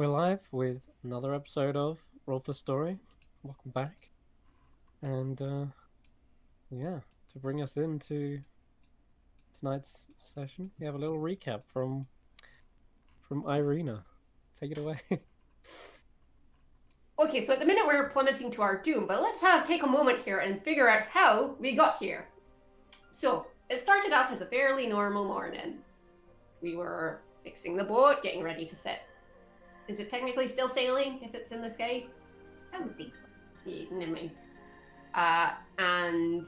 We're live with another episode of Roll for Story. Welcome back. And uh yeah, to bring us into tonight's session, we have a little recap from from Irina. Take it away. Okay, so at the minute we're plummeting to our doom, but let's have take a moment here and figure out how we got here. So it started off as a fairly normal morning. We were fixing the boat, getting ready to set. Is it technically still sailing if it's in the sky? I don't think so. Yeah, never mind. Uh, and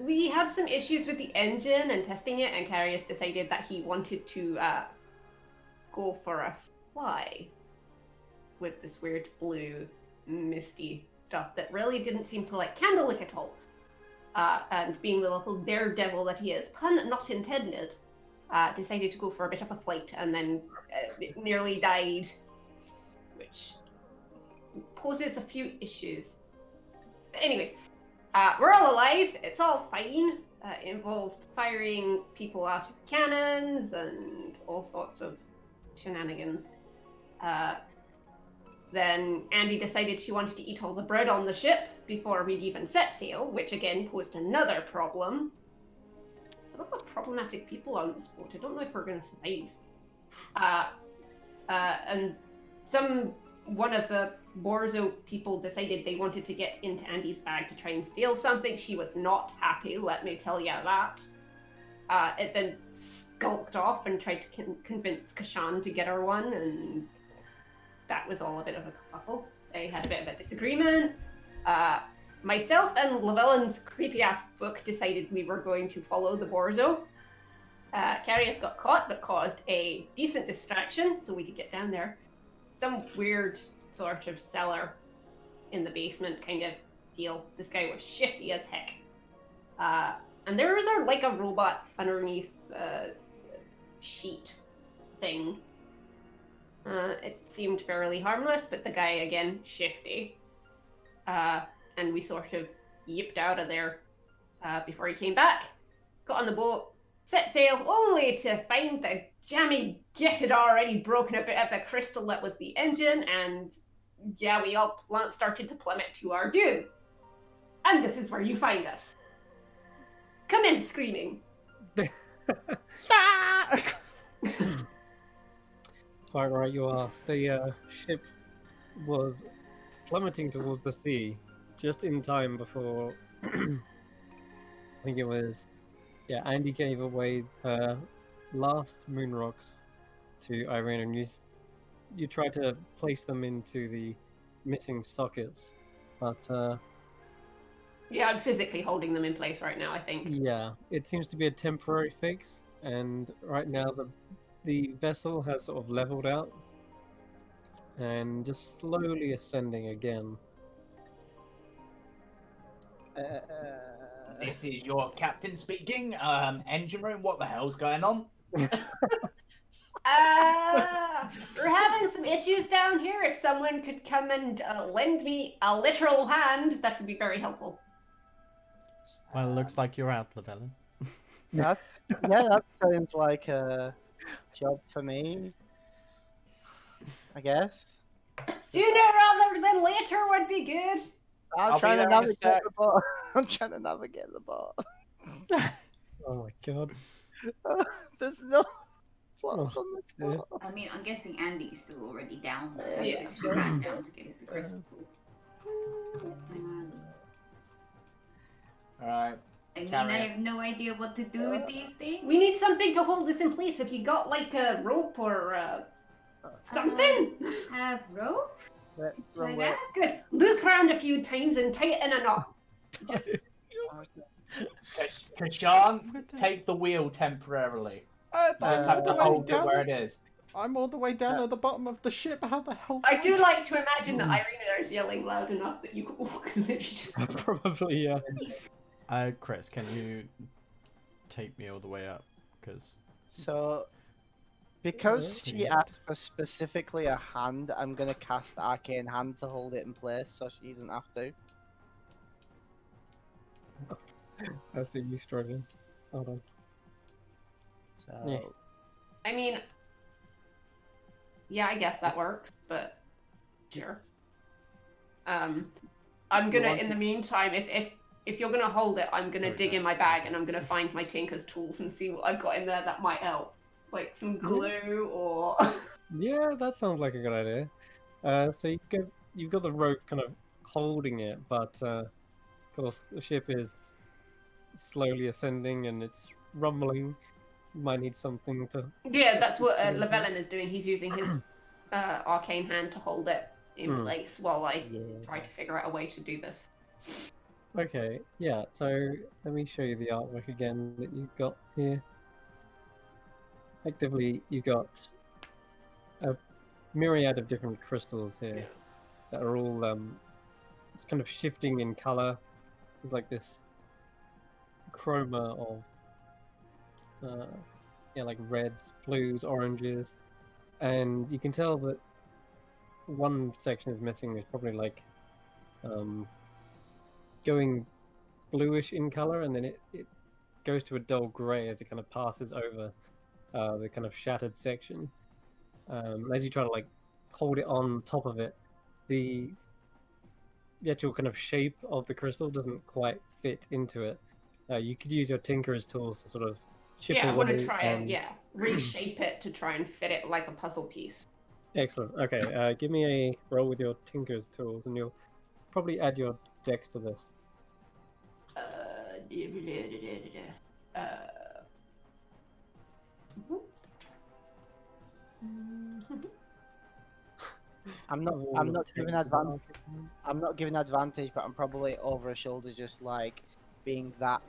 we had some issues with the engine and testing it, and Carius decided that he wanted to uh, go for a fly with this weird blue, misty stuff that really didn't seem to like candlewick at all. Uh, and being the little daredevil that he is, pun not intended, uh, decided to go for a bit of a flight and then nearly died, which poses a few issues. Anyway, uh, we're all alive. It's all fine. Uh, it involved firing people out of cannons and all sorts of shenanigans. Uh, then Andy decided she wanted to eat all the bread on the ship before we'd even set sail, which again posed another problem. A lot of problematic people on this boat. I don't know if we're going to survive. Uh, uh, and some one of the Borzo people decided they wanted to get into Andy's bag to try and steal something. She was not happy, let me tell you that. Uh, it then skulked off and tried to con- convince Kashan to get her one, and that was all a bit of a kerfuffle. They had a bit of a disagreement. Uh, myself and Llewellyn's creepy ass book decided we were going to follow the Borzo. Uh, Carius got caught, but caused a decent distraction, so we could get down there. Some weird sort of cellar in the basement kind of deal. This guy was shifty as heck. Uh, and there was a, like a robot underneath the sheet thing. Uh, it seemed fairly harmless, but the guy again shifty. Uh, and we sort of yipped out of there uh, before he came back. Got on the boat, set sail, only to find the jammy git had already broken a bit of the crystal that was the engine, and yeah, we all started to plummet to our doom. And this is where you find us. Come in screaming. Quite right, you are. The uh, ship was plummeting towards the sea just in time before. I think it was. Yeah, Andy gave away her last moon rocks to Irene, and you, s- you tried to place them into the missing sockets. But uh, Yeah, I'm physically holding them in place right now, I think. yeah, it seems to be a temporary fix, and right now the the vessel has sort of leveled out and just slowly ascending again. Uh, This is your captain speaking. Um, engine room, what the hell's going on? Uh, we're having some issues down here. If someone could come and uh, lend me a literal hand, that would be very helpful. well, looks like you're out, Llewellyn. That's yeah, that sounds like a job for me. I guess. Sooner rather than later would be good. I'm I'll trying to there in a navigate the boat. I'm trying to navigate the boat. Oh my god. There's no plots on the Yeah. I mean, I'm guessing Andy's still already down there. Yeah. She ran down to get the crystal. Um, Alright. I mean, Carry I it. have no idea what to do with these things. We need something to hold this in place. If you got like a rope or uh, something, Have rope? Wait, wrong way. good. Loop around a few times and tie it in a knot. Just Kash- Kashan, take the wheel temporarily. Uh, Just I'm, have all to the way hold it down, where it is. I'm all the way down Uh, at the bottom of the ship. How the hell? I do like to imagine that Irina is yelling loud enough that you could walk and literally just. Probably, yeah. Uh, Chris, can you take me all the way up? Because So, because Yeah, she asked for specifically a hand, I'm gonna cast Arcane Hand to hold it in place so she doesn't have to. I see you struggling. Hold on. So, Yeah. I mean, yeah, I guess that works, but sure. Um, I'm gonna, in the meantime, if if if you're gonna hold it, I'm gonna Okay. dig in my bag and I'm gonna find my tinker's tools and see what I've got in there that might help, like some glue or. Yeah, that sounds like a good idea. Uh, so you go, you've got the rope kind of holding it, but uh, of course the ship is slowly ascending and it's rumbling. You might need something to. yeah, that's what uh. Llewellyn is doing. He's using his uh, arcane hand to hold it in Hmm. place while I Yeah. try to figure out a way to do this. Okay, yeah. So let me show you the artwork again that you've got here. Effectively, you got a myriad of different crystals here that are all um, kind of shifting in color. There's like this chroma of uh, yeah, like reds, blues, oranges, and you can tell that one section is missing. Is probably like um, going bluish in color, and then it, it goes to a dull gray as it kind of passes over uh, the kind of shattered section. Um, as you try to like hold it on top of it, the the actual kind of shape of the crystal doesn't quite fit into it. Uh, you could use your tinkerer's tools to sort of chip yeah, I want to away try and- and yeah reshape it to try and fit it like a puzzle piece. Excellent. Okay, uh, give me a roll with your tinker's tools, and you'll probably add your dex to this. Uh, uh, I'm not. I'm not giving advantage. I'm not giving advantage, but I'm probably over a shoulder, just like being that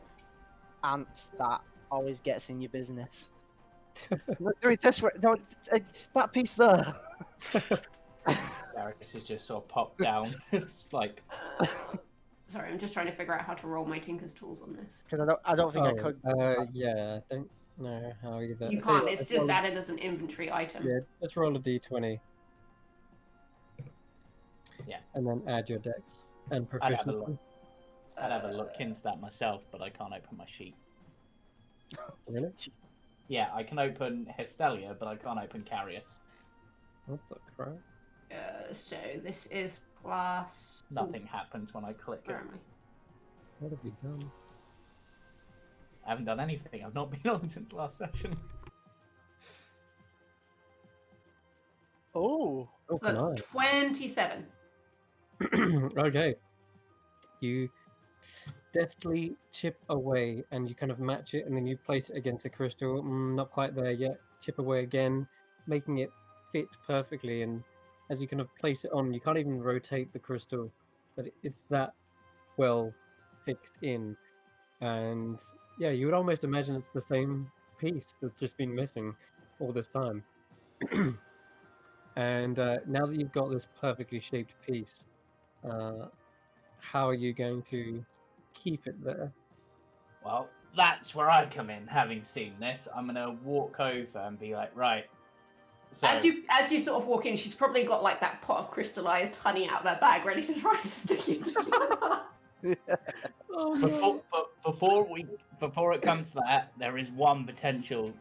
ant that always gets in your business. Look, do it this way. Don't uh, that piece there. Darius has just sort of popped down. it's like, Sorry, I'm just trying to figure out how to roll my tinker's tools on this. Because I don't. I don't think I Oh, could. Uh, yeah, I don't know how either. You I'll tell can't. what, It's just roll- added as an inventory item. Yeah, let's roll a d20. Yeah. And then add your dex and I'd have a proficiency. look. I'd have a look into that myself, but I can't open my sheet. Really? Yeah, I can open Hestelia, but I can't open Carius. What the crap? Uh, so this is plus. Ooh, Nothing happens when I click it. am I? What have you done? I haven't done anything. I've not been on since last session. Oh, Oh, So that's twenty-seven. okay. You deftly chip away and you kind of match it and then you place it against the crystal. Mm, not quite there yet. Chip away again, making it fit perfectly. And as you kind of place it on, you can't even rotate the crystal. That it's that well fixed in. And yeah, you would almost imagine it's the same piece that's just been missing all this time. and uh, now that you've got this perfectly shaped piece, uh, how are you going to keep it there? Well, that's where I come in. Having seen this, I'm gonna walk over and be like, right. So, As you as you sort of walk in, she's probably got like that pot of crystallized honey out of her bag, ready to try to stick it together. Oh, before, but before we before it comes to that, there is one potential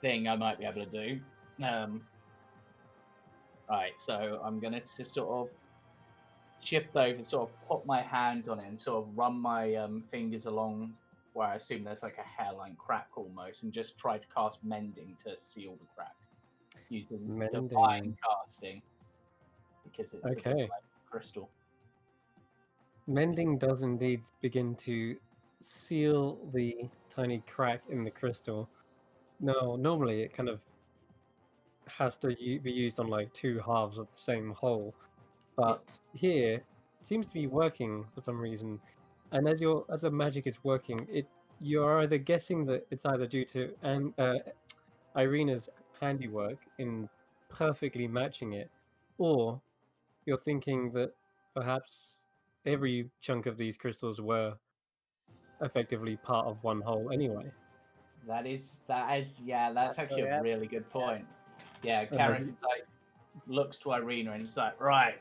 thing I might be able to do. Um, right, so I'm gonna just sort of shift over, sort of put my hand on it, and sort of run my um, fingers along where I assume there's like a hairline crack almost, and just try to cast mending to seal the crack using divine Mending. casting because it's Okay. divine crystal. Mending does indeed begin to seal the tiny crack in the crystal. No, normally it kind of has to be used on like two halves of the same hole, but here it seems to be working for some reason. And as your as the magic is working, it you're either guessing that it's either due to and uh, Irina's handiwork in perfectly matching it, or you're thinking that perhaps every chunk of these crystals were effectively part of one whole anyway. That is that is yeah, that's That's actually a really good point. Yeah, Uh, Karis is like looks to Irina and it's like, right.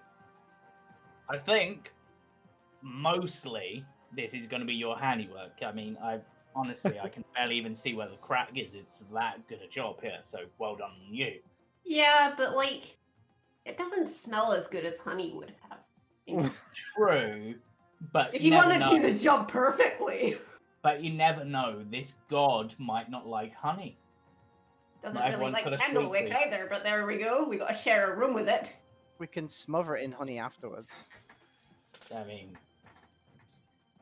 I think mostly this is gonna be your handiwork. I mean, I've honestly, I can barely even see where the crack is. It's that good a job here. So well done on you. Yeah, but like, it doesn't smell as good as honey would have. True, but if you never want to know. do the job perfectly, But you never know. This god might not like honey. doesn't Not really like got a candlewick sweet either. But there we go. We got to share a room with it. We can smother it in honey afterwards. I mean,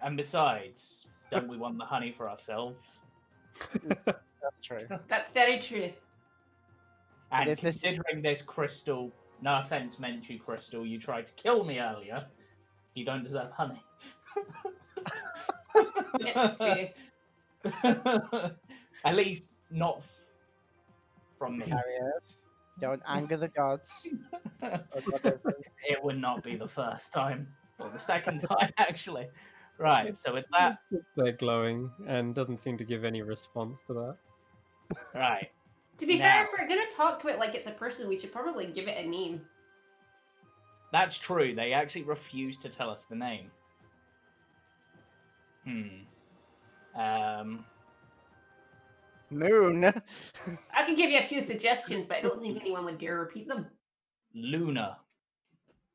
and besides, don't we want the honey for ourselves? That's true. That's very true. And if this- considering this crystal, no offense meant you, crystal, you tried to kill me earlier. You don't deserve honey. At least not f- from me. Carius, don't anger the gods. It would not be the first time or the second time, actually. Right. So with that, They're glowing and doesn't seem to give any response to that. right. To be Now- fair, if we're gonna talk to it like it's a person, we should probably give it a name. That's true. They actually refused to tell us the name. Hmm. Um. Moon. I can give you a few suggestions, but I don't think anyone would dare repeat them. Luna,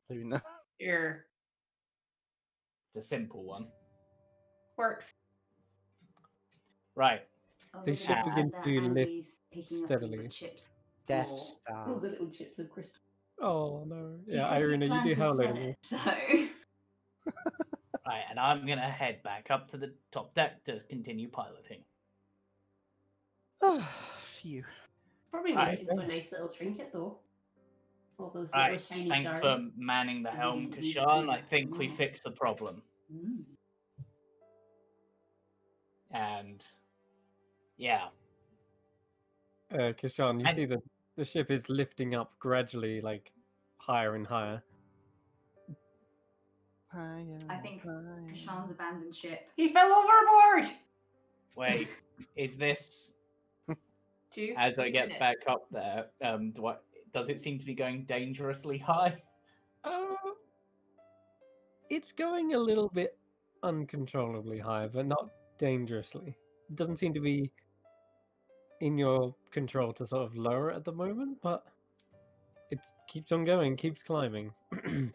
Luna. Here the simple one. works. Right. Oh, They look should at begin to lift Andy's picking up all the steadily. chips. Death Oh. Star. All the little chips of crystal. Oh no. See, Yeah, 'cause Irina, you plan do to how little. later. it, So Right, and I'm gonna head back up to the top deck to continue piloting. Oh, phew. Probably Right. make into a nice little trinket though. All those little Right, shiny Thanks shards. for manning the helm, Kashan. I think we fixed the problem. Mm. And yeah, Uh, Kishan, you And- see that the ship is lifting up gradually, like higher and higher. I think Kashan's abandoned ship. He fell overboard. wait, is this Two. as I two get minutes. back up there? Um, do I, does it seem to be going dangerously high? Uh, it's going a little bit uncontrollably high, but not dangerously. It doesn't seem to be in your control to sort of lower it at the moment, but it keeps on going, keeps climbing.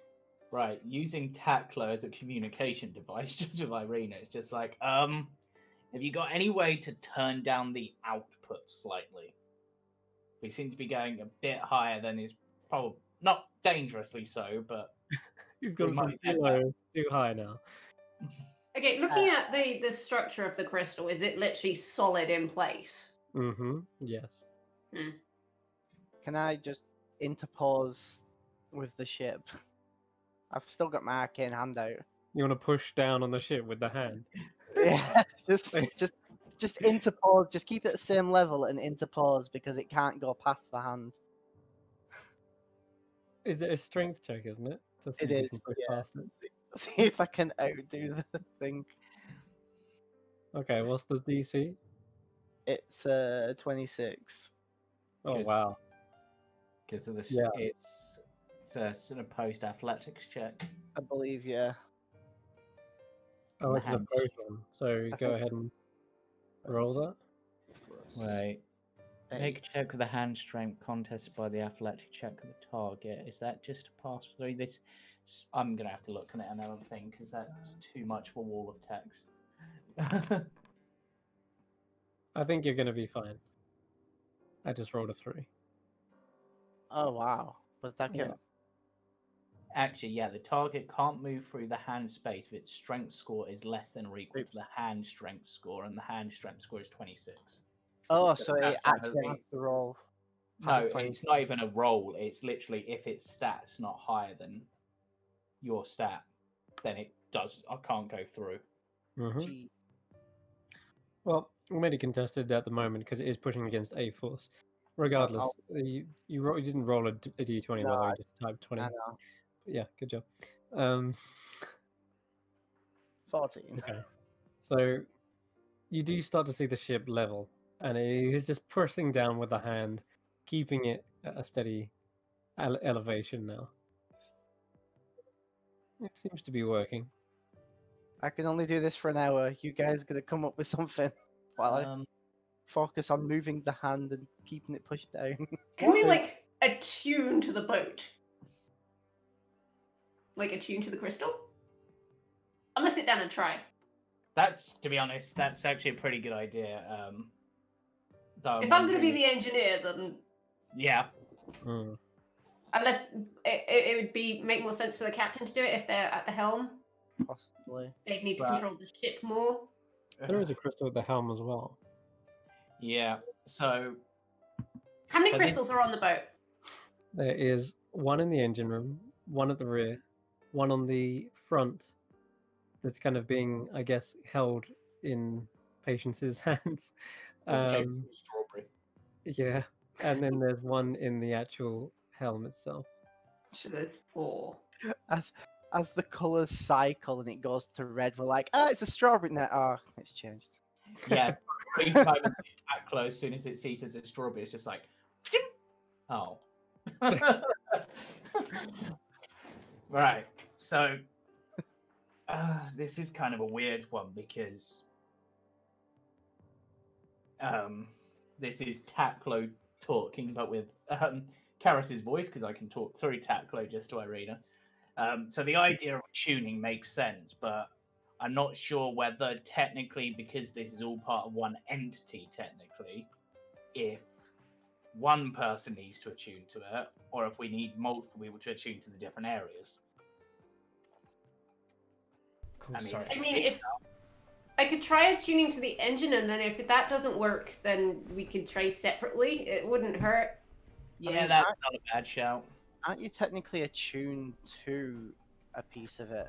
Right, using Taklo as a communication device just with Irina, it's just like, um, have you got any way to turn down the output slightly? We seem to be going a bit higher than is probably not dangerously so, but You've We gone from too low too high now. Okay, looking at the the structure of the crystal, is it literally solid in place? Mm-hmm. Yes. Can I just interpose with the ship? I've still got my arcane hand out. You want to push down on the ship with the hand. Yeah, just just just interpose. Just keep it the same level and interpose because it can't go past the hand. Is it a strength check, isn't it? To see It if you can is, push yeah. past it. See, see if I can outdo the thing. Okay, what's the DC? It's uh 26. Oh wow. because of the s Yeah. it's it's a sort of post athletics check. I believe, yeah. Oh, the it's an hand. opposed one. So I go ahead and roll that. Wait, make a check with the hand strength contested by the athletic check of the target. Is that just a pass through? This I'm gonna have to look at it another thing because that's too much of a wall of text. I think you're gonna be fine. I just rolled a three. Oh wow. But that Yeah. can Actually, yeah, the target can't move through the hand space if its strength score is less than or equal Oops. to the hand strength score, and the hand strength score is 26. Oh, So so it actually has to roll. No, it's not even a roll. It's literally if its stats not higher than your stat, then it does. I can't go through. hmm Well, it contested at the moment because it is pushing against a force. Regardless, uh, you you, you didn't roll a, d- a d20 No, you just typed 20. I. Yeah, good job. Um, 14. so you do start to see the ship level, and it is just pressing down with the hand, keeping it at a steady ele- elevation now. It seems to be working. I can only do this for an hour. You guys gotta come up with something. While I Um, focus on moving the hand and keeping it pushed down. Can we like attune to the boat? Like attune to the crystal? I'm gonna sit down and try. that's to be honest, that's actually a pretty good idea. Um, though If I'm gonna be the engineer, then yeah, Hmm. unless it, it, it would be make more sense for the captain to do it if they're at the helm. Possibly. They'd need to Right. control the ship more. There is a crystal at the helm as well. yeah. So How many I think- crystals are on the boat? There is one in the engine room, one at the rear, one on the front that's kind of being, I guess, held in Patience's hands. Um, strawberry. yeah. And then there's one in the actual helm itself. So there's four. As as the colours cycle and it goes to red, we're like, ah, it's a strawberry now. Oh, it's changed. Yeah, each time it's attack close, as soon as it sees it's a strawberry, it's just like, oh. right. So, uh, this is kind of a weird one because um, this is Taklo talking, but with um, Karis's voice because I can talk through Taklo just to Irina. Um, so the idea of tuning makes sense, but I'm not sure whether technically, because this is all part of one entity, technically, if one person needs to attune to it, or if we need multiple people to attune to the different areas. Cool. I mean, sorry. I mean, if I could try attuning to the engine, and then if that doesn't work, then we could try separately. It wouldn't hurt. Yeah, mean, that's I- not a bad shout. Aren't you technically attuned to a piece of it?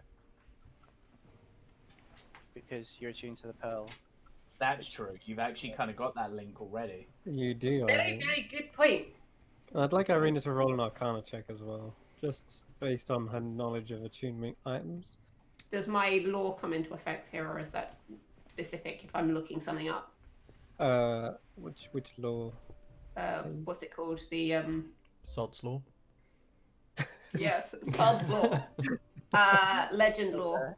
Because you're attuned to the pearl. That's true. You've actually kind of got that link already. You do. Very, Irene. very good point. I'd like Irina to roll an Arcana check as well, just based on her knowledge of attunement items. Does my law come into effect here, or is that specific if I'm looking something up? Uh, which which law? Uh, Um. what's it called? The um, Sod's law. Yes, Sod's law, uh, legend law.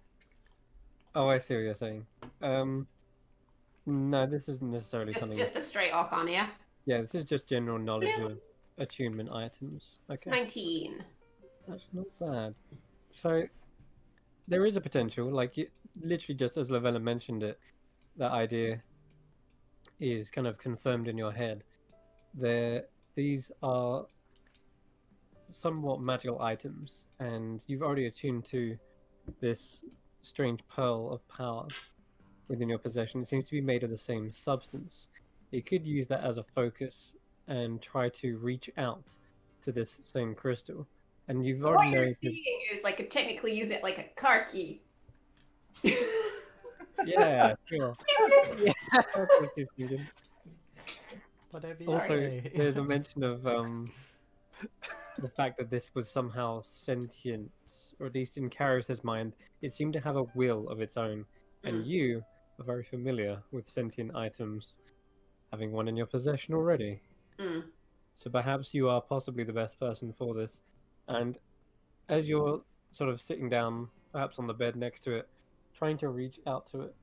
Oh, I see what you're saying. Um, no, this isn't necessarily Just, something. just a straight arcana. Yeah, Yeah, this is just general knowledge Yeah. of attunement items. Okay, nineteen. that's not bad. So there is a potential, like you, literally just as Lavella mentioned it, that idea is kind of confirmed in your head. There, these are somewhat magical items, and you've already attuned to this strange pearl of power within your possession. It seems to be made of the same substance. You could use that as a focus and try to reach out to this same crystal. And you've So what already you're noted, saying is like could technically use it like a car key. yeah, sure. That's what she's thinking. Whatever you Also, say. there's a mention of um, the fact that this was somehow sentient, or at least in Karis's mind, it seemed to have a will of its own. And Mm. you are very familiar with sentient items, having one in your possession already. Mm. So perhaps you are possibly the best person for this. And as you're sort of sitting down, perhaps on the bed next to it, trying to reach out to it,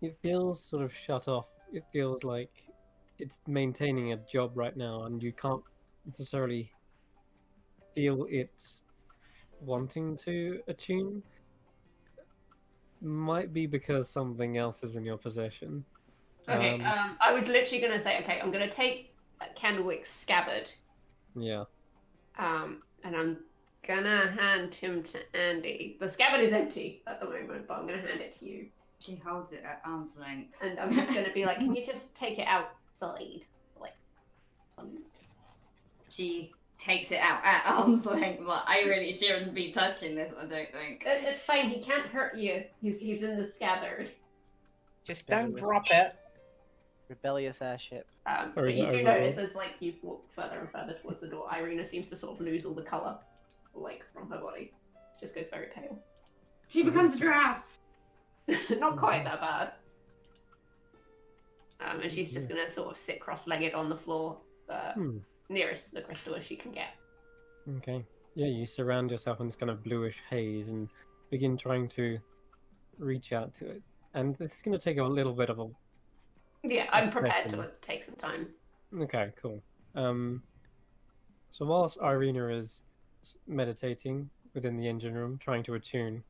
it feels sort of shut off. It feels like it's maintaining a job right now, and you can't necessarily feel it's wanting to attune. Might be because something else is in your possession. Okay, Um, um, I was literally gonna say, okay, I'm gonna take Candlewick's scabbard, Yeah. um, and I'm gonna hand him to Andy. The scabbard is empty at the moment, but I'm gonna hand it to you, She holds it at arm's length. and I'm just gonna be like, can you just take it outside, like, She takes it out at arm's length, but I really shouldn't be touching this, I don't think. it- it's fine. He can't hurt you. He's he's in the scabbard. Just don't we- drop it. Rebellious airship. Um, but you do overall? notice as like you walk further and further towards the door, Irina seems to sort of lose all the color, like from her body. She just goes very pale. She becomes a giraffe. Not quite that bad. Um, and she's just gonna sort of sit cross-legged on the floor, uh, Hmm. Nearest to the crystal as she can get. Okay. Yeah, you surround yourself in this kind of bluish haze and begin trying to reach out to it. and this is going to take a little bit of a Yeah, I'm prepared to take some time. Okay, cool. Um, so whilst Irina is meditating within the engine room, trying to attune,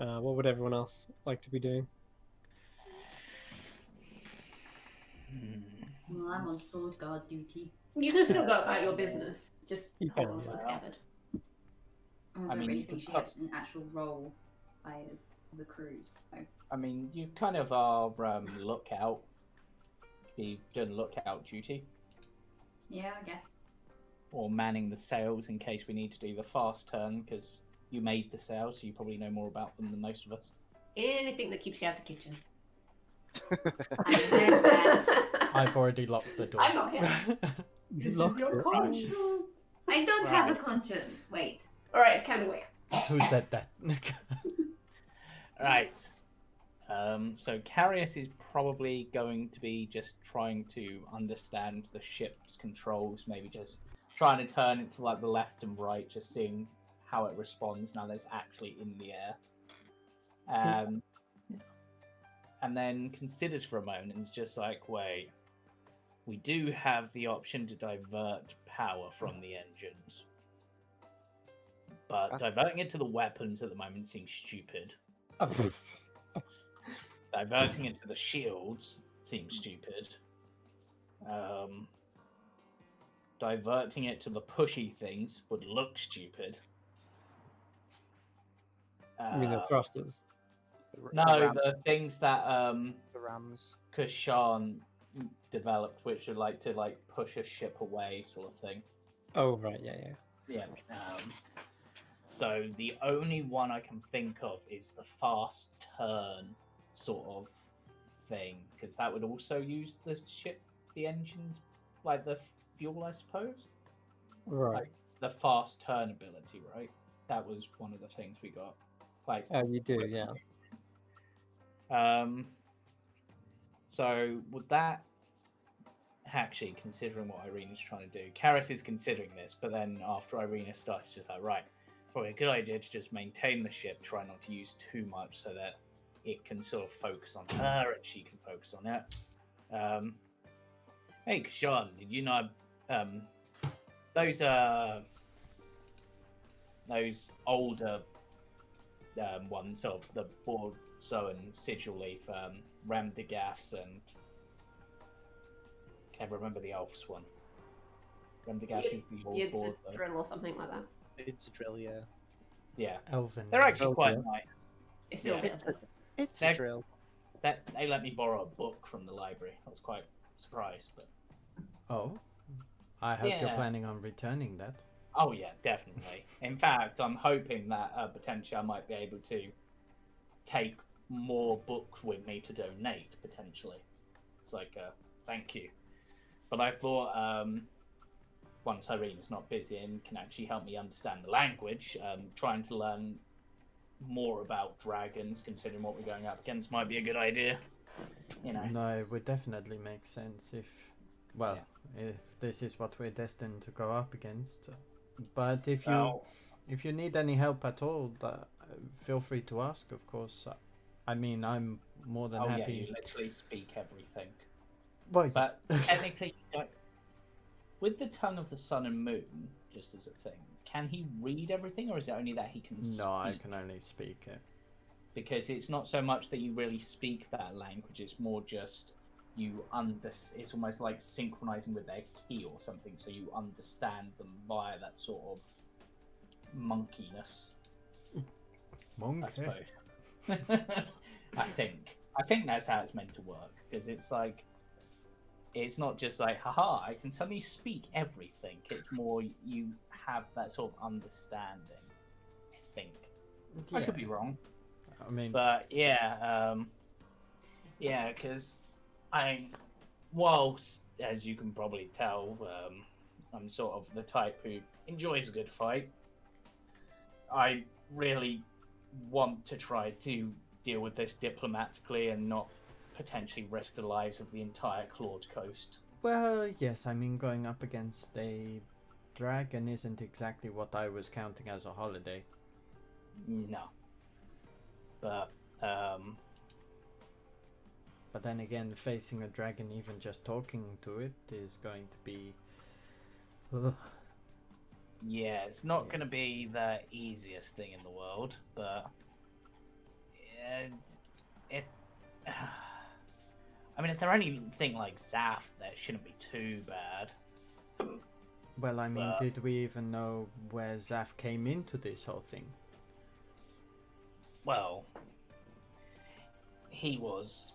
uh, what would everyone else like to be doing? Hmm. Well, I'm on sword guard duty. You can still go about your business. Just You hold on to the yeah. scabbard. I I mean, really you think she put- has an actual role play as the cruise. So. I mean, you kind of are um, lookout. Be doing lookout duty Yeah, I guess. or manning the sails in case we need to do the fast turn because you made the sails, so you probably know more about them than most of us. Anything that keeps you out of the kitchen. I've already locked the door. I'm not here. You This is locked your it. conscience. I don't have a conscience. Wait. All right, it's kind of weird. Who said that? Right. Um, so Carius is probably going to be just trying to understand the ship's controls, maybe just trying to turn it to like the left and right, just seeing how it responds now that it's actually in the air. Um, and then considers for a moment and is just like, wait, we do have the option to divert power from the engines. But Ah. diverting it to the weapons at the moment seems stupid. Diverting it to the shields seems stupid. Um, diverting it to the pushy things would look stupid. I mean, the Uh, thrusters. The no, the, the things that um, the rams. Kashan developed, which would like to like push a ship away, sort of thing. Oh, right, yeah, yeah. Yeah. Um, so the only one I can think of is the fast turn sort of thing, because that would also use the ship, the engine, like the fuel, I suppose. Right. The fast turn ability, right? That was one of the things we got. Like Uh, you do, yeah. Um. So would that actually, considering what Irina's trying to do, Karis is considering this, but then after Irina starts, just like right, probably a good idea to just maintain the ship, try not to use too much, so that it can sort of focus on her and she can focus on it. Um. Hey, Kashan, did you know um those uh those older um, ones of the Borso and Sigil Leaf, um, Ramdagas and can't remember the elf's one. Ramdagas Yid- is the old It's Borso. a drill or something like that. It's a drill, yeah. Yeah, Elven. they're actually Elf, quite nice. It's still Yeah. It's a, it's a drill. That they let me borrow a book from the library. I was quite surprised, but Oh, I hope you're planning on returning that. oh yeah, definitely. In fact, I'm hoping that uh, potentially I might be able to take more books with me to donate potentially. It's like uh, thank you, but I thought um, once Irina's not busy and can actually help me understand the language, um, trying to learn more about dragons, considering what we're going up against, might be a good idea. You know. No, it would definitely make sense if, well, if this is what we're destined to go up against. But if you Well, if you need any help at all, uh, feel free to ask. Of course, I mean I'm more than oh yeah, happy. you literally speak everything. Well, But technically, you with the tongue of the sun and moon, just as a thing, can he read everything, or is it only that he can no, I can only speak it. Because it's not so much that you really speak that language; it's more just you under. It's almost like synchronizing with their ki or something, so you understand them via that sort of monkeyness. I Monkey. suppose. I think. I think that's how it's meant to work because it's like, it's not just like, haha, I can suddenly speak everything. It's more you have that sort of understanding. I think. I could be wrong, I mean, but yeah, um, yeah, because I, whilst as you can probably tell, um, I'm sort of the type who enjoys a good fight. I really want to try to deal with this diplomatically and not potentially risk the lives of the entire Claude Coast. well, yes. I mean, going up against a dragon isn't exactly what I was counting as a holiday. No. But um But then again, facing a dragon, even just talking to it, is going to be. Ugh. Yeah, it's not going to be the easiest thing in the world, but it, it I mean, if they're anything like Zaf, that shouldn't be too bad. Well, I mean, But- did we even know where Zaf came into this whole thing? Well, he was,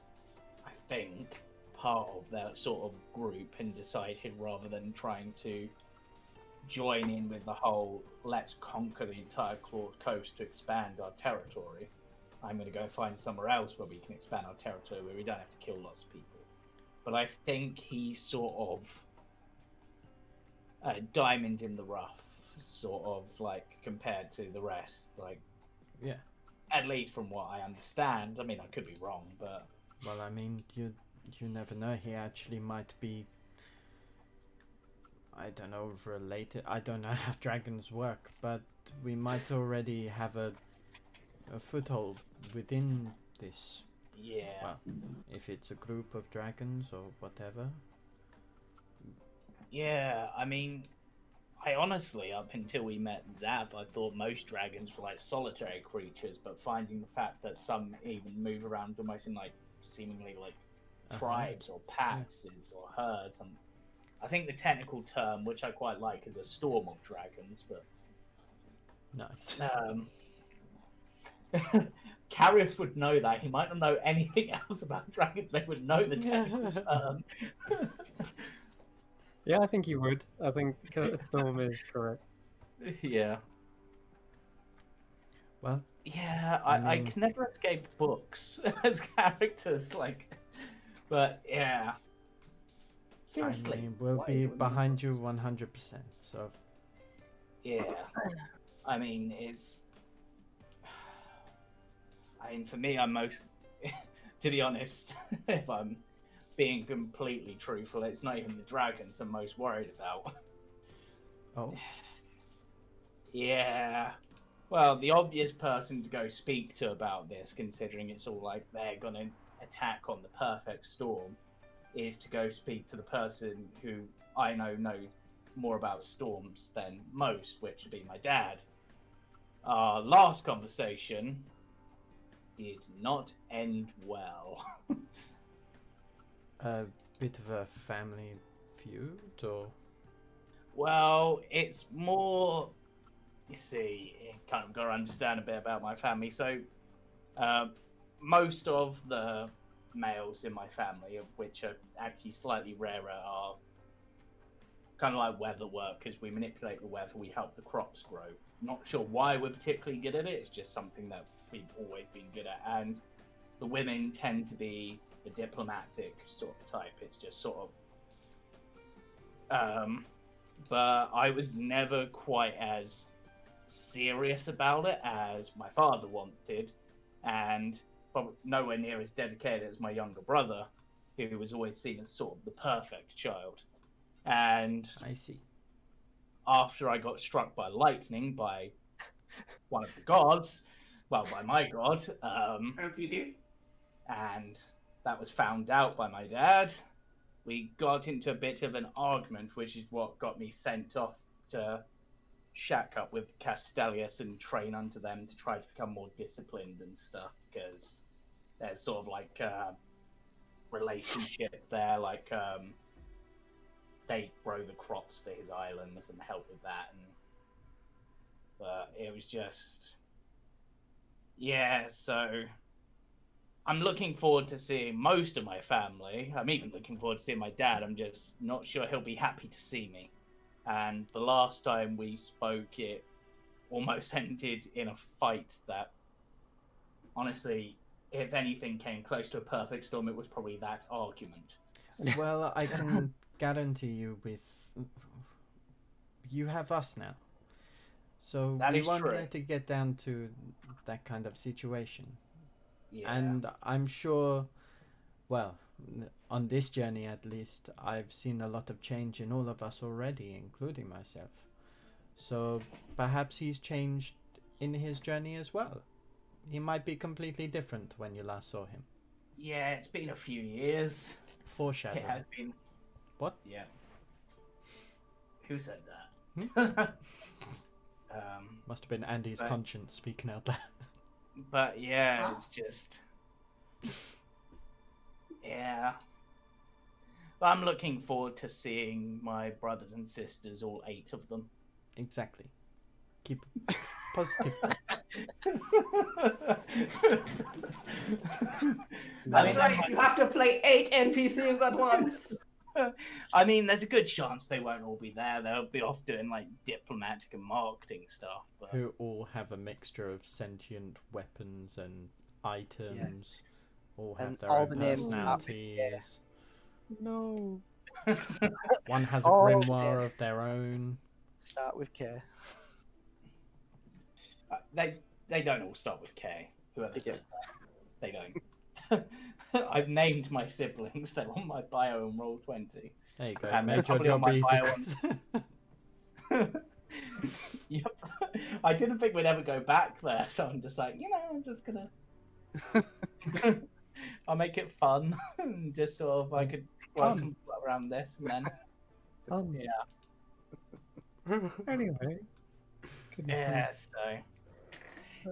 I think, part of that sort of group and decided rather than trying to join in with the whole let's conquer the entire Clawed Coast to expand our territory, I'm going to go find somewhere else where we can expand our territory where we don't have to kill lots of people. But I think he's sort of a diamond in the rough, sort of like compared to the rest. Like, Yeah. at least from what I understand. I mean, I could be wrong, but Well, I mean, you you never know. He actually might be. I don't know related. I don't know how dragons work, but we might already have a a foothold within this. yeah. Well, if it's a group of dragons or whatever. Yeah, I mean, I honestly, up until we met Zav, I thought most dragons were like solitary creatures, but finding the fact that some even move around almost in like seemingly like Uh-huh. tribes or packs or herds, and I think the technical term, which I quite like, is a storm of dragons, but Nice. um, Carius would know that. He might not know anything else about dragons, but he would know the technical term. Yeah, I think he would. I think Storm is correct. yeah. Well, Yeah, I I, I, can never escape books as characters, like, but yeah. Seriously, I mean, we'll be is it with behind you 100%. So, Yeah, I mean, it's. I mean, for me, I'm most, to be honest, if I'm being completely truthful, it's not even the dragons I'm most worried about. oh, Yeah. Well, the obvious person to go speak to about this, considering it's all like they're gonna attack on the perfect storm, is to go speak to the person who I know knows more about storms than most, which would be my dad. Our last conversation did not end well. a bit of a family feud, or Well, it's more. You see, kind of got to understand a bit about my family. So, um, most of the males in my family, of which are actually slightly rarer, are kind of like weather workers. We manipulate the weather, we help the crops grow. Not sure why we're particularly good at it. It's just something that we've always been good at. And the women tend to be the diplomatic sort of type. It's just sort of um, but I was never quite as serious about it as my father wanted, and probably nowhere near as dedicated as my younger brother, who was always seen as sort of the perfect child. And I see. after I got struck by lightning by one of the gods, well, by my god, um, As you do. and that was found out by my dad. We got into a bit of an argument, which is what got me sent off to shack up with Castellius and train under them to try to become more disciplined and stuff, because there's sort of like a relationship there, like um, they grow the crops for his islands and help with that, and but it was just yeah, so I'm looking forward to seeing most of my family. I'm even looking forward to seeing my dad. I'm just not sure he'll be happy to see me. And the last time we spoke, it almost ended in a fight that, honestly, if anything came close to a perfect storm, it was probably that argument. Well, I can guarantee you with you have us now. So That we won't true. let it get down to that kind of situation. Yeah. And I'm sure well, on this journey at least, I've seen a lot of change in all of us already, including myself. So perhaps he's changed in his journey as well. He might be completely different when you last saw him. yeah, it's been a few years. It Foreshadowing. has been. What? Yeah. Who said that? Hmm? um, Must have been Andy's Right. conscience speaking out there. but yeah, Huh? it's just. Yeah. But I'm looking forward to seeing my brothers and sisters, all eight of them. exactly. Keep positive. That's mean, right. You have to play eight NPCs at once. I mean, there's a good chance they won't all be there. They'll be off doing like diplomatic and marketing stuff. But who all have a mixture of sentient weapons and items. All have And their all own the names start personalities. No. One has a Oh, grimoire of their own. Start with K. Uh, they they don't all start with K. Whoever They said that, they don't. I've named my siblings. They're on my bio in roll twenty. There you go. And they're your probably on job my easy. bio yep. I didn't think we'd ever go back there, so I'm just like, you know, I'm just gonna. I'll make it fun, and just sort of I could work and around this, and then Um, yeah, Anyway. Goodness yeah. So me.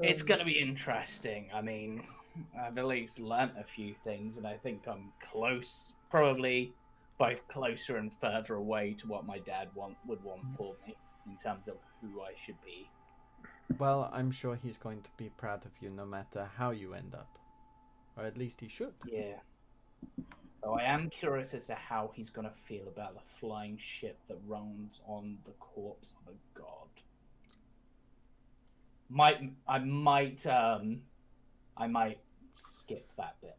It's Um, going to be interesting. I mean, I've at least learnt a few things, and I think I'm close, probably both closer and further away to what my dad want would want for me in terms of who I should be. well, I'm sure he's going to be proud of you no matter how you end up. Or at least he should. Yeah. Though I am curious as to how he's going to feel about the flying ship that runs on the corpse of a god. Might I might um I might skip that bit.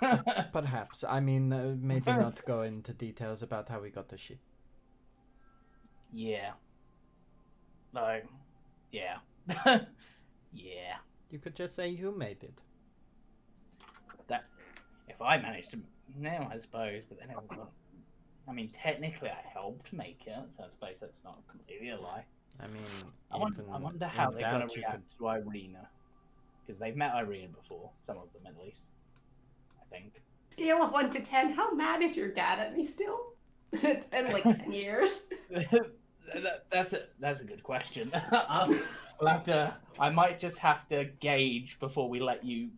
Perhaps. I mean, uh, maybe not go into details about how we got the ship. yeah. Like, Yeah. yeah. You could just say you made it. That if I managed to now I suppose, but then it was I mean technically I helped make it, so I suppose that's not completely a lie. I mean, I wonder, even I wonder how in they're going doubt to you react to Irina. Because they've met Irina before, some of them at least. I think. Scale of one to ten. How mad is your dad at me still? it's been like ten years. That's a that's a good question. Um, I'll, I'll have to. I might just have to gauge before we let you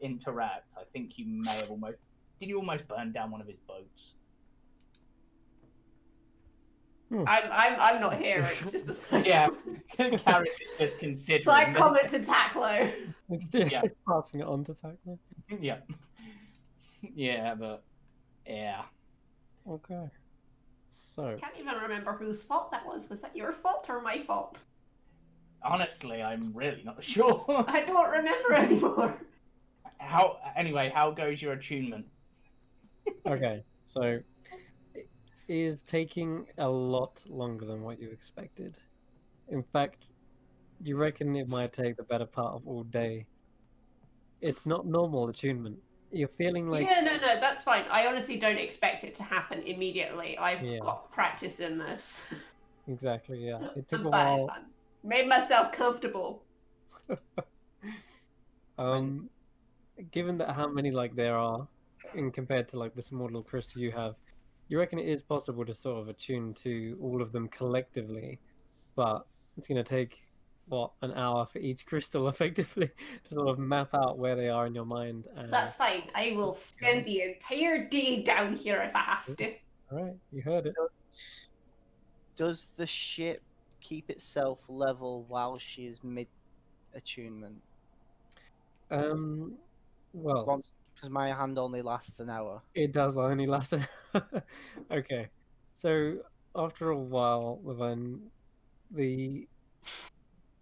interact. I think you may have almost. Did you almost burn down one of his boats? Hmm. I'm I'm I'm not here. It's just a side Yeah. comment. Carrie is just considering. Side this. comment to Taklo. It's Yeah. passing it on to Taklo. Yeah. Yeah, but yeah. Okay. So, I Can't even remember whose fault that was. Was that your fault or my fault? Honestly, I'm really not sure. I don't remember anymore. how anyway? How goes your attunement? okay. So, it is taking a lot longer than what you expected. In fact, you reckon it might take the better part of all day. It's not normal attunement. You're feeling like yeah, no, no, that's fine. I honestly don't expect it to happen immediately. I've Yeah. got practice in this. exactly, yeah. It took I'm a fine. while. Made myself comfortable. Um, given that how many like there are, in compared to like the small little crystal you have, you reckon it is possible to sort of attune to all of them collectively, but it's going to take what an hour for each crystal effectively to sort of map out where they are in your mind. And... That's fine. I will spend the entire day down here if I have to. all right. You heard it. Does the ship keep itself level while she's mid attunement? Um, well, Once, because my hand only lasts an hour. It does only last an Okay. So after a while, Levin, the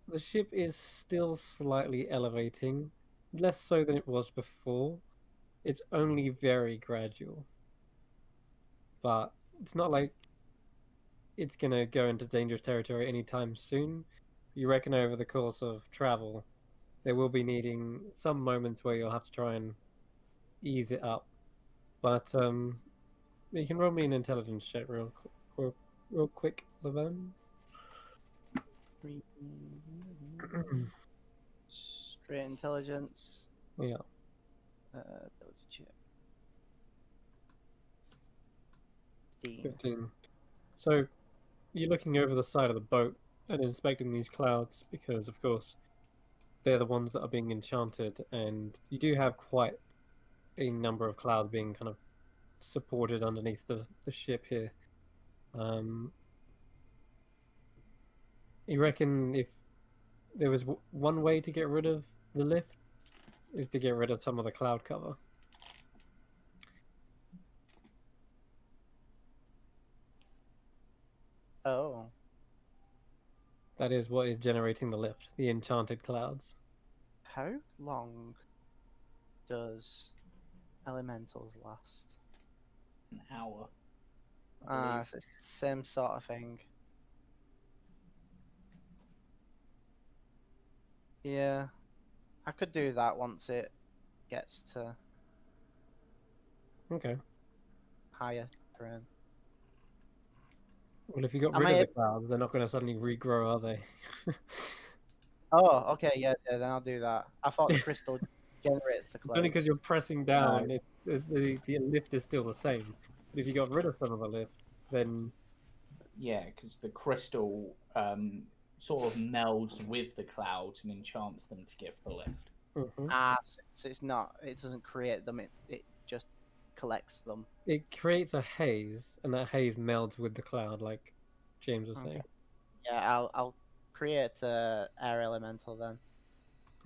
the ship is still slightly elevating, less so than it was before. It's only very gradual. But it's not like it's gonna go into dangerous territory anytime soon. You reckon over the course of travel, there will be needing some moments where you'll have to try and ease it up. But um, you can roll me an intelligence check real, qu- qu- real quick, Levin. Straight intelligence. yeah. Uh, ability check. Dean. 15. So you're looking over the side of the boat and inspecting these clouds because, of course, they're the ones that are being enchanted, and you do have quite a number of clouds being kind of supported underneath the, the ship here. Um, you reckon if there was w- one way to get rid of the lift, is to get rid of some of the cloud cover? Oh. That is what is generating the lift, the enchanted clouds. How long does elementals last? An hour. I Ah, believe. so it's the same sort of thing. Yeah, I could do that once it gets to Okay. higher terrain. Well, if you got Am rid I of the clouds, they're not going to suddenly regrow, are they? Oh, okay, yeah, yeah, then I'll do that. I thought the crystal generates the It's only because you're pressing down, it, the, the, the lift is still the same. But if you got rid of some of the lift, then Yeah, because the crystal um, sort of melds with the clouds and enchants them to give the lift. Mhm. Ah, so it's, it's not. It doesn't create them. It it just collects them. it creates a haze, and that haze melds with the cloud, like James was Okay. saying. Yeah, I'll I'll create a air elemental then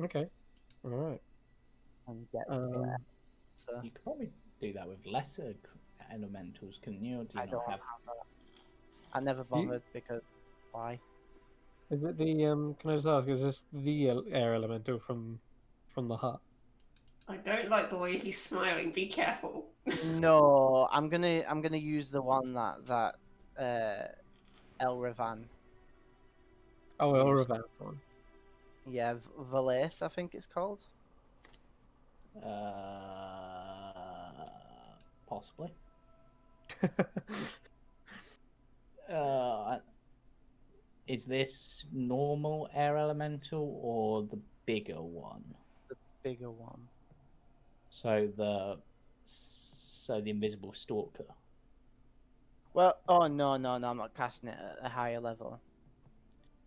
Okay. All right. And get Um, the so You could probably do that with lesser elementals, couldn't you? Or do you I not don't have? have a, I never you- bothered because why? Is it the um? Can I just ask? Is this the air elemental from from the hut? I don't like the way he's smiling. Be careful. no, I'm gonna I'm gonna use the one that that uh Elravan. Oh, Yes. Elravan one. Yeah, V- Valace, I think it's called. Uh, possibly. Uh, is this normal air elemental or the bigger one? The bigger one. So the so the invisible stalker. Well, oh no no no, I'm not casting it at a higher level.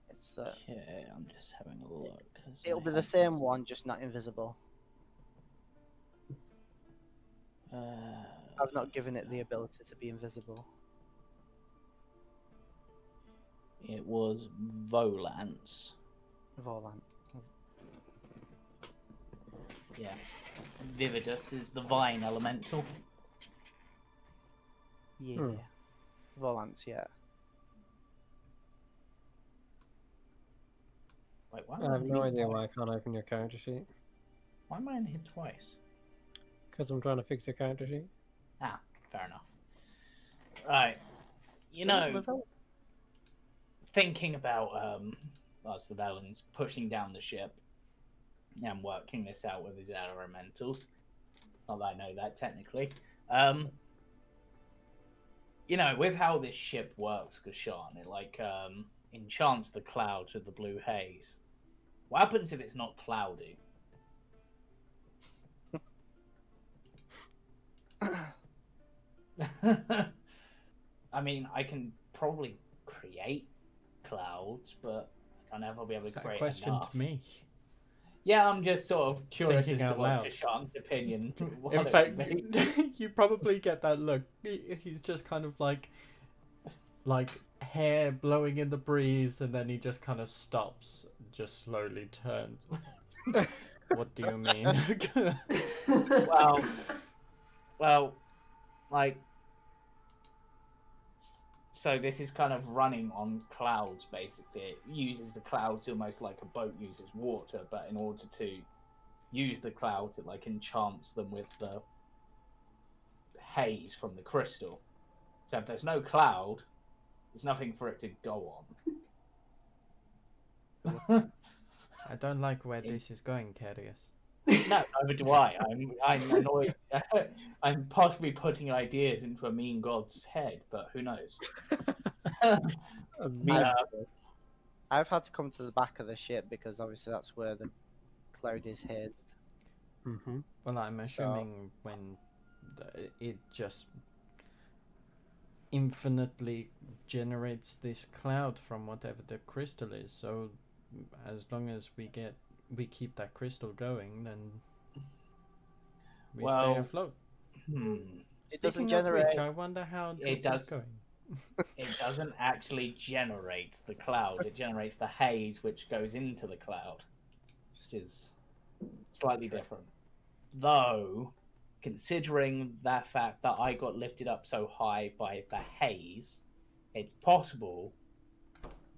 It's uh, Okay, I'm just having a look. it'll be the same one, just not invisible. Uh, I've not given it the ability to be invisible. it was Volance. Volant. Yeah. Vividus is the vine elemental. Yeah. Hmm. Volants, yeah. Wait, why am I I, have no idea twice? why I can't open your character sheet. Why am I in here twice? Because I'm trying to fix your character sheet. Ah, fair enough. Right. You know, thinking about um us the Velans pushing down the ship and working this out with his elementals. Not that I know that technically. Um you know, with how this ship works, Kashan, it like um enchants the clouds with the blue haze. What happens if it's not cloudy? I mean, I can probably create clouds, but I don't know if I'll be able Is to that a create question enough. to me? Yeah, I'm just sort of curious Thinking as to what loud. Deshaun's opinion. what In fact, you probably get that look. He's just kind of like, like hair blowing in the breeze, and then he just kind of stops, just slowly turns. what do you mean? well, well, like, so this is kind of running on clouds. Basically, it uses the clouds almost like a boat uses water, but in order to use the clouds, it like enchants them with the haze from the crystal. So if there's no cloud, there's nothing for it to go on. I don't like where this is going, Carius. No, neither do I. I'm I'm annoyed. I'm possibly putting ideas into a mean god's head, but who knows? Mean- Uh, I've had to come to the back of the ship because obviously that's where the cloud is hazed. Mm-hmm. Well, I'm So- assuming when the, it just infinitely generates this cloud from whatever the crystal is. So as long as we get we keep that crystal going, then we Well, stay afloat. Hmm. It Speaking doesn't of which, generate. I wonder how It this is does. going. It doesn't actually generate the cloud. It generates the haze which goes into the cloud. This is slightly different. Though, considering the fact that I got lifted up so high by the haze, it's possible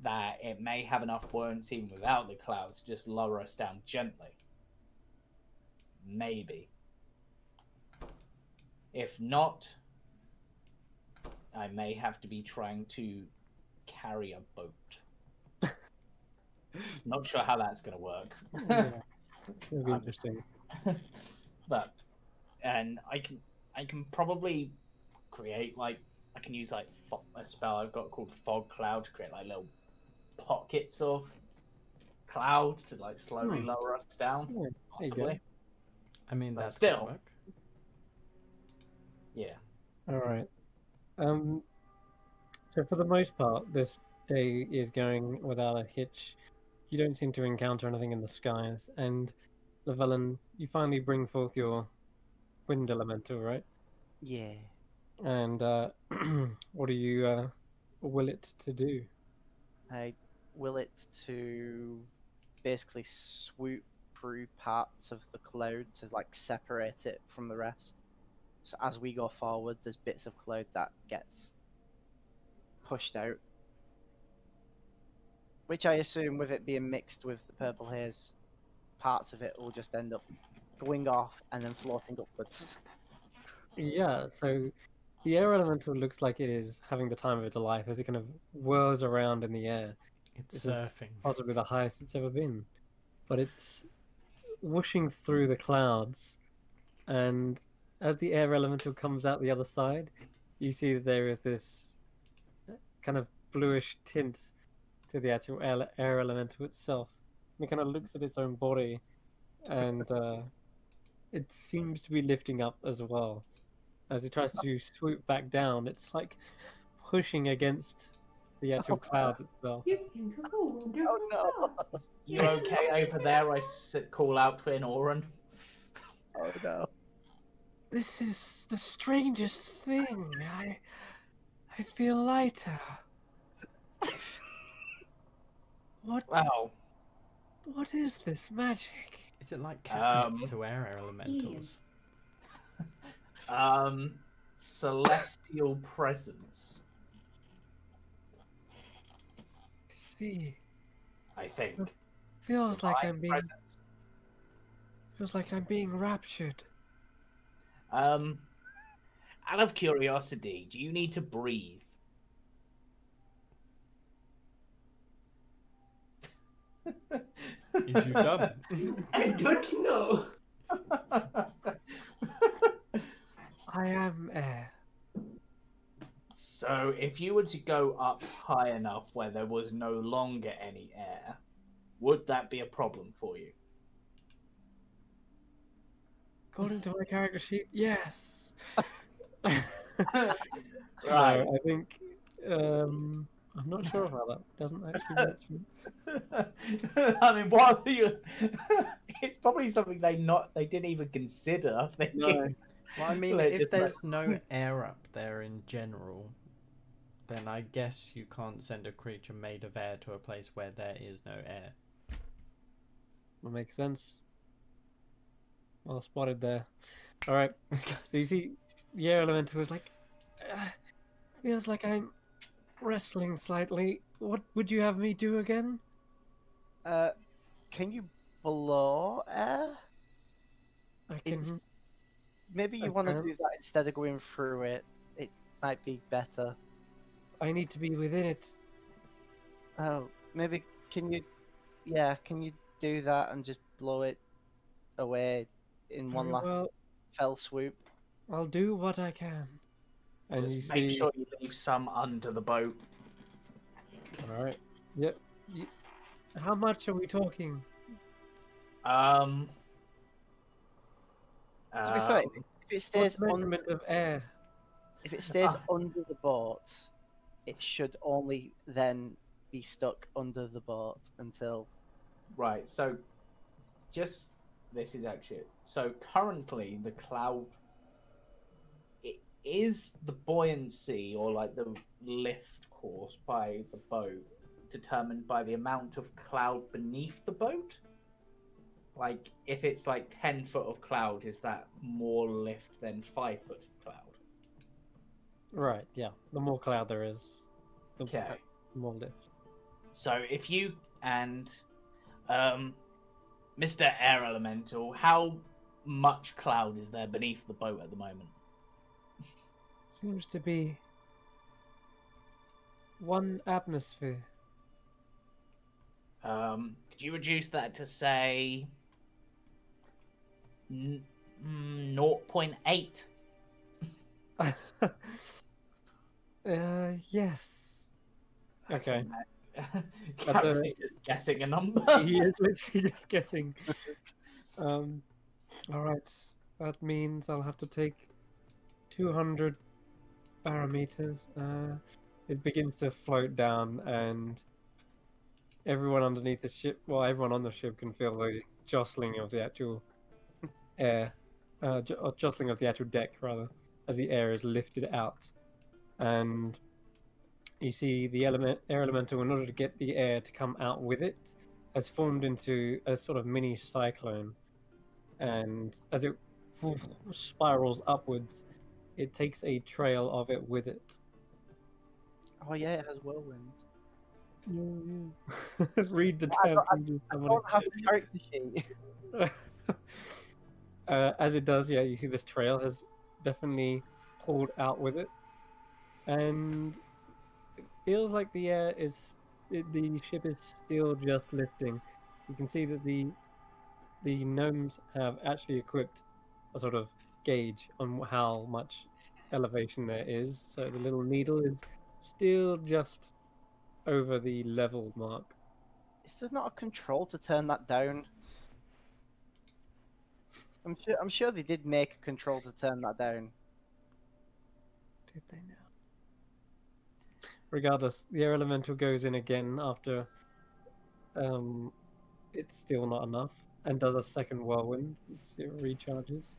that it may have enough buoyancy even without the clouds to just lower us down gently. Maybe. If not, I may have to be trying to carry a boat. Not sure how that's going to work. Yeah. It'll be Um, interesting. but and I can I can probably create like I can use like a spell I've got called fog cloud to create like little pockets of cloud to like slowly Hmm. lower us down. Yeah, there you go. Possibly, I mean, But that still. work. yeah. All right. Um. So for the most part, this day is going without a hitch. You don't seem to encounter anything in the skies, and Llewellyn, you finally bring forth your wind elemental, right? Yeah. And uh, what do you uh, will it to do? I will it to basically swoop through parts of the cloud to like separate it from the rest. So as we go forward, there's bits of cloud that gets pushed out. Which I assume, with it being mixed with the purple haze, parts of it will just end up going off and then floating upwards. Yeah. So the air elemental looks like it is having the time of its life as it kind of whirls around in the air. It's surfing. possibly the highest it's ever been. But it's whooshing through the clouds, and as the air elemental comes out the other side, you see that there is this kind of bluish tint to the actual air, air elemental itself. And it kind of looks at its own body, and uh, it seems to be lifting up as well. As it tries to swoop back down, it's like pushing against the actual clouds itself. You can go wonderful Oh no! stuff. You okay over there? I s- call out to an Oren. Oh no! This is the strangest thing. I I feel lighter. What Wow. what is this magic? Is it like catching Um, to air elementals? Um, celestial presence. See, I think. feels like I'm being presence. feels like I'm being raptured. Um, out of curiosity, do you need to breathe? Is you dumb? I don't know. I am air. So, if you were to go up high enough where there was no longer any air, would that be a problem for you? According to my character sheet, yes. Right. No, I think um I'm not sure about that. Doesn't actually mention. I mean, what are you? it's probably something they not they didn't even consider. Thinking, No. Well, I mean, Like, if it's like- there's no air up there in general, then I guess you can't send a creature made of air to a place where there is no air. That makes sense. Well spotted there. All right. So you see, the air elemental is like, "Ah, feels like I'm wrestling slightly. What would you have me do again? Uh, can you blow air? I can. It's maybe I you want to do that instead of going through it. It might be better. I need to be within it. Oh, maybe can you? Yeah, can you do that and just blow it away in one last well, fell swoop? I'll do what I can. And you just make see, sure you leave some under the boat. all right. Yep. How much are we talking? Um, To be Uh, fair, if it stays on, of air? if it stays Ah. under the boat, it should only then be stuck under the boat until. Right, so just this is actually so currently the cloud it is the buoyancy or like the lift course by the boat determined by the amount of cloud beneath the boat? Like if it's like ten foot of cloud, is that more lift than five foot of cloud? Right, yeah. The more cloud there is, the Okay. more lift. So if you and um, Mr. Air Elemental, how much cloud is there beneath the boat at the moment? Seems to be one atmosphere. Um, could you reduce that to say n- mm, 0.8? uh, yes. Okay. But is just guessing a number. he is literally just guessing. Um, all right. That means I'll have to take 200 barometers. Uh, it begins to float down, and everyone underneath the ship, well, everyone on the ship can feel the jostling of the actual air, uh, or jostling of the actual deck, rather, as the air is lifted out. And you see the element, air elemental, in order to get the air to come out with it, has formed into a sort of mini cyclone. And as it spirals upwards, it takes a trail of it with it. Oh yeah, it has whirlwind. Read the I terms don't- and I don't have the character sheet. uh, as it does, yeah, you see this trail has definitely pulled out with it, and it feels like the air is it, the ship is still just lifting. You can see that the the gnomes have actually equipped a sort of gauge on how much elevation there is. So the little needle is still just over the level mark. Is there not a control to turn that down? I'm sure. I'm sure they did make a control to turn that down. Did they now? Regardless, the air elemental goes in again after um it's still not enough and does a second whirlwind. It recharges.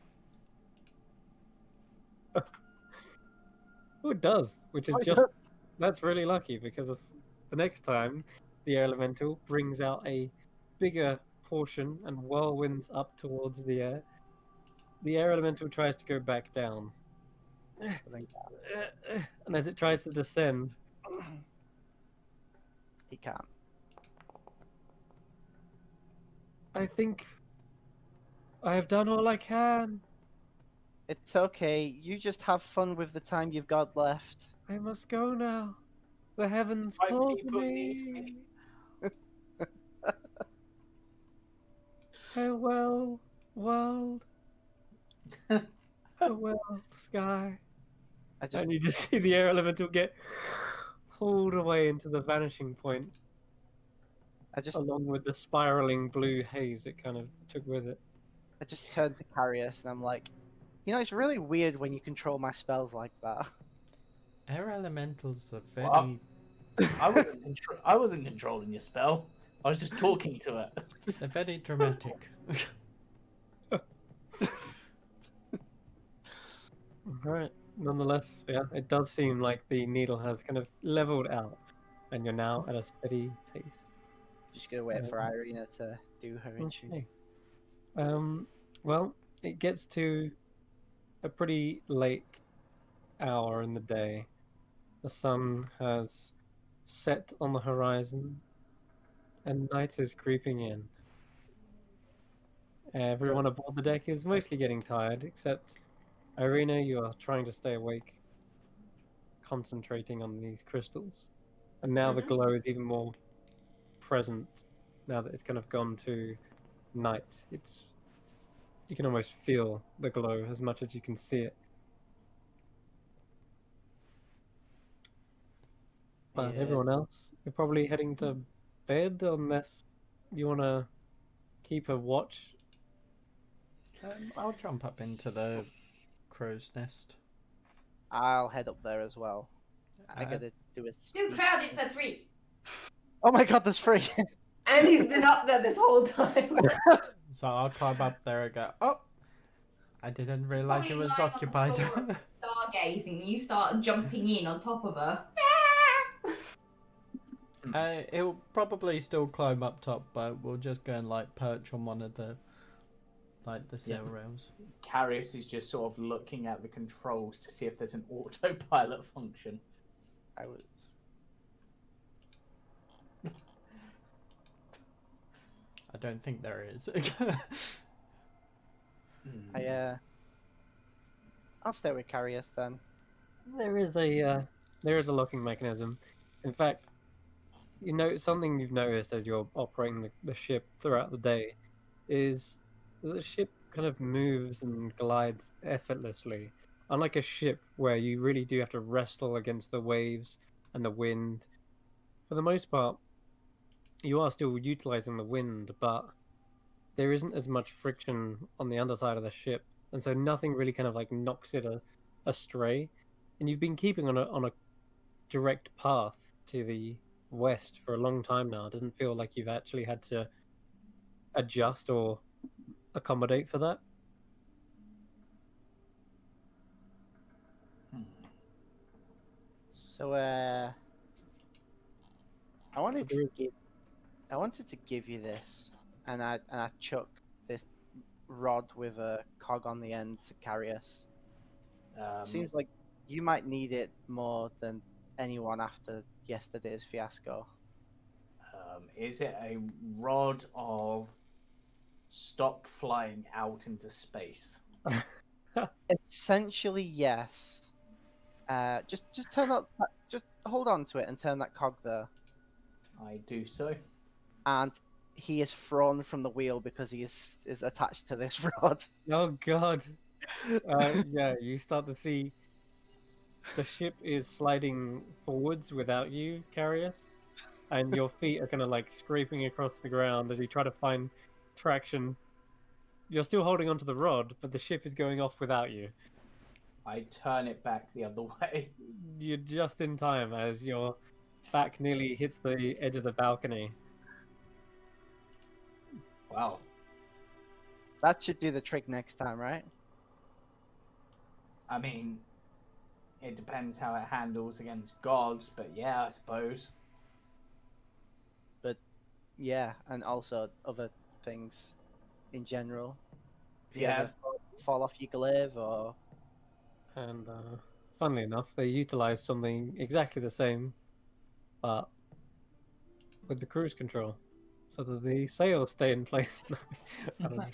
oh, it does, which is Oh, just does. that's really lucky because the next time the air elemental brings out a bigger portion and whirlwinds up towards the air. The air elemental tries to go back down. And as it tries to descend, He can't. I think I have done all I can. It's okay. You just have fun with the time you've got left. I must go now. The heavens My call to people need me. me. Farewell, world. Farewell, sky. I just. And you just see the air elemental get pulled away into the vanishing point, I just. along with the spiraling blue haze it kind of took with it. I just turned to Carius and I'm like, you know, it's really weird when you control my spells like that. Air elementals are very. Well, I wasn't, contro- I wasn't controlling your spell. I was just talking to it. They're very dramatic. Right. Nonetheless, yeah, it does seem like the needle has kind of leveled out, and you're now at a steady pace. Just gonna wait for Um, Irina to do her. Okay. Um. Well, it gets to a pretty late hour in the day. The sun has set on the horizon, and night is creeping in. Everyone aboard the deck is mostly getting tired, except Irina. You are trying to stay awake, concentrating on these crystals, and now the Mhm. glow is even more present. Now that it's kind of gone to night, it's you can almost feel the glow as much as you can see it. But Yeah. everyone else, you're probably heading to bed unless you want to keep a watch. Um, I'll jump up into the crow's nest. I'll head up there as well. I Uh, gotta do a. Too crowded for three. Oh my god, there's three. And he's been up there this whole time. So I'll climb up there and go, oh! I didn't realize it was lying occupied. floor. Stargazing, you start jumping in on top of her. uh, it'll probably still climb up top, but we'll just go and like perch on one of the, like the Yeah. sail rails. Carius is just sort of looking at the controls to see if there's an autopilot function. I was. I don't think there is. I uh. I'll stay with Carius then. There is a uh, there is a locking mechanism. In fact, you know something you've noticed as you're operating the, the ship throughout the day is that the ship kind of moves and glides effortlessly. Unlike a ship where you really do have to wrestle against the waves and the wind. For the most part, you are still utilizing the wind, but there isn't as much friction on the underside of the ship, and so nothing really kind of like knocks it a, astray and you've been keeping on a on a direct path to the west for a long time now. It doesn't feel like you've actually had to adjust or accommodate for that. Hmm. So uh. I wanted to give. I wanted to give you this, and I and I chuck this rod with a cog on the end to Carius. Um, Seems like you might need it more than anyone after yesterday's fiasco. um, is it a rod of stop flying out into space? Essentially, yes. Uh, just just turn that, that- just hold on to it and turn that cog there. I do so. And he is thrown from the wheel because he is is attached to this rod. Oh god. Uh, yeah, you start to see the ship is sliding forwards without you, Carius, and your feet are kind of like scraping across the ground as you try to find traction. You're still holding onto the rod, but the ship is going off without you. I turn it back the other way. You're just in time as your back nearly hits the edge of the balcony. Wow. That should do the trick next time, right? I mean, it depends how it handles against gods, but yeah, I suppose. But yeah, and also other things in general. If you Yeah. ever fall, fall off your glaive or And uh, funnily enough, they utilized something exactly the same, but with the cruise control, so that the sails stay in place. I don't know.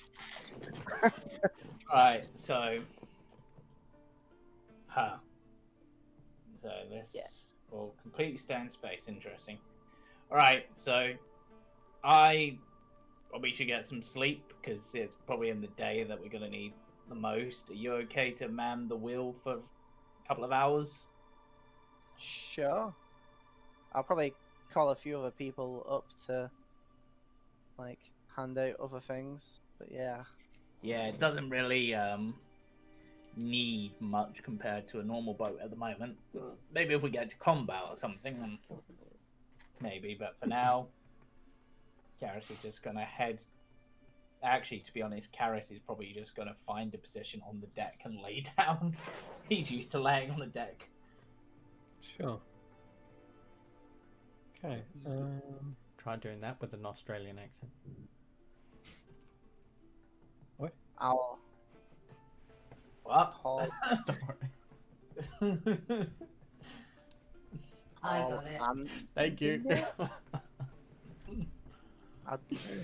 Right, so. Huh. So this Yeah. will completely stay in space. Interesting. Alright, so I probably should get some sleep because it's probably in the day that we're going to need the most. Are you okay to man the wheel for a couple of hours? Sure. I'll probably call a few other people up to like hand out other things. But yeah. Yeah, it doesn't really um, need much compared to a normal boat at the moment. Maybe if we get to combat or something, then maybe. But for now, Carius is just gonna head. Actually, to be honest, Carius is probably just gonna find a position on the deck and lay down. He's used to laying on the deck. Sure. Okay. Um, Try doing that with an Australian accent. I'll What? call, Don't worry. I got it. An- Thank you. I'll,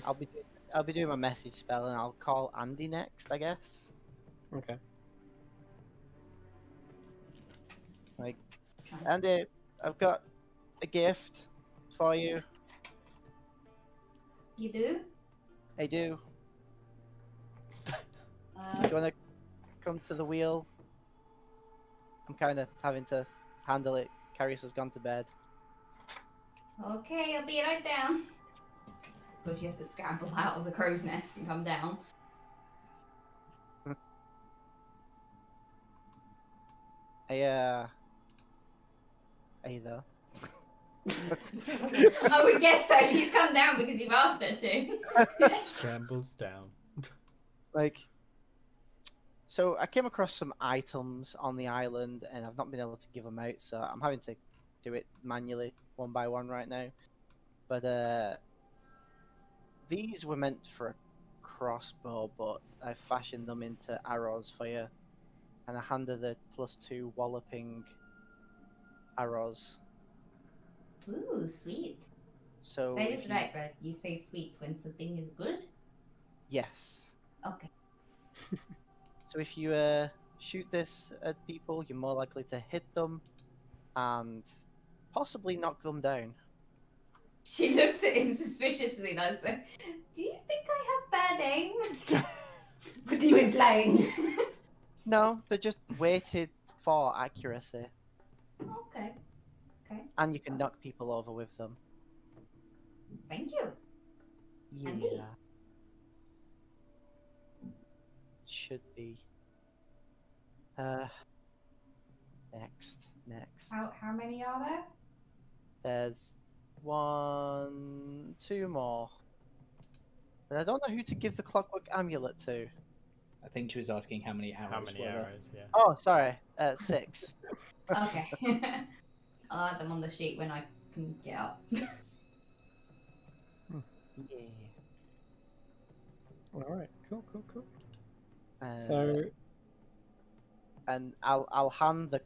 I'll be do- I'll be doing my message spell and I'll call Andy next, I guess. okay. Like, Andy, I've got a gift for you. You do? I do. Uh, Do you want to come to the wheel? I'm kind of having to handle it. Carius has gone to bed. okay, I'll be right down so she has to scramble out of the crow's nest and come down. I uh, are you there? I would guess so. She's come down because you've asked her to. Scrambles down. Like, so I came across some items on the island, and I've not been able to give them out, so I'm having to do it manually, one by one, right now. But uh, these were meant for a crossbow but i fashioned them into arrows for you and i handed the plus two walloping arrows Ooh, sweet. so That if you- right, but you say sweet when something is good. yes Okay. So if you uh, shoot this at people, you're more likely to hit them and possibly knock them down. She looks at him suspiciously and I say, Do you think I have bad aim? What are you implying? No, they're just weighted for accuracy, okay. Okay. and you can knock people over with them. Thank you. Yeah. Should be. Uh. Next, next. How how many are there? There's one, two more. But I don't know who to give the clockwork amulet to. I think she was asking how many arrows. How many were there. arrows? Yeah. Oh, sorry. Uh, six. Okay. I'll add them on the sheet when I can get up. Six. Hmm. Yeah. All right. Cool. Cool. Cool. Uh, So and I'll I'll hand the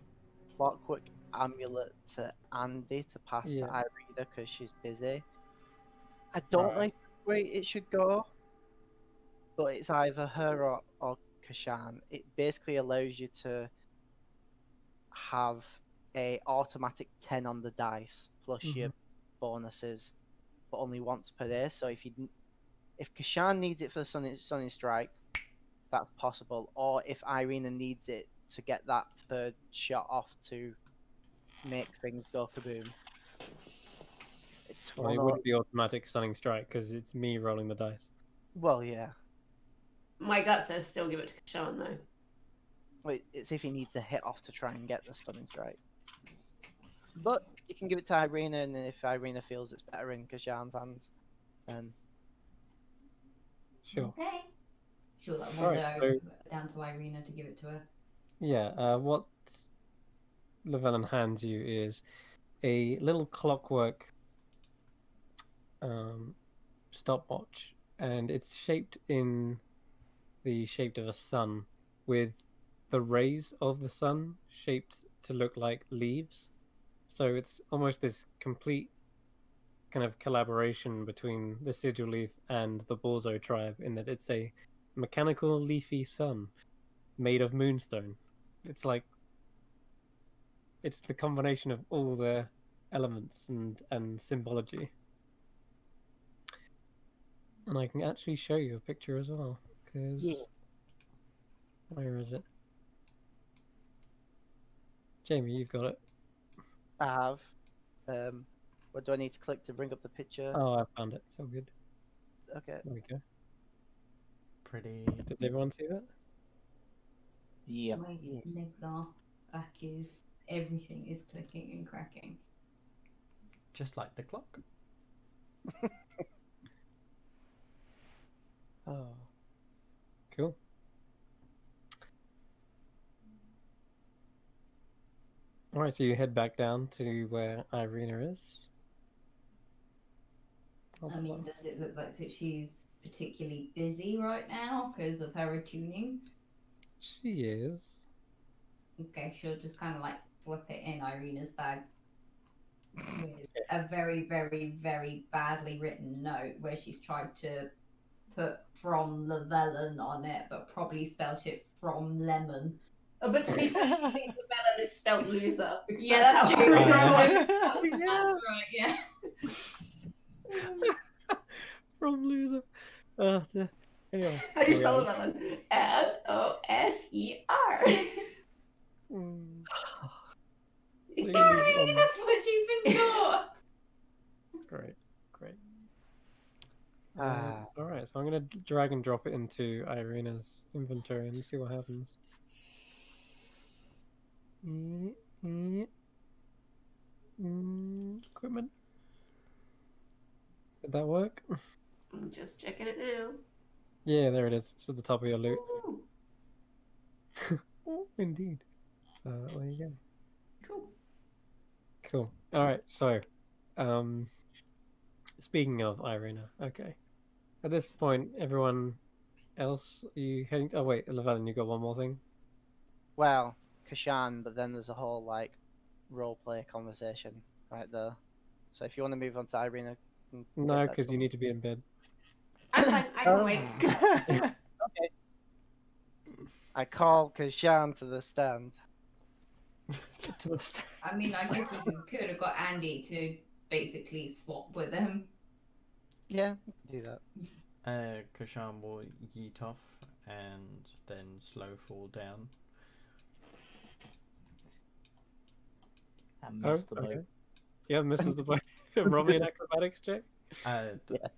clockwork amulet to Andy to pass Yeah. to Irina because she's busy. I don't Right. like the way it should go, but it's either her or, or Kashan. It basically allows you to have a automatic ten on the dice plus your mm-hmm. bonuses, but only once per day. So if you if Kashan needs it for the Sunny, Sunny Strike, that's possible. Or if Irina needs it to get that third shot off to make things go kaboom. It's well, it wouldn't be automatic stunning strike because it's me rolling the dice. well, yeah. My gut says still give it to Sean though. Wait, it's if he needs a hit off to try and get the stunning strike. But you can give it to Irina, and if Irina feels it's better in Kashan's hands, then Sure. Okay. Sure, that Alright, one down to Irina to give it to her. Yeah, uh, what Llewellyn hands you is a little clockwork um, stopwatch, and it's shaped in the shape of a sun, with the rays of the sun shaped to look like leaves. So it's almost this complete kind of collaboration between the sigil leaf and the Borzo tribe in that it's a mechanical leafy sun made of moonstone. It's like it's the combination of all the elements and and symbology. And I can actually show you a picture as well. Cause Yeah. where is it? Jamie, you've got it. I have. Um, what do I need to click to bring up the picture? Oh, I found it. So good. Okay. There we go. Pretty. Did everyone see that? Yep. My legs are, back is, everything is clicking and cracking. Just like the clock. Oh. Cool. All right, so you head back down to where Irina is. Blah, I mean, blah. does it look like that she's particularly busy right now because of her attuning? she is. Okay, she'll just kind of like slip it in Irina's bag with a very, very, very badly written note where she's tried to put from Llewellyn on it, but probably spelt it from lemon. Oh, but to be fair, she thinks the melon is spelt loser. because Yeah, that's how true. I Right. wrote it. That's right, yeah. From loser. Uh, the- anyway. How do you spell on. the melon? L O S E R. Yay, um, that's what she's been taught. great, great. Ah. Uh, all right, so I'm gonna drag and drop it into Irina's inventory and see what happens. Mm, mm, mm, equipment. Did that work? I'm just checking it now. Yeah, there it is. It's at the top of your loot. Ooh, Oh, indeed. Uh, there you go. Cool. Cool. All right. So, um, speaking of Irina, okay. At this point, everyone else, are you heading? oh wait, Llewellyn, you got one more thing. Well, Kashan, but then there's a whole like role play conversation right there. So if you want to move on to Irina, we can get No, because you need to be in bed. I'm fine. I can wait. okay. I call Kashan to the stand. To the st- I mean, I guess you could have got Andy to basically swap with him. Yeah, do that. Uh, Kashan will yeet off and then slow fall down. And Oh, miss the boat. okay. Yeah, misses the boat. Roll me an acrobatics check Uh, d- Yeah.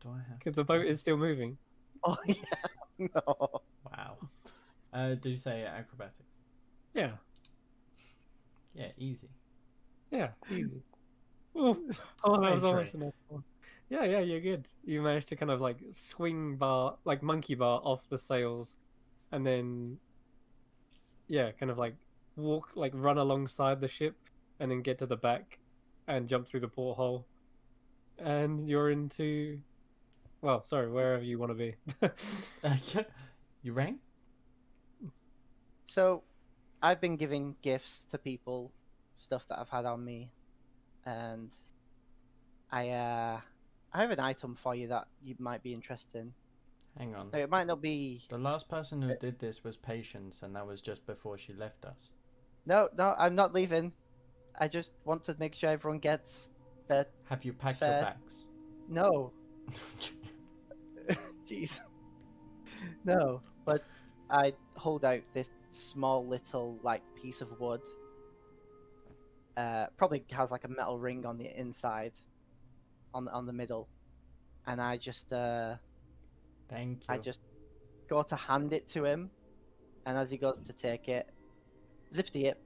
Do I have? because the boat is still moving. Oh yeah, no. Wow. Uh, did you say acrobatics? Yeah, Yeah, easy. yeah, easy. Ooh. Oh, that was 23. almost enough. Yeah, yeah, you're good. You managed to kind of like swing bar, like monkey bar off the sails, and then, yeah, kind of like walk, like run alongside the ship, and then get to the back, and jump through the porthole, and you're into, well, sorry, wherever you want to be. you rang? So, I've been giving gifts to people, stuff that I've had on me, and I uh, I have an item for you that you might be interested in. Hang on. Now, it might not be. The last person who did this was Patience, and that was just before she left us. No, no, I'm not leaving. I just want to make sure everyone gets their. Have you packed Fair. your bags? No, jeez. No, but I hold out this small little like piece of wood. Uh, probably has like a metal ring on the inside, on the, on the middle, and I just uh, Thank you. I just go to hand it to him, and as he goes to take it, zippity it,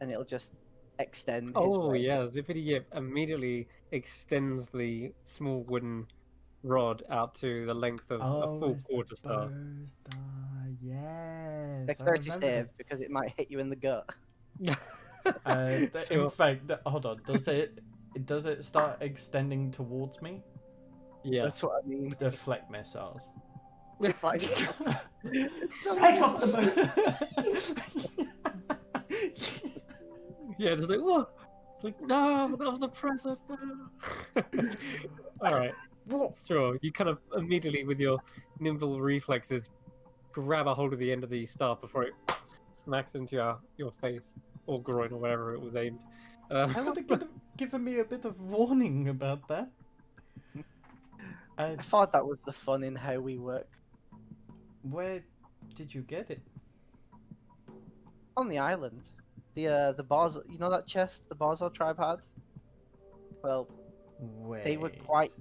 and it'll just extend. Oh yeah, Zippity Yip immediately extends the small wooden rod out to the length of a full quarter staff. Star, Yes. I Dexterity remember save because it might hit you in the gut. Uh, In Sure. fact, hold on. Does it? Does it start extending towards me? Yeah. That's what I mean. Deflect missiles. It's like- it's not Right off the boat. Yeah, it's like, what? It's like, no, not the present. No. All right. Sure. You kind of immediately, with your nimble reflexes, grab a hold of the end of the staff before it smacks into your, your face or groin or wherever it was aimed. Uh, I would have given, given me a bit of warning about that. Uh, I thought that was the fun in how we work where did you get it? on the island. The uh, the Barzo, you know that chest the Barzo tribe had. Well, Wait. they were quite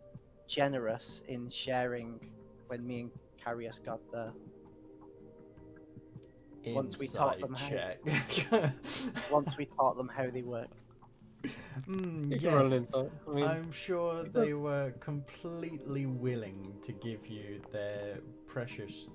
generous in sharing when me and Carius got there. once we taught them how- Once we taught them how they work. Mm, you can roll an yes. I mean, I'm sure they were completely willing to give you their precious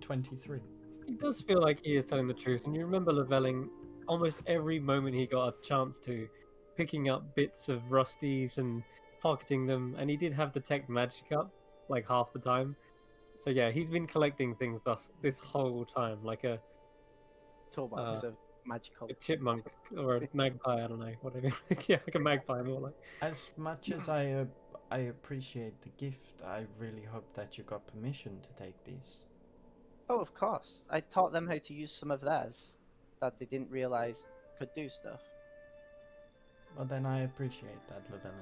23. He does feel like he is telling the truth, and you remember leveling almost every moment he got a chance to, picking up bits of rusties and pocketing them, and he did have detect magic up like half the time. So yeah, he's been collecting things thus this whole time, like a, Toolbox Uh, of magical. a chipmunk or a magpie. I don't know, whatever. yeah, like a magpie more like. As much as I uh, I appreciate the gift, I really hope that you got permission to take these. Oh, of course. I taught them how to use some of theirs that they didn't realize could do stuff. Well, then I appreciate that, Llewellyn.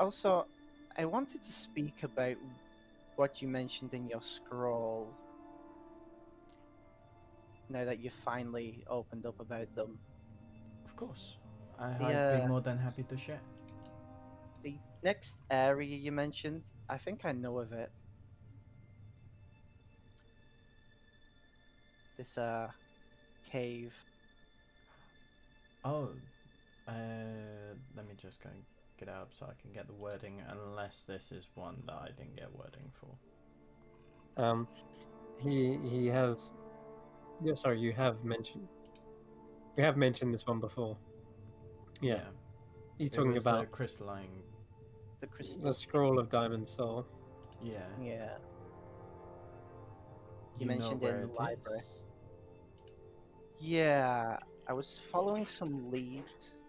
Also, I wanted to speak about what you mentioned in your scroll. Now that you've finally opened up about them, Of course. I, I'd be uh, more than happy to share. the next area you mentioned, I think I know of it. this uh cave. Oh, uh, let me just go it out so I can get the wording. Unless this is one that I didn't get wording for. Um, he he has. Yeah, sorry, you have mentioned. We have mentioned this one before. Yeah, he's It talking was the about crystalline. The crystal. the scroll of Diamond Soul. Yeah. Yeah. You know mentioned it in the it library. is? Yeah, I was following some leads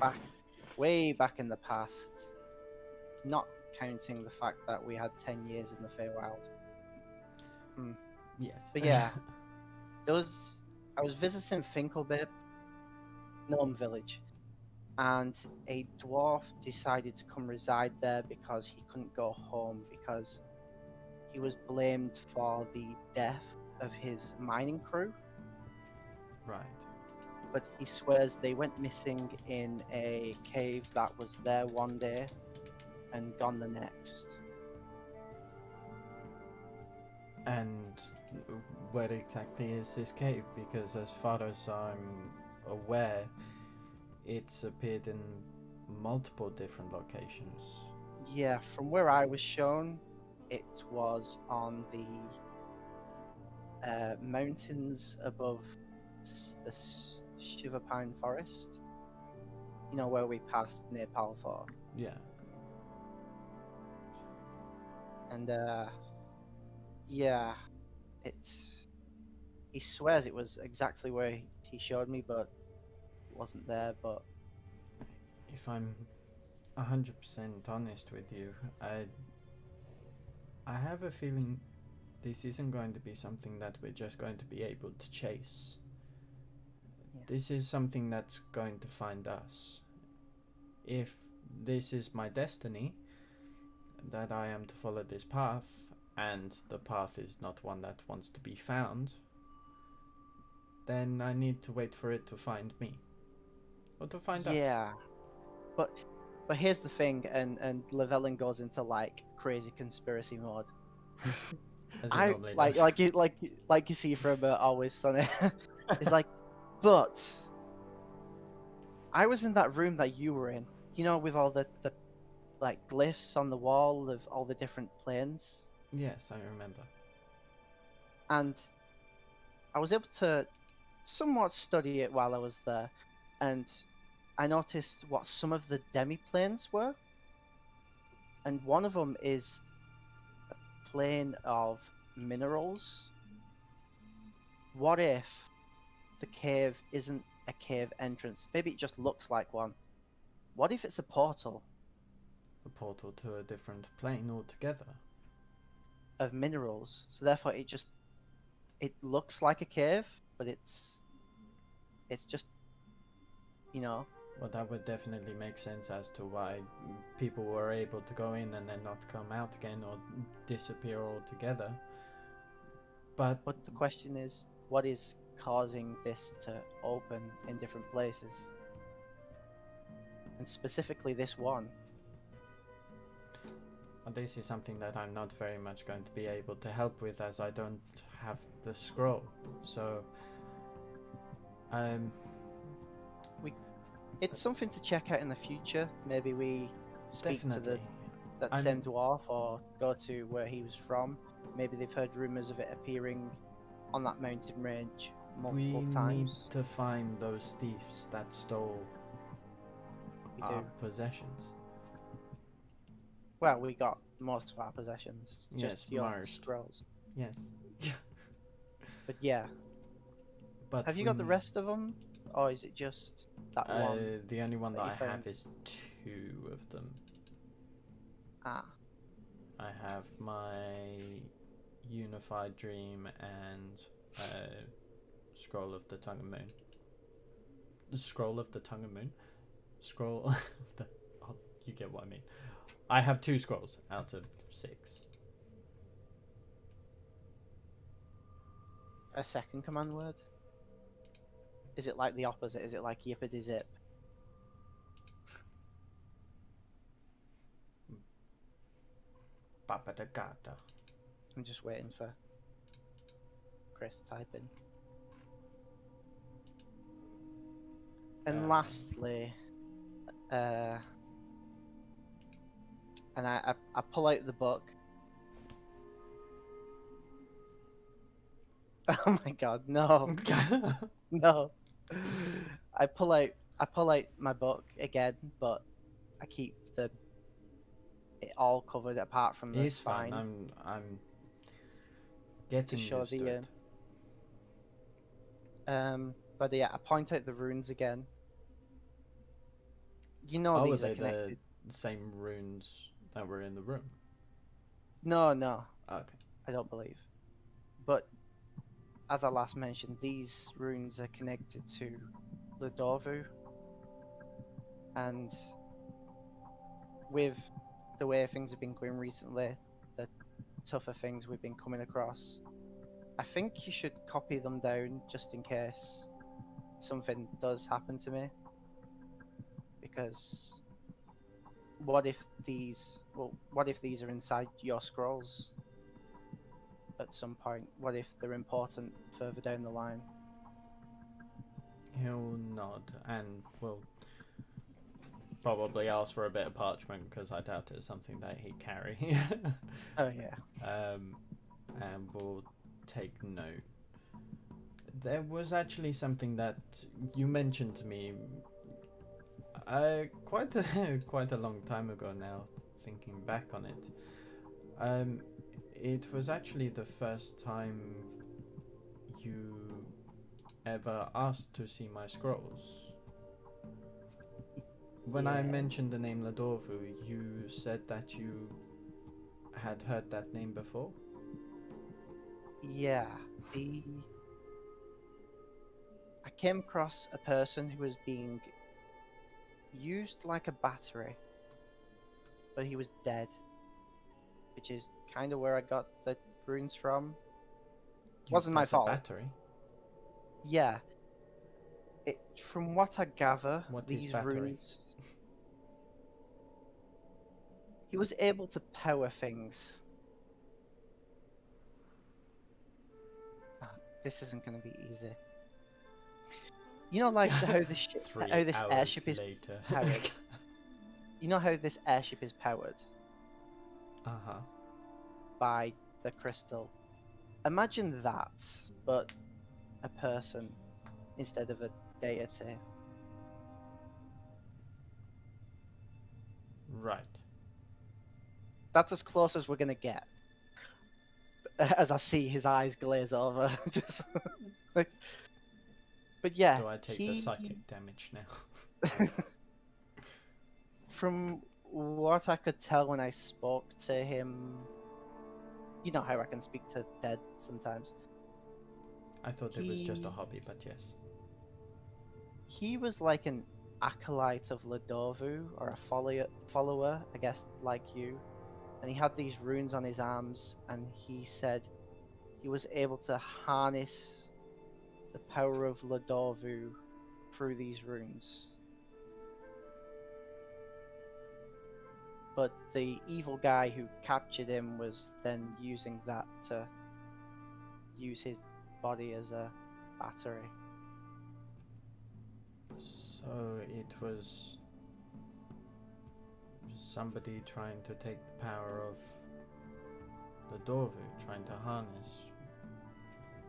back, way back in the past, not counting the fact that we had 10 years in the Feywild. Hmm. Yes. But yeah, there was, I was visiting Finkelbib, Gnome Village, and a dwarf decided to come reside there because he couldn't go home because he was blamed for the death of his mining crew. right. But he swears they went missing in a cave that was there one day and gone the next. And where exactly is this cave? Because as far as I'm aware, it's appeared in multiple different locations. Yeah, from where I was shown, it was on the uh, mountains above the Shiver Pine Forest. You know where we passed near Palfor, Yeah. and uh, yeah, it's. He swears it was exactly where he, showed me, but it wasn't there. But If I'm a hundred percent honest with you, I I have a feeling this isn't going to be something that we're just going to be able to chase. Yeah. This is something that's going to find us. If this is my destiny, that I am to follow this path, and the path is not one that wants to be found, then I need to wait for it to find me. Or to find us. yeah, but but here's the thing, and and Llewellyn goes into like crazy conspiracy mode. I like like you like like you see from uh, Always Sunny. it's like, but I was in that room that you were in. You know, with all the the like glyphs on the wall of all the different planes, Yes, I remember. and I was able to somewhat study it while I was there, and I noticed what some of the demi-planes were, and one of them is a plane of minerals. What if the cave isn't a cave entrance? Maybe it just looks like one. What if it's a portal A portal to a different plane altogether. of minerals? So therefore, it just it looks like a cave, but it's it's just you know Well, that would definitely make sense as to why people were able to go in and then not come out again or disappear altogether. But But the question is, what is causing this to open in different places? And specifically this one. this is something that I'm not very much going to be able to help with as I don't have the scroll. So, um, We, it's something to check out in the future. Maybe we speak to the that I'm- same dwarf or go to where he was from. Maybe they've heard rumors of it appearing on that mountain range multiple we times. need to find those thieves that stole We our do. possessions. Well, we got most of our possessions, just Yes, your merged. scrolls. Yes. But yeah, but have you got the rest of them, or is it just that one? Uh, the only one that that, I have is two of them. Ah, I have my Unified Dream and uh, Scroll of the Tongue of Moon. The Scroll of the Tongue of Moon? Scroll of the. Oh, you get what I mean. I have two scrolls out of six. a second command word. Is it like the opposite? Is it like yippity zip? Papa da gata. I'm just waiting for Chris typing. And Um, lastly, uh, and I, I I pull out the book. Oh my god, no, no! I pull out I pull out my book again, but I keep the it all covered apart from the it's fine. spine. I'm I'm getting show used the, to uh, it. Um, but yeah, I point out the runes again. You know oh, these are connected. the same runes that were in the room? No, no, Okay. I don't believe. But as I last mentioned, these runes are connected to Ladorvu. And with the way things have been going recently, tougher things we've been coming across, I think you should copy them down just in case something does happen to me. Because what if these well what if these are inside your scrolls at some point? What if they're important further down the line? He'll nod and will probably ask for a bit of parchment because I doubt it's something that he'd carry. Oh yeah. um, and we'll take note. There was actually something that you mentioned to me uh, quite a, quite a long time ago now, thinking back on it. Um, it was actually the first time you ever asked to see my scrolls. When I mentioned the name Ladorvu, you said that you had heard that name before. Yeah. The I came across a person who was being used like a battery. But he was dead. Which is kind of where I got the runes from. Wasn't my fault. Battery. Yeah. It from what I gather, What these runes he was able to power things. Ah, this isn't going to be easy. You know, like how the ship, how this airship is, later. powered. you know how this airship is powered uh huh. by the crystal. Imagine that, but a person instead of a deity. Right. That's as close as we're gonna get. As I see his eyes glaze over, just like. But yeah, Do I take he, the psychic damage now? from what I could tell when I spoke to him, you know how I can speak to dead sometimes. I thought it was just a hobby, but yes. He was like an acolyte of Ladorvu, or a follower, follower, I guess, like you. And he had these runes on his arms, and he said he was able to harness the power of Ladorvu through these runes. But the evil guy who captured him was then using that to use his body as a battery. So it was somebody trying to take the power of the Dorvu, trying to harness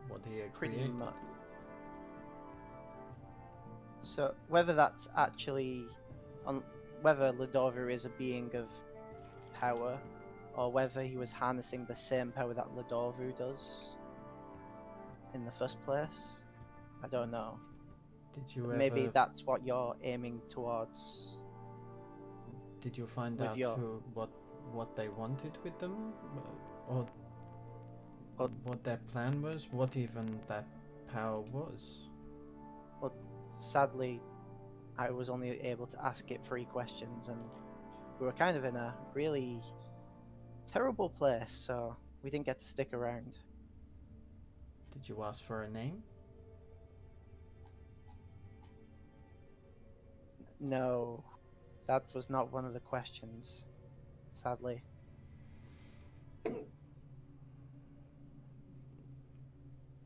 what he had pretty created. much. So whether that's actually on whether Ladorvu is a being of power, or whether he was harnessing the same power that Ladorvu does in the first place, I don't know. Did you ever? Maybe that's what you're aiming towards. Did you find out your- who, what what they wanted with them, Uh, or what their plan was? What even that power was? Well, Sadly, I was only able to ask it three questions, and we were kind of in a really terrible place, so we didn't get to stick around. Did you ask for a name? No, that was not one of the questions, sadly.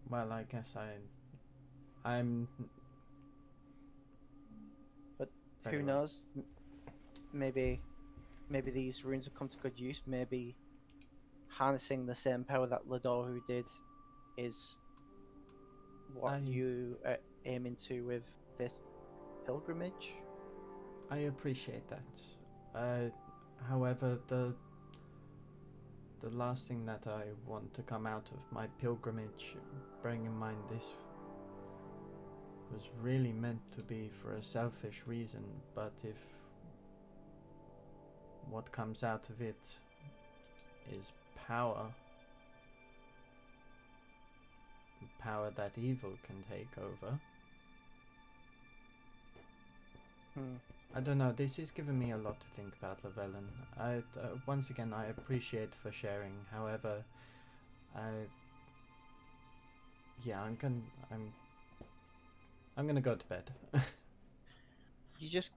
well, I guess I, I'm. But Who knows? Maybe, maybe these runes have come to good use. Maybe harnessing the same power that Ladorvu did is what I- you are aiming to with this pilgrimage. I appreciate that. Uh, however, the the last thing that I want to come out of my pilgrimage, bearing in mind this was really meant to be for a selfish reason, but if what comes out of it is power, power that evil can take over. Hmm. I don't know. This is giving me a lot to think about, Llewellyn. I uh, once again I appreciate for sharing. However, I yeah, I'm gonna I'm I'm gonna go to bed. You just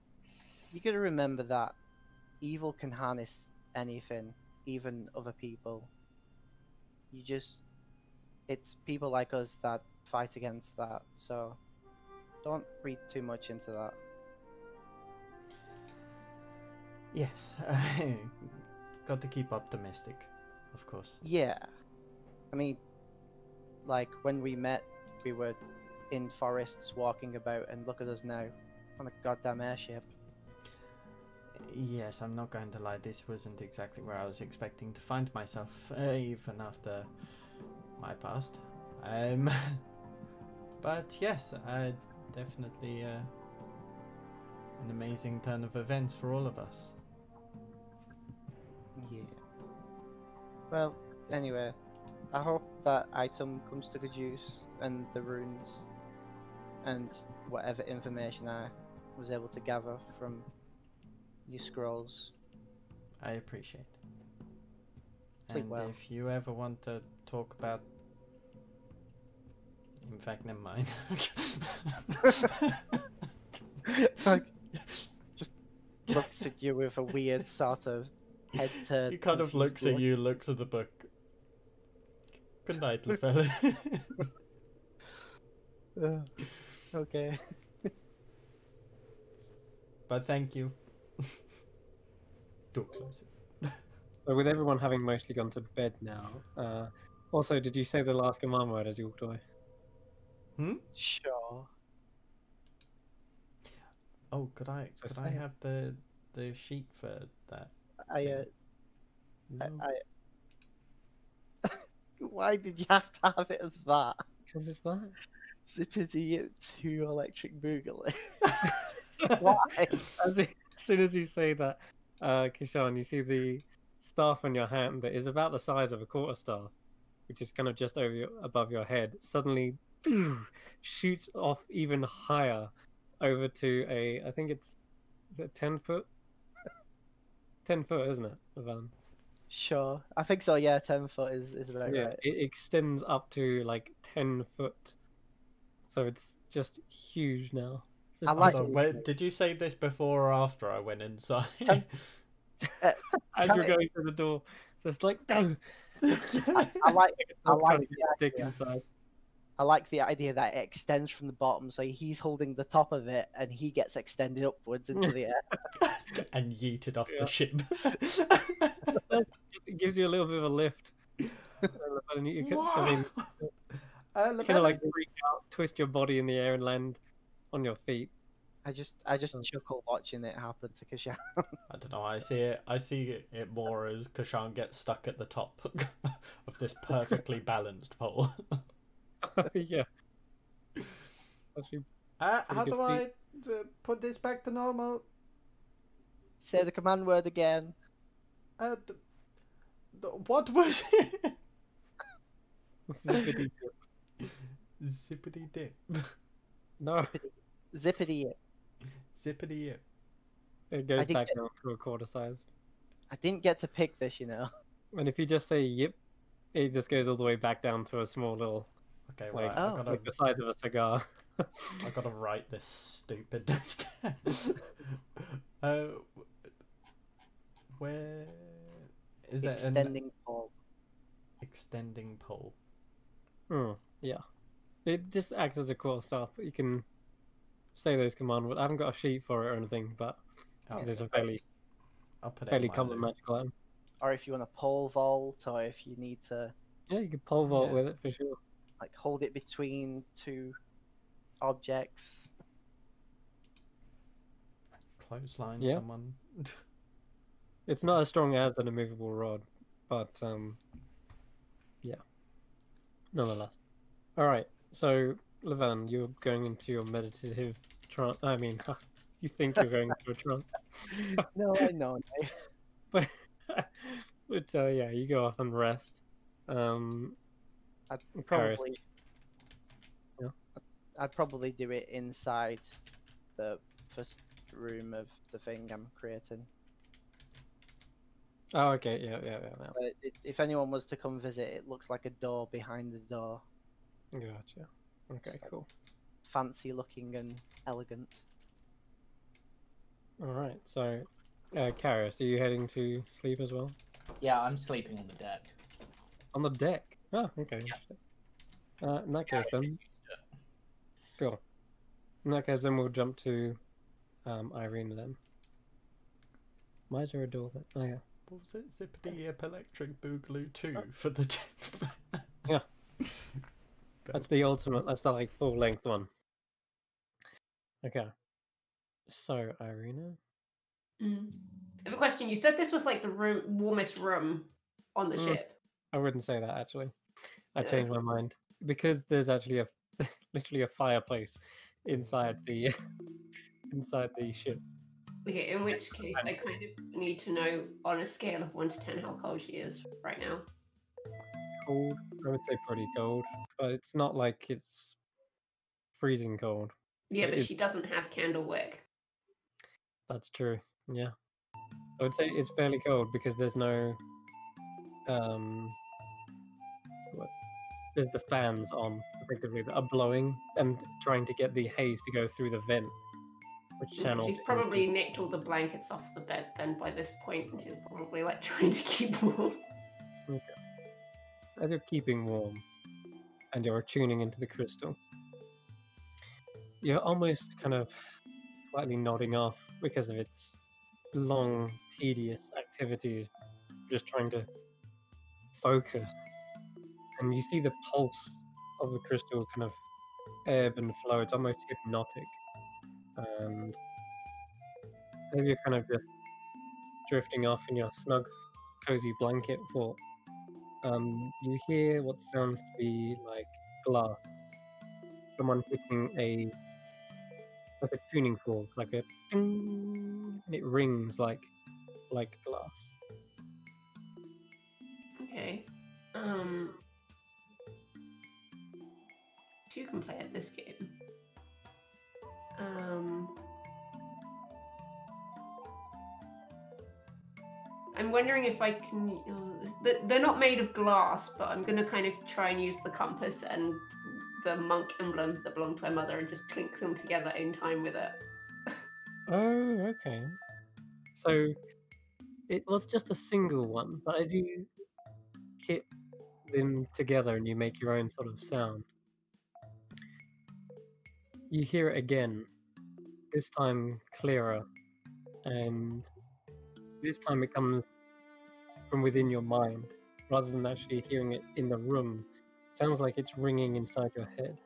you gotta remember that evil can harness anything, even other people. You just it's people like us that fight against that, so don't read too much into that. Yes, got to keep optimistic, of course. Yeah. I mean like when we met we were in forests walking about and look at us now on a goddamn airship. Yes, I'm not going to lie. This wasn't exactly where I was expecting to find myself, uh, even after my past. Um, but yes, uh, definitely uh, an amazing turn of events for all of us. Yeah. Well, anyway, I hope that item comes to good use and the runes and whatever information I was able to gather from your scrolls. I appreciate. Sleep and well. if you ever want to talk about, in fact, never mind. like, just looks at you with a weird sort of head turn. he kind of confused looks at you, looks at the book. Good night, Llewellyn. Uh, okay. but thank you. Door closes. So with everyone having mostly gone to bed now, uh, also, did you say the last command word as you walked away? Hmm? Sure. Oh, could I So could I say it. have the the sheet for that? I, uh, I, No. I... Why did you have to have it as that? Because it's that. Zippity to electric boogaloo. Why? As, i- soon as you say that, uh, Kashan, you see the staff on your hand that is about the size of a quarter staff, which is kind of just over your, above your head, suddenly shoots off even higher over to a, I think it's, is it 10 foot? 10 foot, isn't it, Ivan? Sure. I think so, yeah, 10 foot is, is about yeah, right. it extends up to like 10 foot. So it's just huge now. It's I like- Hold on, wait, did you say this before or after I went inside? Uh, can- as you're I- going through the door. So it's like, dang! I, I like I I'm like to the a dick inside. I like the idea that it extends from the bottom, so he's holding the top of it, and he gets extended upwards into the air. and yeeted off Yeah. the ship. It gives you a little bit of a lift. you can, I mean, Uh, you kind of like freak out, twist your body in the air, and land on your feet. I just I just Oh. chuckle watching it happen to Kashan. I don't know. I see it. I see it, it more as Kashan gets stuck at the top of this perfectly balanced pole. yeah. Actually, Uh, how good do I uh, put this back to normal? Say the command word again. Uh, th- th- what was it? zippity dip. Zippity dip. No, Zippity, zippity. yip. Zippity yip. it goes back that- down to a quarter size. I didn't get to pick this, you know. And if you just say yip, it just goes all the way back down to a small little, Okay, like, right. Oh. I gotta, like the size of a cigar. I gotta write this stupidness down. uh, where is it? An Extending pole. extending pole. Hmm, yeah. It just acts as a core staff, but you can say those command words. I haven't got a sheet for it or anything, but Oh, because it's a fairly I'll put it fairly common loot. magical item. Or if you want a pole vault, or if you need to Yeah, you can pole vault Yeah. with it for sure. Like hold it between two objects. Clothesline Yeah. someone. It's not as strong as an immovable rod, but um, yeah, nonetheless. All right, so Levan, you're going into your meditative trance. I mean, you think you're going into a trance, no, I know. no. but but uh, yeah, you go off and rest. Um, I'd probably, Yeah. I'd probably do it inside the first room of the thing I'm creating. oh, okay, yeah, yeah, yeah. yeah. But it, if anyone was to come visit, it looks like a door behind the door, Gotcha. Okay, Just like- cool. fancy looking and elegant. All right, so, uh, Carius, are you heading to sleep as well? Yeah, I'm sleeping on the deck. On the deck. Oh, okay. Yeah. Uh, in that case, Yeah, then, cool. In that case, then we'll jump to um, Irina then. Why is there a door there? Oh, yeah. What was it? Zippity Yip Electric Boogaloo 2 for the 10th. Yeah. That's the ultimate, that's the like full length one. Okay. So, Irina? Mm. I have a question. You said this was like the room, warmest room on the Mm. ship. I wouldn't say that actually. I Yeah. changed my mind because there's actually a there's literally a fireplace inside the inside the ship. Okay, in which case I kind of need to know on a scale of one to ten how cold she is right now. Cold, I would say pretty cold, but it's not like it's freezing cold. Yeah, It but she doesn't have Candlewick. That's true. Yeah, I would say it's fairly cold because there's no um. What? There's the fans on effectively that are blowing and trying to get the haze to go through the vent, which Mm, channels. She's into- probably nicked all the blankets off the bed then by this point, and she's probably like trying to keep warm. Okay. as you're keeping warm and you're tuning into the crystal, you're almost kind of slightly nodding off because of its long, tedious activities, just trying to focus. And you see the pulse of the crystal kind of ebb and flow. It's almost hypnotic. And as you're kind of just drifting off in your snug, cozy blanket fort, um, you hear what sounds to be like glass. Someone hitting a like a tuning fork, like a ding, and it rings like like glass. Okay. Um. You can play at this game. Um. I'm wondering if I can. Uh, they're not made of glass, but I'm gonna kind of try and use the compass and the monk emblem that belonged to my mother and just clink them together in time with it. Oh, okay. So it was just a single one, but as you hit them together and you make your own sort of sound, you hear it again, this time clearer, and this time it comes from within your mind rather than actually hearing it in the room. sounds like it's ringing inside your head.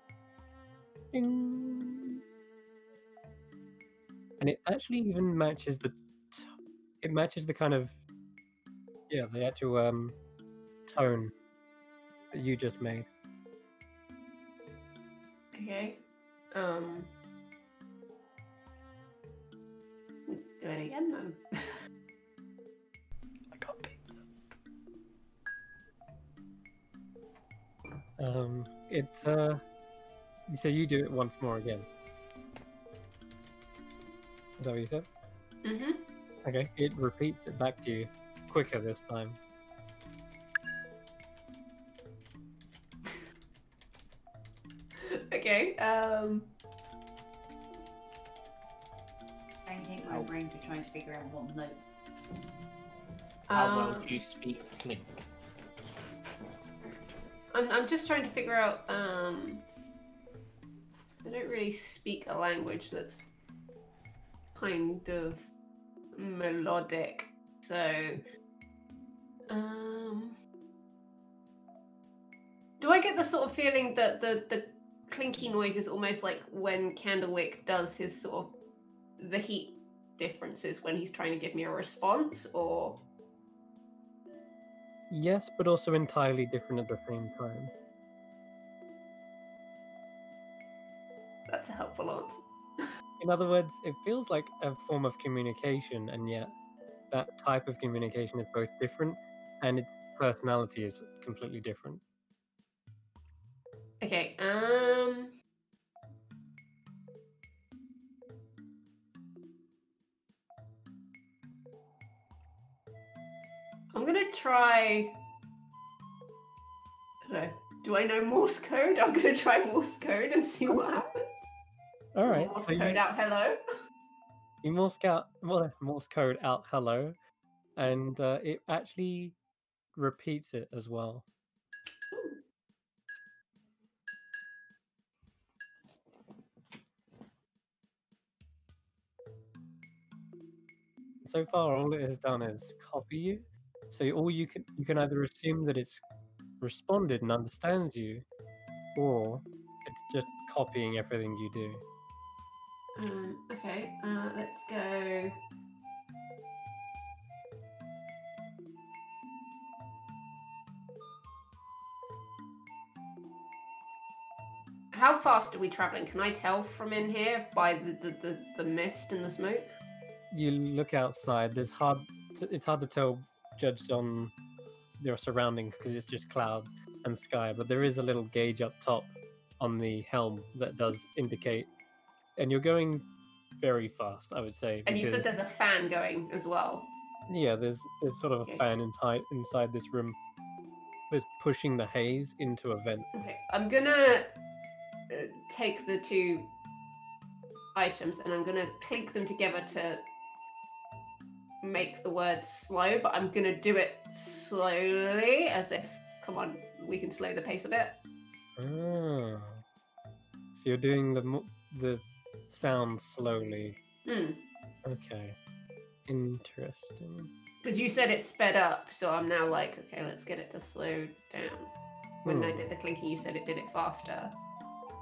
Ding. And it actually even matches the t- it matches the kind of yeah, the actual um tone that you just made. Okay. Um. Do it again then. I got pizza. Um it uh so you do it once more again. Is that what you said? mm-hmm. Okay, it repeats it back to you quicker this time. Um. I think my brains are trying to figure out what note. How well um, do you speak Clink? I'm, I'm just trying to figure out um don't really speak a language that's kind of melodic. So, um, do I get the sort of feeling that the the clinky noise is almost like when Candlewick does his sort of the heat differences when he's trying to give me a response, or Yes, but also entirely different at the same time. that's a helpful answer. In other words, it feels like a form of communication, and yet that type of communication is both different and its personality is completely different. Okay, um. I'm gonna try. I don't know. Do I know Morse code? I'm gonna try Morse code and see what happens. All right, Morse so code you, out. Hello. you Morse, out, well, Morse code out hello, and uh, it actually repeats it as well. So far, all it has done is copy you. So all you can you can either assume that it's responded and understands you, or it's just copying everything you do. Um, okay, uh, let's go. How fast are we traveling? Can I tell from in here by the, the, the, the mist and the smoke? You look outside. There's hard. It's hard to tell, judged on your surroundings, because it's just cloud and sky. But there is a little gauge up top on the helm that does indicate, and you're going very fast. I would say. And you said there's a fan going as well. yeah, there's there's sort of a Okay. fan inside inside this room. That's pushing the haze into a vent. Okay, I'm gonna uh, take the two items and I'm gonna clink them together to make the word slow, but I'm gonna do it slowly, as if, come on, we can slow the pace a bit. Ah. So you're doing the the sound slowly. Hmm. Okay. Interesting. Because you said it sped up, so I'm now like, okay, let's get it to slow down. When I Hmm. did the clinking, you said it did it faster.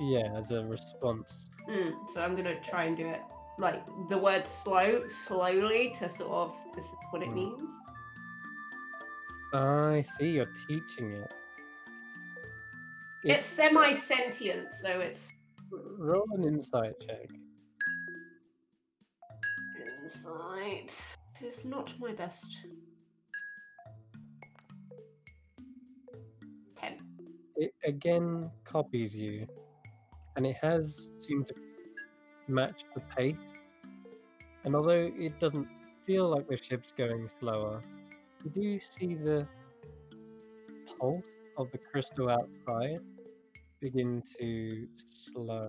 Yeah, as a response. Hmm. So I'm gonna try and do it like the word slow, slowly to sort of this is what it Hmm. means. I see. You're teaching it. It- It's semi sentient, so it's Roll an insight check. insight. It's not my best. Ten. It again copies you, and it has seemed to match the pace. And although it doesn't feel like the ship's going slower, you do see the pulse of the crystal outside begin to slow.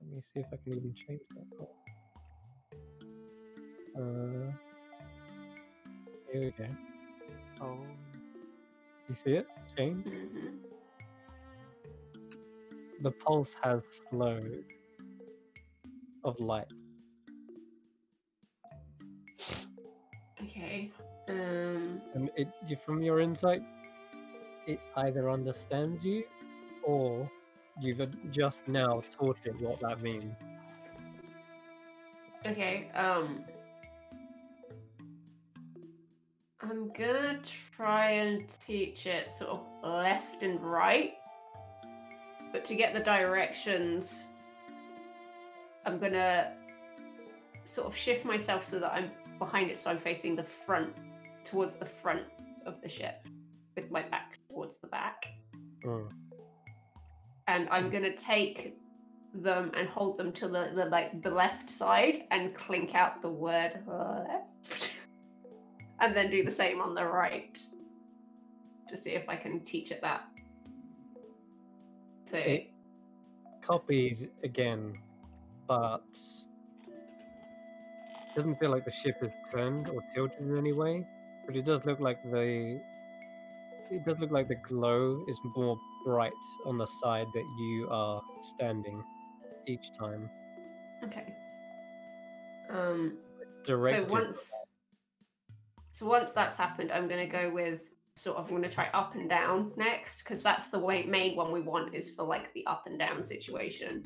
Let me see if I can even change that. Uh, here we go. Oh. You see it change? hmm the pulse has slowed of light. Okay. Um. And it from your insight, it either understands you or you've just now taught it what that means. Okay. Um. I'm gonna try and teach it sort of left and right, but to get the directions, I'm gonna sort of shift myself so that I'm behind it, so I'm facing the front, towards the front of the ship, with my back towards the back. Mm. and I'm gonna take them and hold them to the, the like the left side and clink out the word left, and then do the same on the right to see if I can teach it that. So It copies again, but it doesn't feel like the ship is turned or tilted in any way. But it does look like the it does look like the glow is more bright on the side that you are standing. each time. Okay. Um. Directed. So once, so once that's happened, I'm gonna go with sort of. I'm gonna try up and down next because that's the way main one we want is for like the up and down situation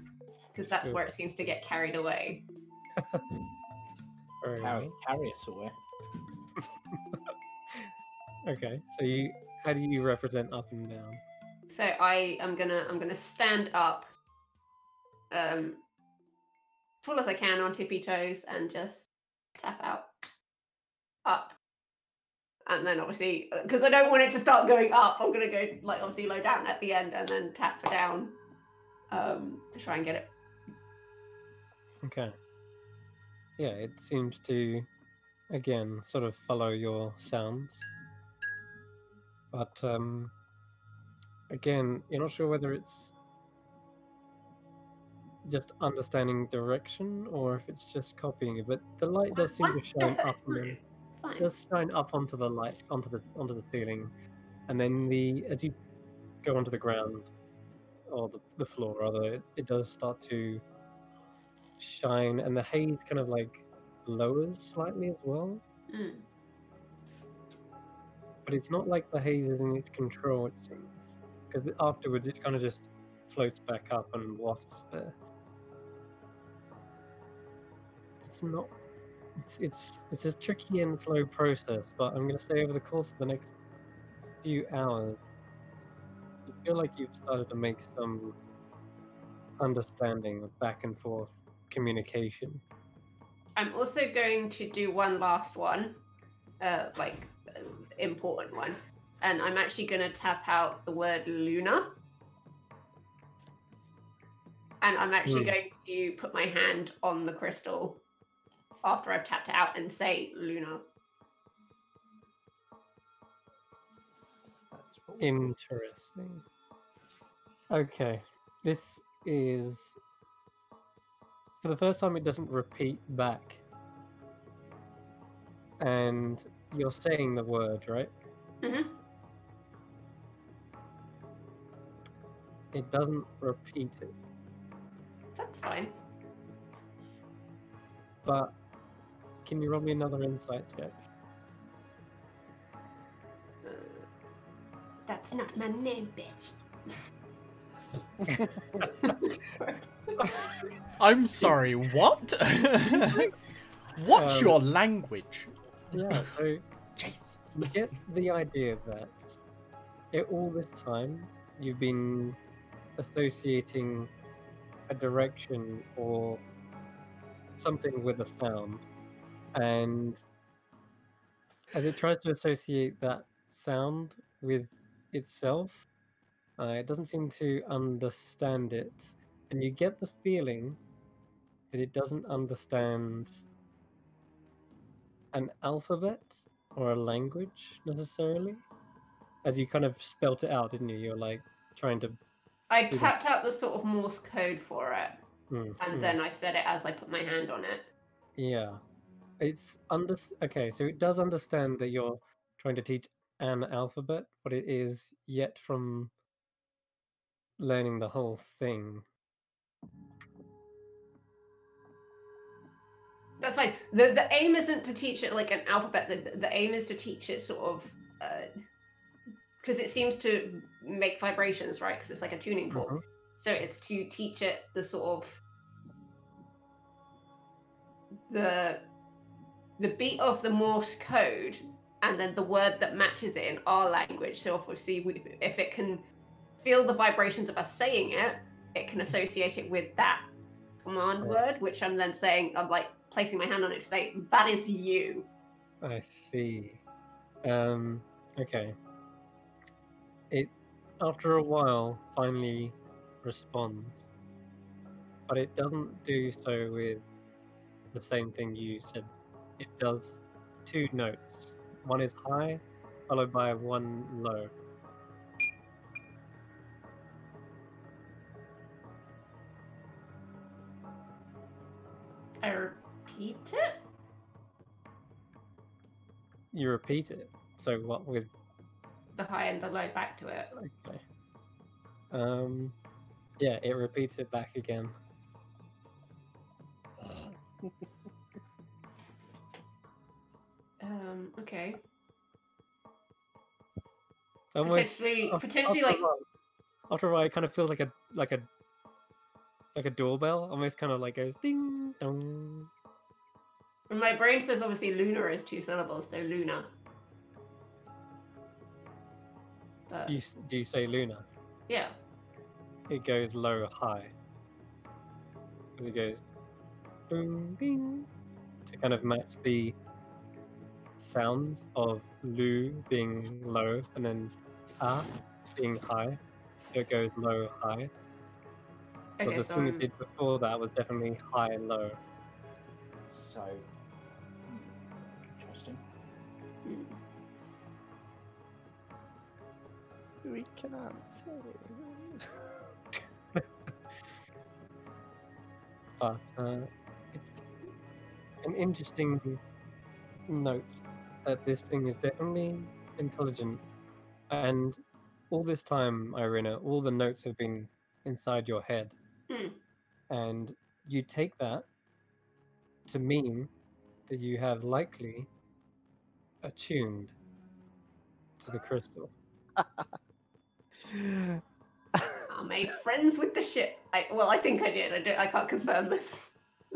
because that's where it seems to get carried away. Very Carry, carry us away. Okay, so you how do you represent up and down? So I am gonna I'm gonna stand up, um, tall as I can on tippy toes and just tap out, up, and then obviously because I don't want it to start going up, I'm gonna go like obviously low down at the end and then tap down, um, to try and get it. Okay. Yeah, it seems to again sort of follow your sounds. But um again, you're not sure whether it's just understanding direction or if it's just copying it, but the light does seem to shine up and. Fine. does shine up onto the light onto the onto the ceiling and then the as you go onto the ground or the, the floor rather it, it does start to shine and the haze kind of like lowers slightly as well Mm. but it's not like the haze is in its control it seems because afterwards it kind of just floats back up and wafts there it's not it's it's it's a tricky and slow process but i'm going to say over the course of the next few hours you feel like you've started to make some understanding of back and forth communication I'm also going to do one last one, uh, like uh, important one, and I'm actually going to tap out the word Luna, and I'm actually Hmm. going to put my hand on the crystal after I've tapped it out and say Luna. That's. Interesting. Okay, this is for the first time. It doesn't repeat back, and you're saying the word right. hmm It doesn't repeat it, That's fine. but can you roll me another insight check? Uh, that's not my name, bitch. I'm sorry, what? What's Um, your language? Yeah. So Jesus. you get the idea that it, all this time you've been associating a direction or something with a sound and as it tries to associate that sound with itself uh, it doesn't seem to understand it and you get the feeling that it doesn't understand an alphabet or a language necessarily as you kind of spelt it out didn't you you're like trying to I tapped out the sort of Morse code for it, Hmm, and hmm. then I said it as I put my hand on it. Yeah. It's under okay, so it does understand that you're trying to teach an alphabet, but it is yet from learning the whole thing. That's fine. the The aim isn't to teach it like an alphabet. The the aim is to teach it sort of because it seems to make vibrations, right? Because it's like a tuning fork. Mhm. So it's to teach it the sort of the the beat of the Morse code, and then the word that matches it in our language. So obviously, we, see if it can feel the vibrations of us saying it, it can associate it with that command word, which I'm then saying, I'm like placing my hand on it to say, that is you. I see. Um okay. It after a while finally responds. But it doesn't do so with the same thing you said. It does two notes. One is high, followed by one low. Repeat it. You repeat it. So what with The high and the low back to it. okay. Um yeah, it repeats it back again. Um. Okay. Almost Potentially, after- potentially after like while- after a while, it kind of feels like a like a like a doorbell. Almost kind of like goes ding dong. My brain says obviously lunar is two syllables, so Luna. But Do you, do you say Luna? yeah. It goes low high. Because it goes boom ding to kind of match the sounds of Lu being low and then Ah being high. So it goes low high. But Okay, the so thing it did before that was definitely high and low. So We can't say. but uh, it's an interesting note that this thing is definitely intelligent. And all this time, Irina, all the notes have been inside your head. Hmm. And you take that to mean that you have likely attuned to the crystal. I made friends with the ship. I well, I think I did. I, don't, I can't confirm this.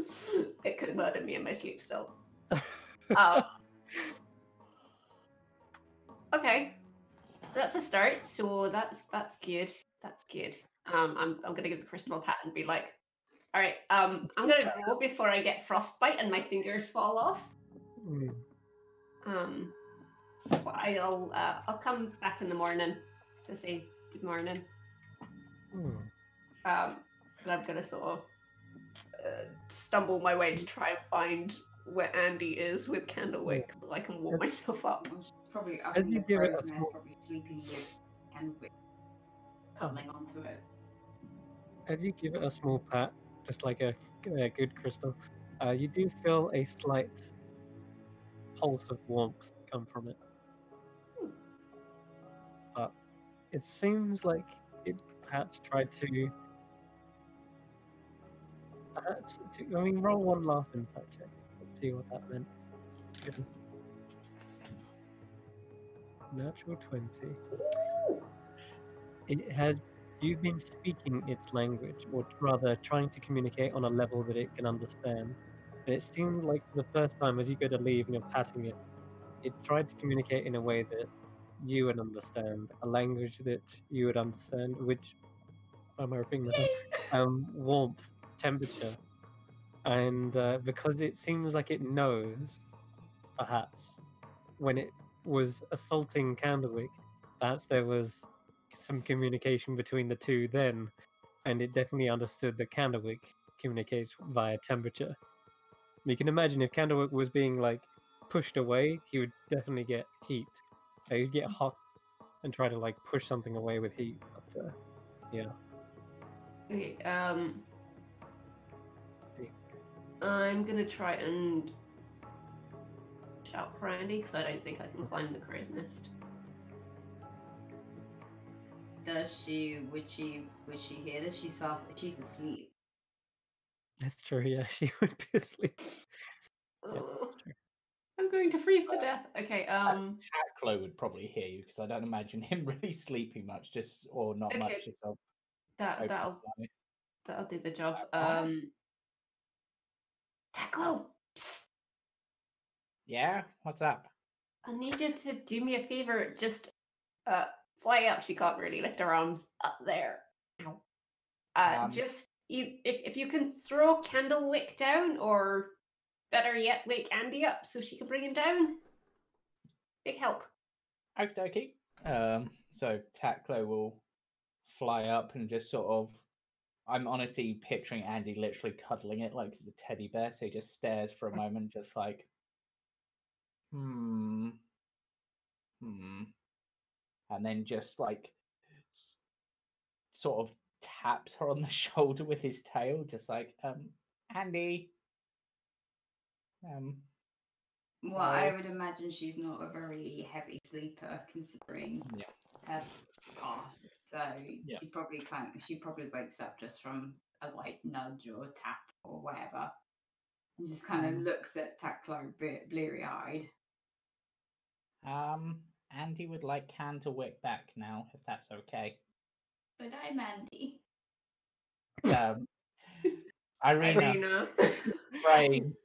it could have murdered me in my sleep still. Uh, okay, that's a start. So that's that's good. That's good. Um, I'm I'm gonna give the crystal a pat and be like, all right. Um, I'm gonna go before I get frostbite and my fingers fall off. Hmm. Um, I'll uh, I'll come back in the morning to say good morning. Hmm. Um, and I'm gonna sort of uh, stumble my way to try and find where Andy is with Candlewick so I can warm myself up. Probably up As in you the give it a small- probably sleeping with Candlewick, cuddling onto it. As you give it a small pat, just like a, a good crystal, uh, you do feel a slight pulse of warmth come from it. It seems like it perhaps tried to. Perhaps to, I mean, roll one last insight check. Let's see what that meant. Natural 20. It has you've been speaking its language, or rather trying to communicate on a level that it can understand. And it seemed like the first time, as you go to leave and you're patting it, it tried to communicate in a way that you would understand, a language that you would understand, which I'm hoping that um, warmth, temperature, and uh, because it seems like it knows, perhaps when it was assaulting Candlewick, perhaps there was some communication between the two then, and it definitely understood that Candlewick communicates via temperature. You can imagine if Candlewick was being like pushed away, he would definitely get heat. Uh, he'd get hot and try to like push something away with heat. But uh, yeah, Okay, um, I'm gonna try and shout for Andy because I don't think I can climb the crow's nest. Does she? Would she? Would she hear this? She's fast. She's asleep. that's true. Yeah, she would be asleep. Oh. I'm going to freeze to death. Okay, um, Taklo would probably hear you because I don't imagine him really sleeping much, just or not Okay. much. Just that that'll that'll do the job. Uh, uh. Um, Taklo, Yeah, what's up? I need you to do me a favor. Just uh, fly up. She can't really lift her arms up there. Uh, Um, just you, if if you can throw Candlewick down, or better yet, wake Andy up so she can bring him down. Big help. Okie dokie. Um, so Taklo will fly up and just sort of. I'm honestly picturing Andy literally cuddling it like it's a teddy bear. So he just stares for a moment, just like, hmm, hmm, and then just like, sort of taps her on the shoulder with his tail, just like, um, Andy. Um, Well, I would imagine she's not a very heavy sleeper considering Yeah. her past. So Yeah. she probably kind of, she probably wakes up just from a light nudge or tap or whatever. And just kind of Mm. looks at Taklo a bit bleary eyed. Um, Andy would like Candlewick back now, if that's okay. But I'm Andy. Um, Irina, Irina.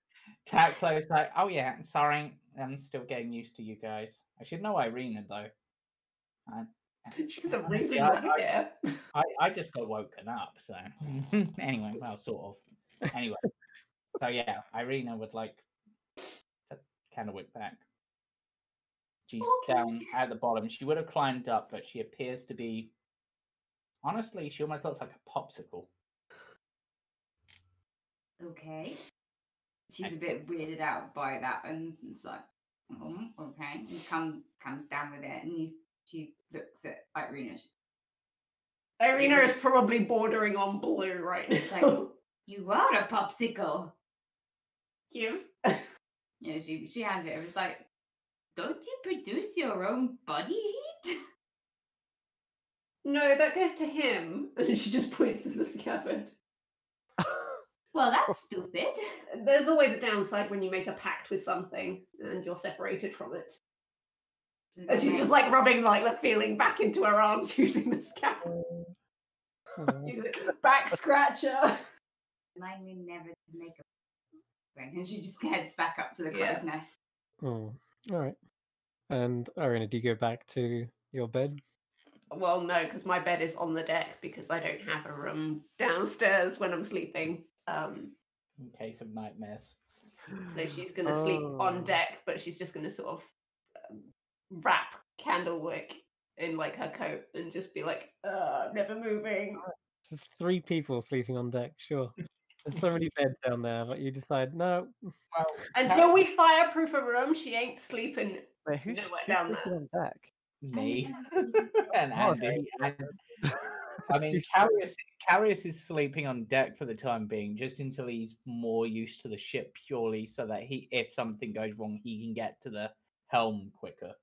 right. Taklo's like, oh yeah, sorry, I'm still getting used to you guys. I should know Irina though. I, She's the reason Yeah, I- here. I, I just got woken up, so anyway, well, sort of. Anyway, so yeah, Irina would like to Candlewick back. She's Okay. down at the bottom. She would have climbed up, but she appears to be. Honestly, she almost looks like a popsicle. Okay. She's a bit weirded out by that, and it's like, oh, okay. And come comes down with it, and you, she looks at Irina. she- Irina is probably bordering on blue right like- now. You are a popsicle. Give. You know, she she hands it. over. It's like, don't you produce your own body heat? No, that goes to him. And she just points to the scabbard. Well, that's stupid. There's always a downside when you make a pact with something and you're separated from it. Mm-hmm. And she's just like rubbing like the feeling back into her arms using the scabbard. Mm. Back scratcher. Remind me never to make a thing. And she just heads back up to the Yeah. crow's nest. Oh, all right. And Irina, do you go back to your bed? Well, no, because my bed is on the deck because I don't have a room downstairs when I'm sleeping. Um, In case of nightmares. so she's going to sleep Oh. on deck, but she's just going to sort of um, wrap Candlewick in like her coat and just be like, uh, never moving. There's three people sleeping on deck. Sure. There's so many beds down there, but you decide no. Well, Until we fireproof a room, she ain't sleeping. Wait, who's, Nowhere who's down sleeping on deck? Me Oh, and Andy. And, I mean, Carius, Carius is sleeping on deck for the time being, just until he's more used to the ship purely, so that he, if something goes wrong, he can get to the helm quicker.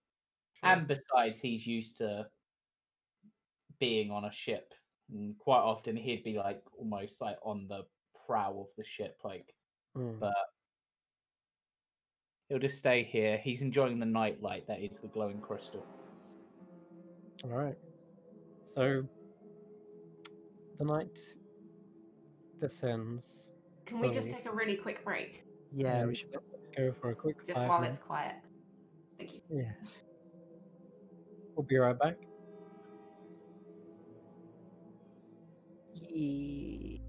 And besides, he's used to being on a ship, and quite often he'd be like almost like on the prow of the ship, like. Hmm. But he'll just stay here. He's enjoying the night light that is the glowing crystal. All right. So the night descends. Can we just take a really quick break? Yeah, and we should. go for a quick Just while minutes. it's quiet. Thank you. Yeah. We'll be right back. Ye-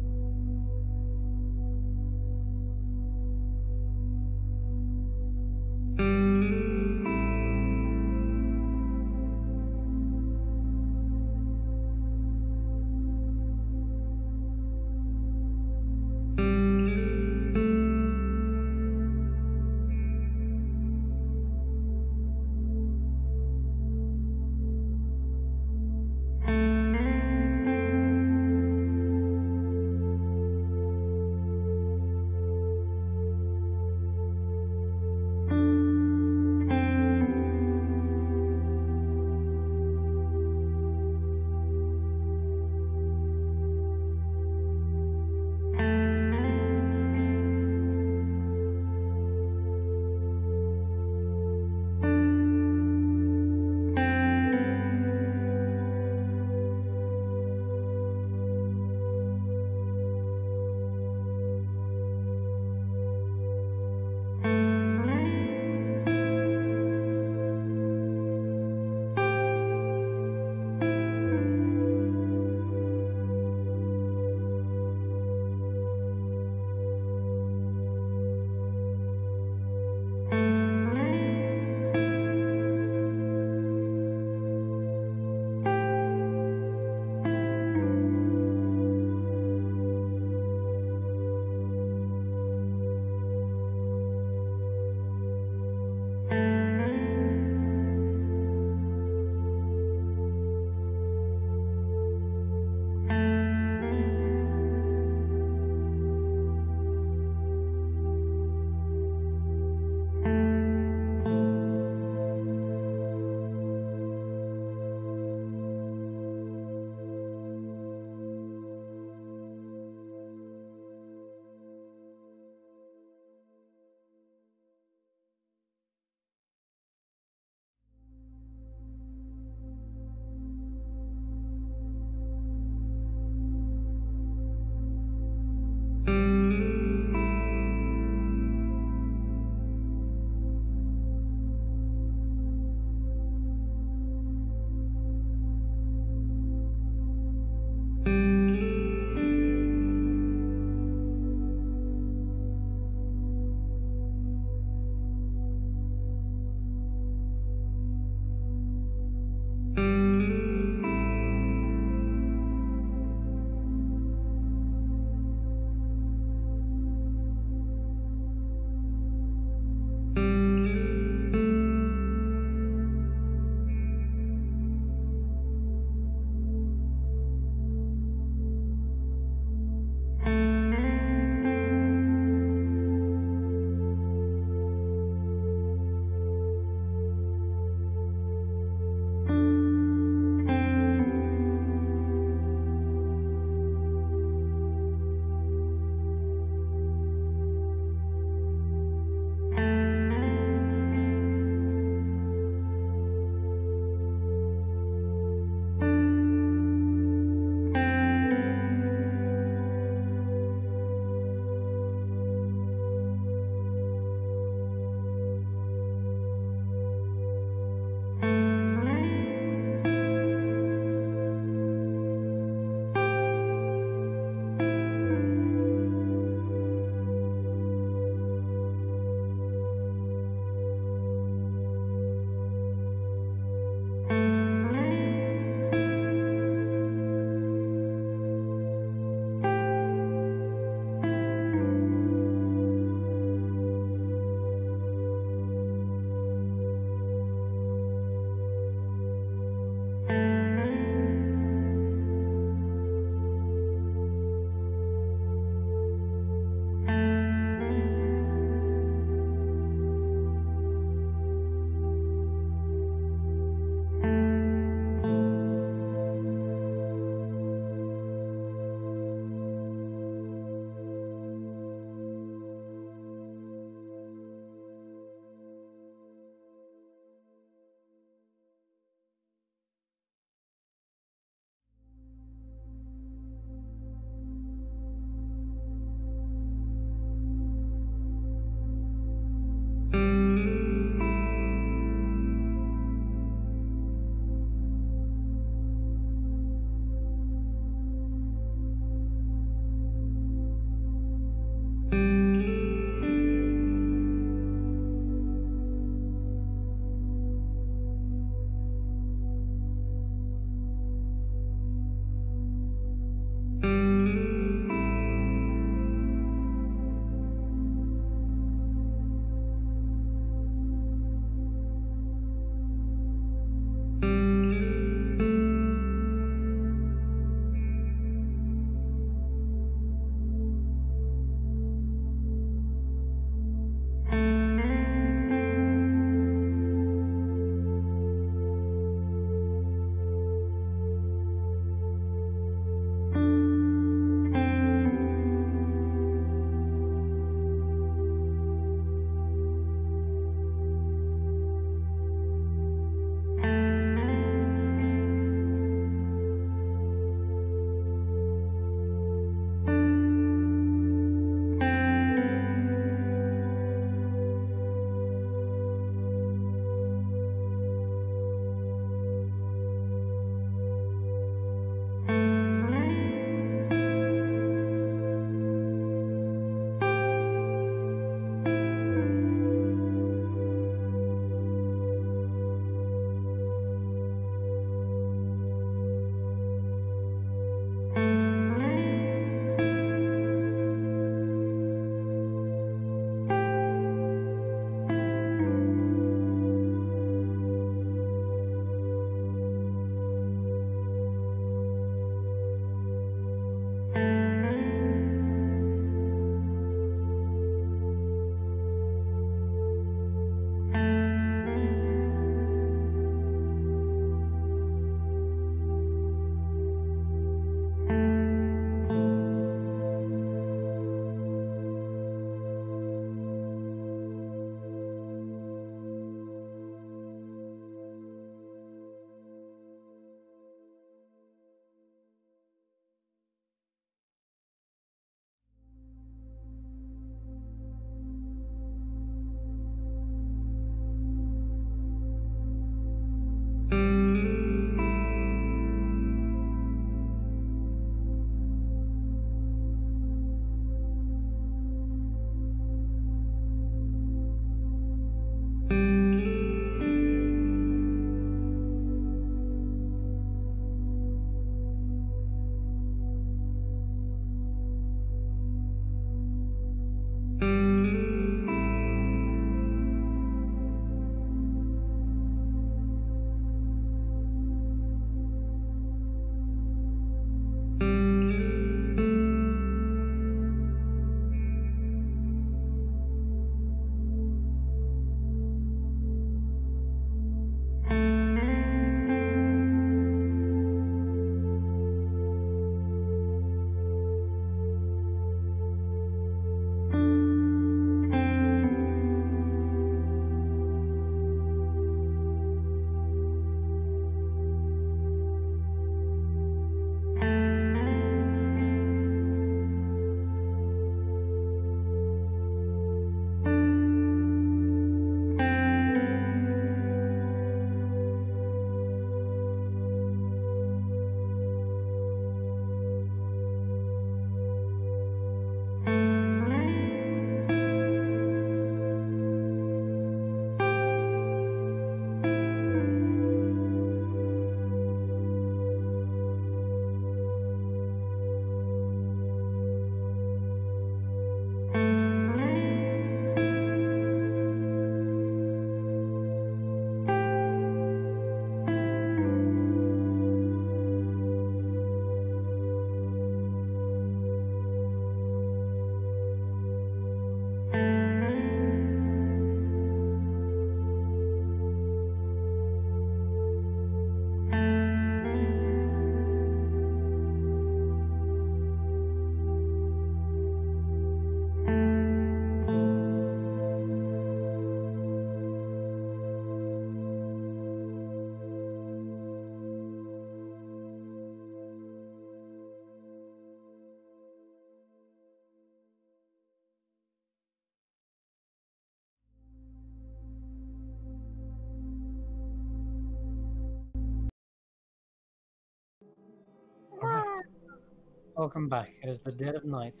Welcome back. It is the dead of night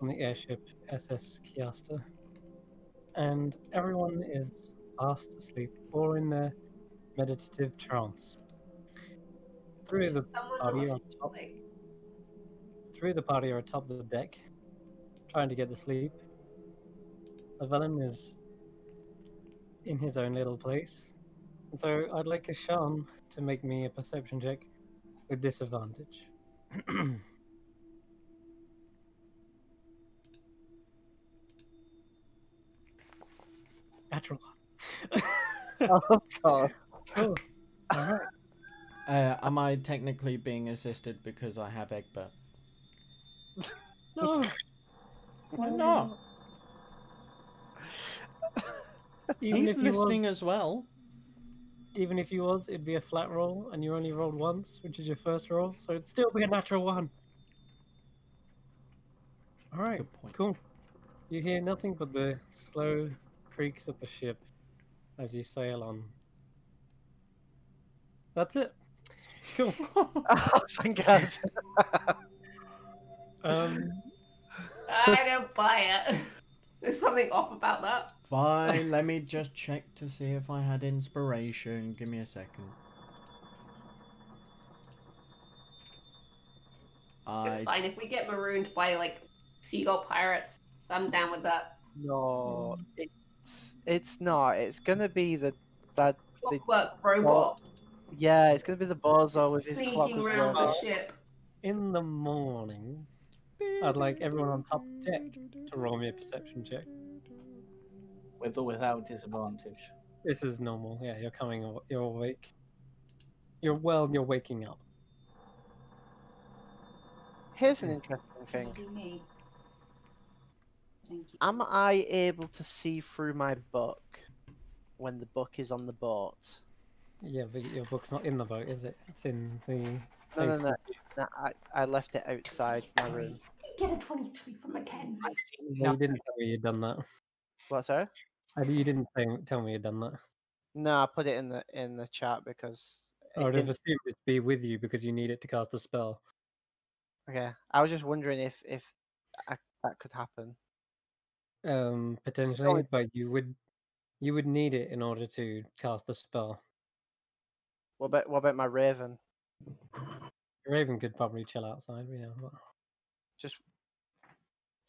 on the airship SS Kiasta. And everyone is fast asleep or in their meditative trance. Three of the party are on top three of the party are atop the deck, trying to get to sleep. Llewellyn is in his own little place. And so I'd like Kashan to make me a perception check with disadvantage. Natural. Oh god. cool. Alright. Uh, am I technically being assisted because I have Egbert? No. Why not? Even He's if listening was, as well. even if he was, it'd be a flat roll, and you only rolled once, which is your first roll, so it'd still be a natural one. All right, Good point. cool. You hear nothing but the slow creaks of the ship as you sail on. That's it. Cool. oh, thank God. Um, I don't buy it. There's something off about that. Fine, let me just check to see if I had inspiration. Give me a second. It's I fine if we get marooned by like seagull pirates. I'm down with that. no, it's it's not. It's gonna be the that the Clockwork robot yeah. It's gonna be the bozo with his sneaking clockwork around the ship. in the morning, I'd like everyone on top deck to roll me a perception check. With or without disadvantage. This is normal. Yeah, you're coming. You're awake. You're well. You're waking up. Here's an interesting thing. Maybe me. Thank you. Am I able to see through my book when the book is on the boat? Yeah, but your book's not in the boat, is it? It's in the. No, no, no. no I, I left it outside my room. Get a 23 from a 10. No, you didn't tell me you'd done that. What, sorry? Uh, You didn't tell me you'd done that. No, I put it in the in the chat because. it I would have assumed it'd be with you because you need it to cast a spell. Okay, I was just wondering if if I, that could happen. Um, potentially, but you would, you would need it in order to cast the spell. What about what about my raven? Raven could probably chill outside. Yeah. but- Just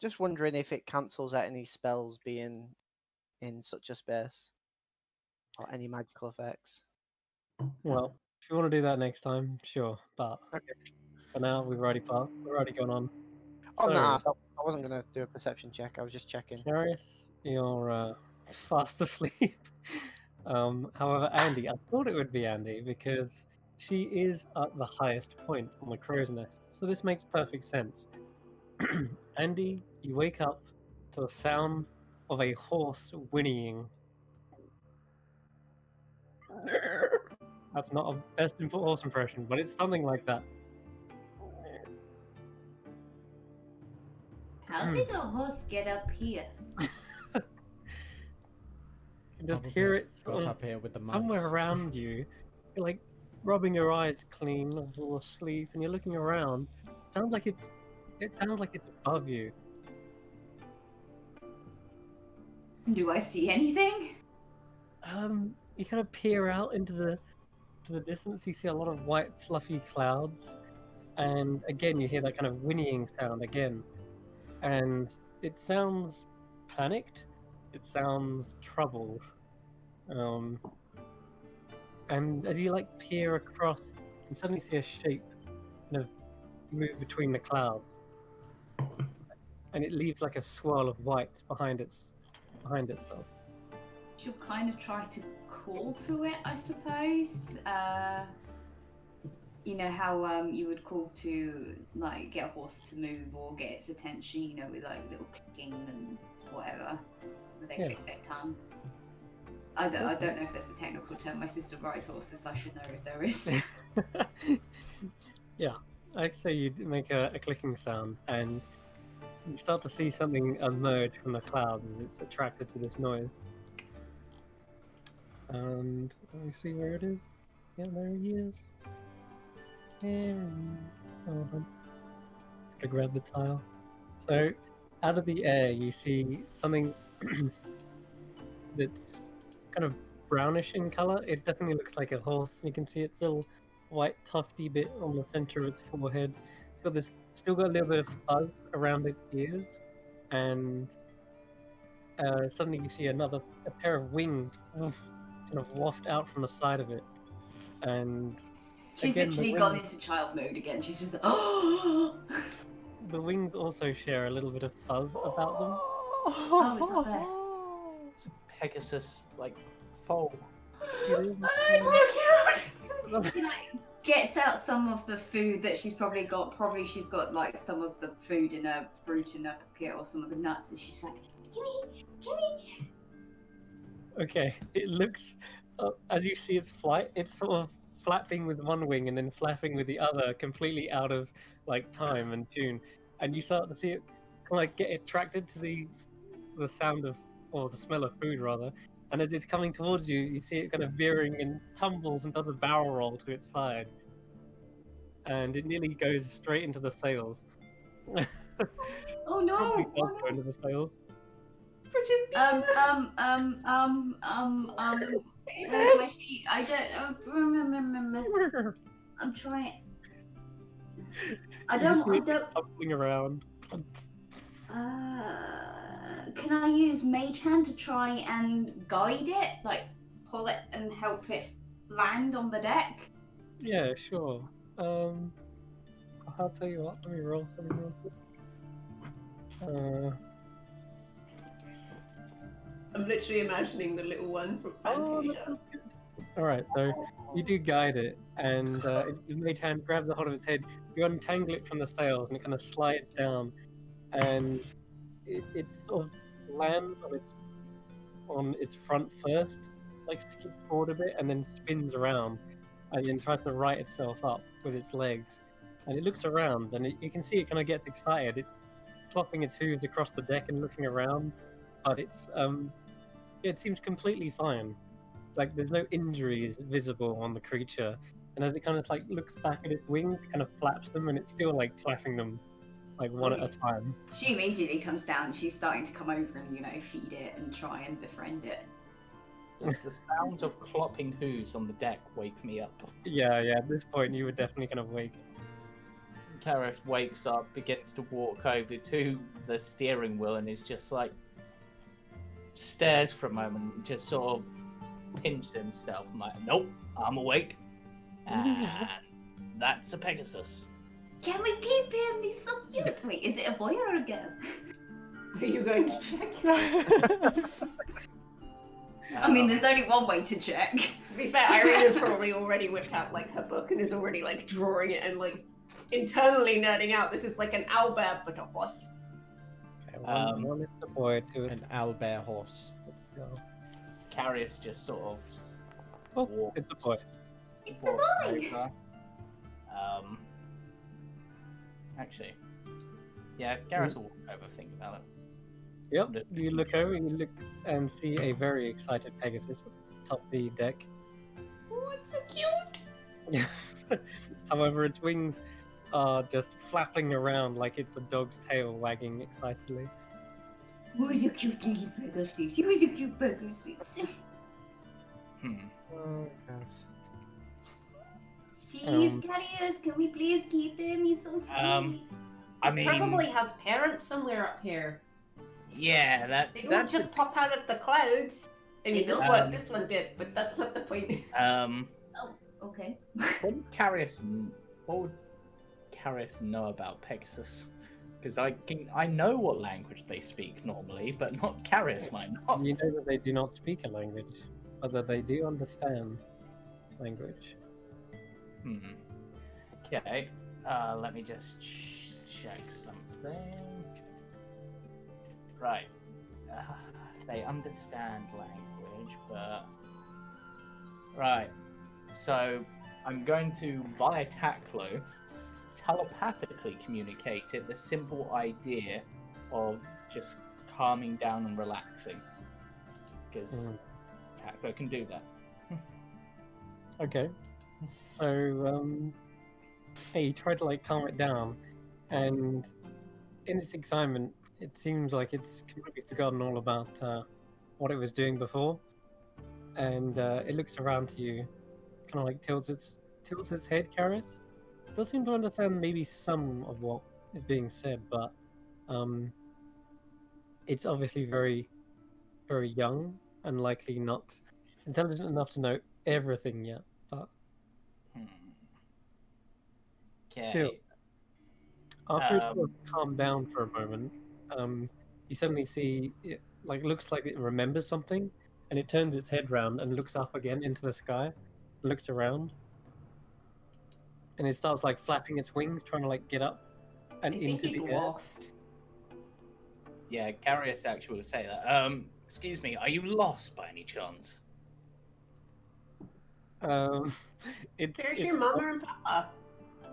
just wondering if it cancels out any spells being in such a space or any magical effects. Well, if you want to do that next time, sure. But Okay. for now, we've already passed. We've already gone on. Oh no, So- thought- I wasn't gonna do a perception check. I was just checking. Carius, you're uh, fast asleep. um, however, Andy, I thought it would be Andy because she is at the highest point on the crow's nest, so this makes perfect sense. Andy, you wake up to the sound of a horse whinnying. That's not a best horse impression, but it's something like that. How Hmm. did the horse get up here? You can just hear it got up here with the mice. somewhere around you. You're like rubbing your eyes clean of all sleep, and you're looking around. sounds like it's. It sounds like it's above you. Do I see anything? Um, you kind of peer out into the to the distance. You see a lot of white, fluffy clouds, and again you hear that kind of whinnying sound again, and it sounds panicked. It sounds troubled. Um, and as you like peer across, you suddenly see a shape kind of move between the clouds, and it leaves like a swirl of white behind its behind itself. She'll kind of try to call to it, I suppose. Uh, you know how um, you would call to like get a horse to move or get its attention, you know, with like little clicking and whatever, where they Yeah. click their tongue. I don't, I don't know if there's a technical term. My sister rides horses. I should know if there is. yeah, I'd say you make a, a clicking sound, and you start to see something emerge from the clouds as it's attracted to this noise. And let me see where it is. Yeah, there he is. He. Hold on. grab the tile. So, out of the air, you see something that's kind of brownish in color. It definitely looks like a horse. You can see its little white tufty bit on the center of its forehead. It's got this, still got a little bit of fuzz around its ears, and uh, suddenly you see another a pair of wings kind of waft out from the side of it, and She's Again, literally gone into child mode again. She's just oh. the wings also share a little bit of fuzz about them. Oh, it's not there. It's a Pegasus like foal. She like gets out some of the food that she's probably got. Probably she's got like some of the food in her fruit in her pocket or some of the nuts, and she's like, "Gimme, gimme." Okay, it looks uh, as you see its flight, it's sort of flapping with one wing and then flapping with the other, completely out of like time and tune, and you start to see it kind of like get attracted to the the sound of or the smell of food rather. And as it's coming towards you, you see it kind of veering and tumbles and does a barrel roll to its side, and it nearly goes straight into the sails. Oh no! Oh, does go into the sails. Um, um, um, um, um, um. Where's my sheet? I don't. Uh, I'm trying. I don't. I don't. tumbling around. Uh, can I use Mage Hand to try and guide it, like pull it and help it land on the deck? Yeah, sure. Um, I'll tell you what. Let me roll something quick. Uh, I'm literally imagining the little one from oh, Fantasia. All right, so you do guide it, and uh, the mage hand grabs the hold of its head. You untangle it from the sails, and it kind of slides down, and it, it sort of lands on its on its front first, like skips forward a bit, and then spins around, and then tries to right itself up with its legs. And it looks around, and it, you can see it kind of gets excited. It's flopping its hooves across the deck and looking around, but it's um, it seems completely fine. Like there's no injuries visible on the creature, and as it kind of like looks back at its wings, it kind of flaps them, and it's still like flapping them, like one at a time. She immediately comes down. She's starting to come over and you know feed it and try and befriend it. Does the sound of clopping hooves on the deck wake me up? Yeah, yeah. At this point, you were definitely kind of wake. Kareth wakes up, begins to walk over to the steering wheel, and is just like stares for a moment, and just sort of pinches himself. I'm like, nope, I'm awake, and that's a Pegasus. Can we keep him? He's so cute. Wait, is it a boy or a girl? Are you going to check? I mean, there's only one way to check. To be fair, Irina's probably already whipped out like her book and is already like drawing it and like internally nerding out. This is like an owlbear but a horse. Okay, one, Um, one is a boy, two is An owlbear horse. a girl. Carius just sort of Oh, walks, it's a boy. It's a boy. Um, actually, yeah, Gareth will walk over. Think about it. Yep. You look over, you look and see a very excited Pegasus atop the deck. Oh, it's so cute. However, its wings are just flapping around like it's a dog's tail wagging excitedly. Who's your cute little Pegasus? Who's your cute Pegasus? Hmm. Oh, Please, Um, Carius, can we please keep him? He's so sweet. Um, I mean, Probably has parents somewhere up here. yeah, that They don't that's just pop out of the clouds. I mean, this don't. one, Um, this one did, but that's not the point. um. oh, okay. What would Carius, what would Carius know about Pegasus? Because I can, I know what language they speak normally, but not Carius might not. You know that they do not speak a language, but that they do understand language. Hmm. Okay. Uh, let me just ch- check something. Right. Uh, they understand language, but right. So I'm going to via Taklo telepathically communicate it the simple idea of just calming down and relaxing, because Mm. Can do that. Okay. So, um, hey, you try to like calm it down, and in its excitement, it seems like it's completely forgotten all about uh, what it was doing before, and uh, it looks around to you, kind of like tilts its tilts its head, Carius. Does seem to understand maybe some of what is being said, but um, it's obviously very, very young and likely not intelligent enough to know everything yet. But Hmm. Still. Okay. after it sort Um, of calmed down for a moment, um, you suddenly see it like looks like it remembers something, and it turns its head round and looks up again into the sky, looks around, and it starts like flapping its wings, trying to like get up and I think into he's the air. lost. Yeah, Carius actually will say that. Um, excuse me, are you lost by any chance? Um, it's, There's it your mama and papa.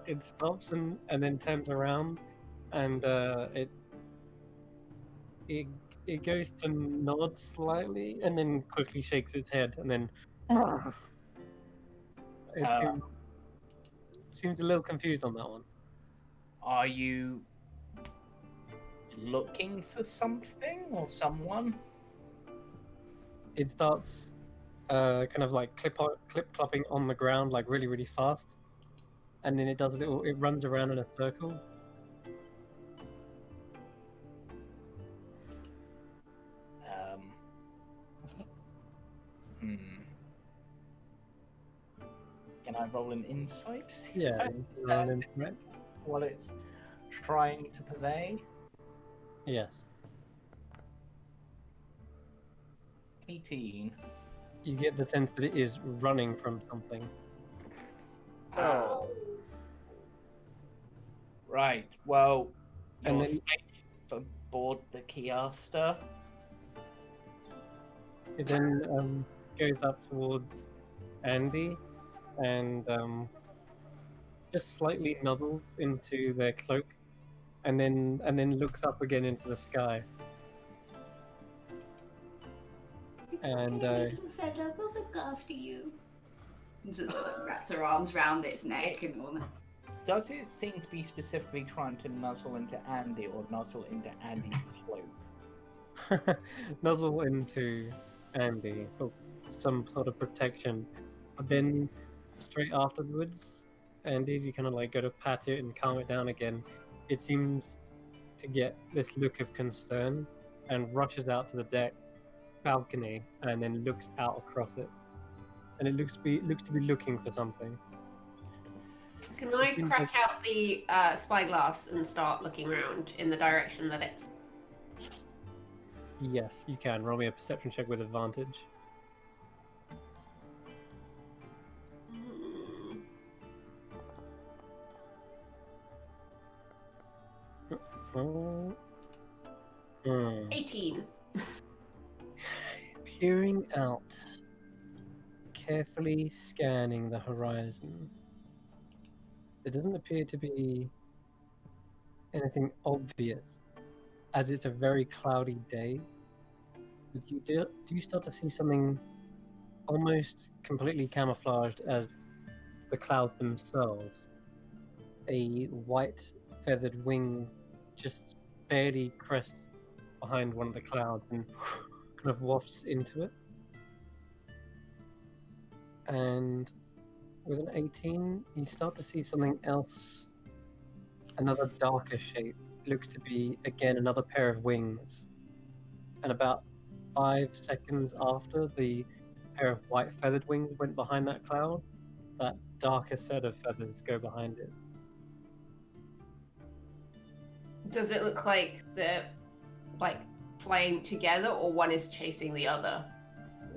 it stops and, and then turns around and uh, it it it goes to nod slightly and then quickly shakes its head and then it Uh. Seems, a little confused on that one. Are you looking for something or someone? It starts uh, kind of like clip clip clopping on the ground like really really fast, and then it does a little. It runs around in a circle. I roll an insight see Yeah, I it's around in- right? it's trying to purvey? Yes, 18. you get the sense that it is running from something. Oh. Right, well, And you're then- safe aboard the Kiasta. It then um, goes up towards Andy and um, just slightly nuzzles into their cloak, and then and then looks up again into the sky. It's And, uh, little feather, we'll look after you. And sort of like wraps her arms round its neck and all that. Does it seem to be specifically trying to nuzzle into Andy or nuzzle into Andy's cloak? nuzzle into Andy for some sort of protection, but then straight afterwards, and as you kind of like go to pat it and calm it down again, it seems to get this look of concern and rushes out to the deck balcony and then looks out across it, and it looks to be looks to be looking for something. Can I crack out the uh, spyglass and start looking around in the direction that it's? Yes, you can roll me a perception check with advantage. Oh. Hmm. 18. peering out, carefully scanning the horizon. There doesn't appear to be anything obvious, as it's a very cloudy day. But you do, do you start to see something almost completely camouflaged as the clouds themselves? A white feathered wing just barely crests behind one of the clouds and kind of wafts into it. And with an 18, you start to see something else. Another darker shape. Looks to be, again, another pair of wings. And about five seconds after the pair of white feathered wings went behind that cloud, that darker set of feathers go behind it. Does it look like they're like flying together or one is chasing the other?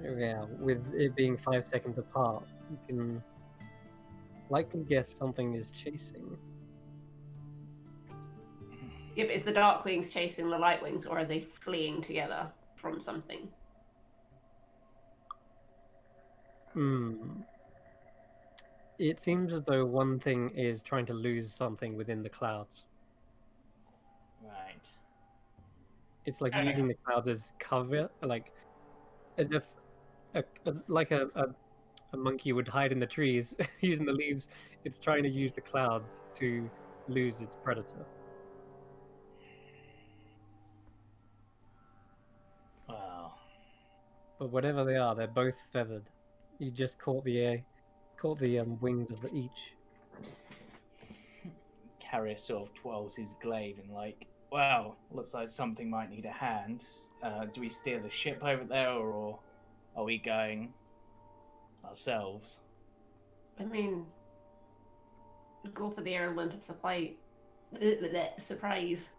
Yeah, with it being five seconds apart, you can likely guess something is chasing. Yeah, but is the dark wings chasing the light wings or are they fleeing together from something? Hmm. It seems as though one thing is trying to lose something within the clouds. It's like using the clouds as cover, like as if a, as, like a, a, a monkey would hide in the trees using the leaves. It's trying to use the clouds to lose its predator. Wow. But whatever they are, they're both feathered. You just caught the air, caught the um, wings of the each. Carius sort of twirls his glaive and like well, looks like something might need a hand. Uh, do we steer the ship over there, or are we going ourselves? I mean, go for the element of supply. Surprise.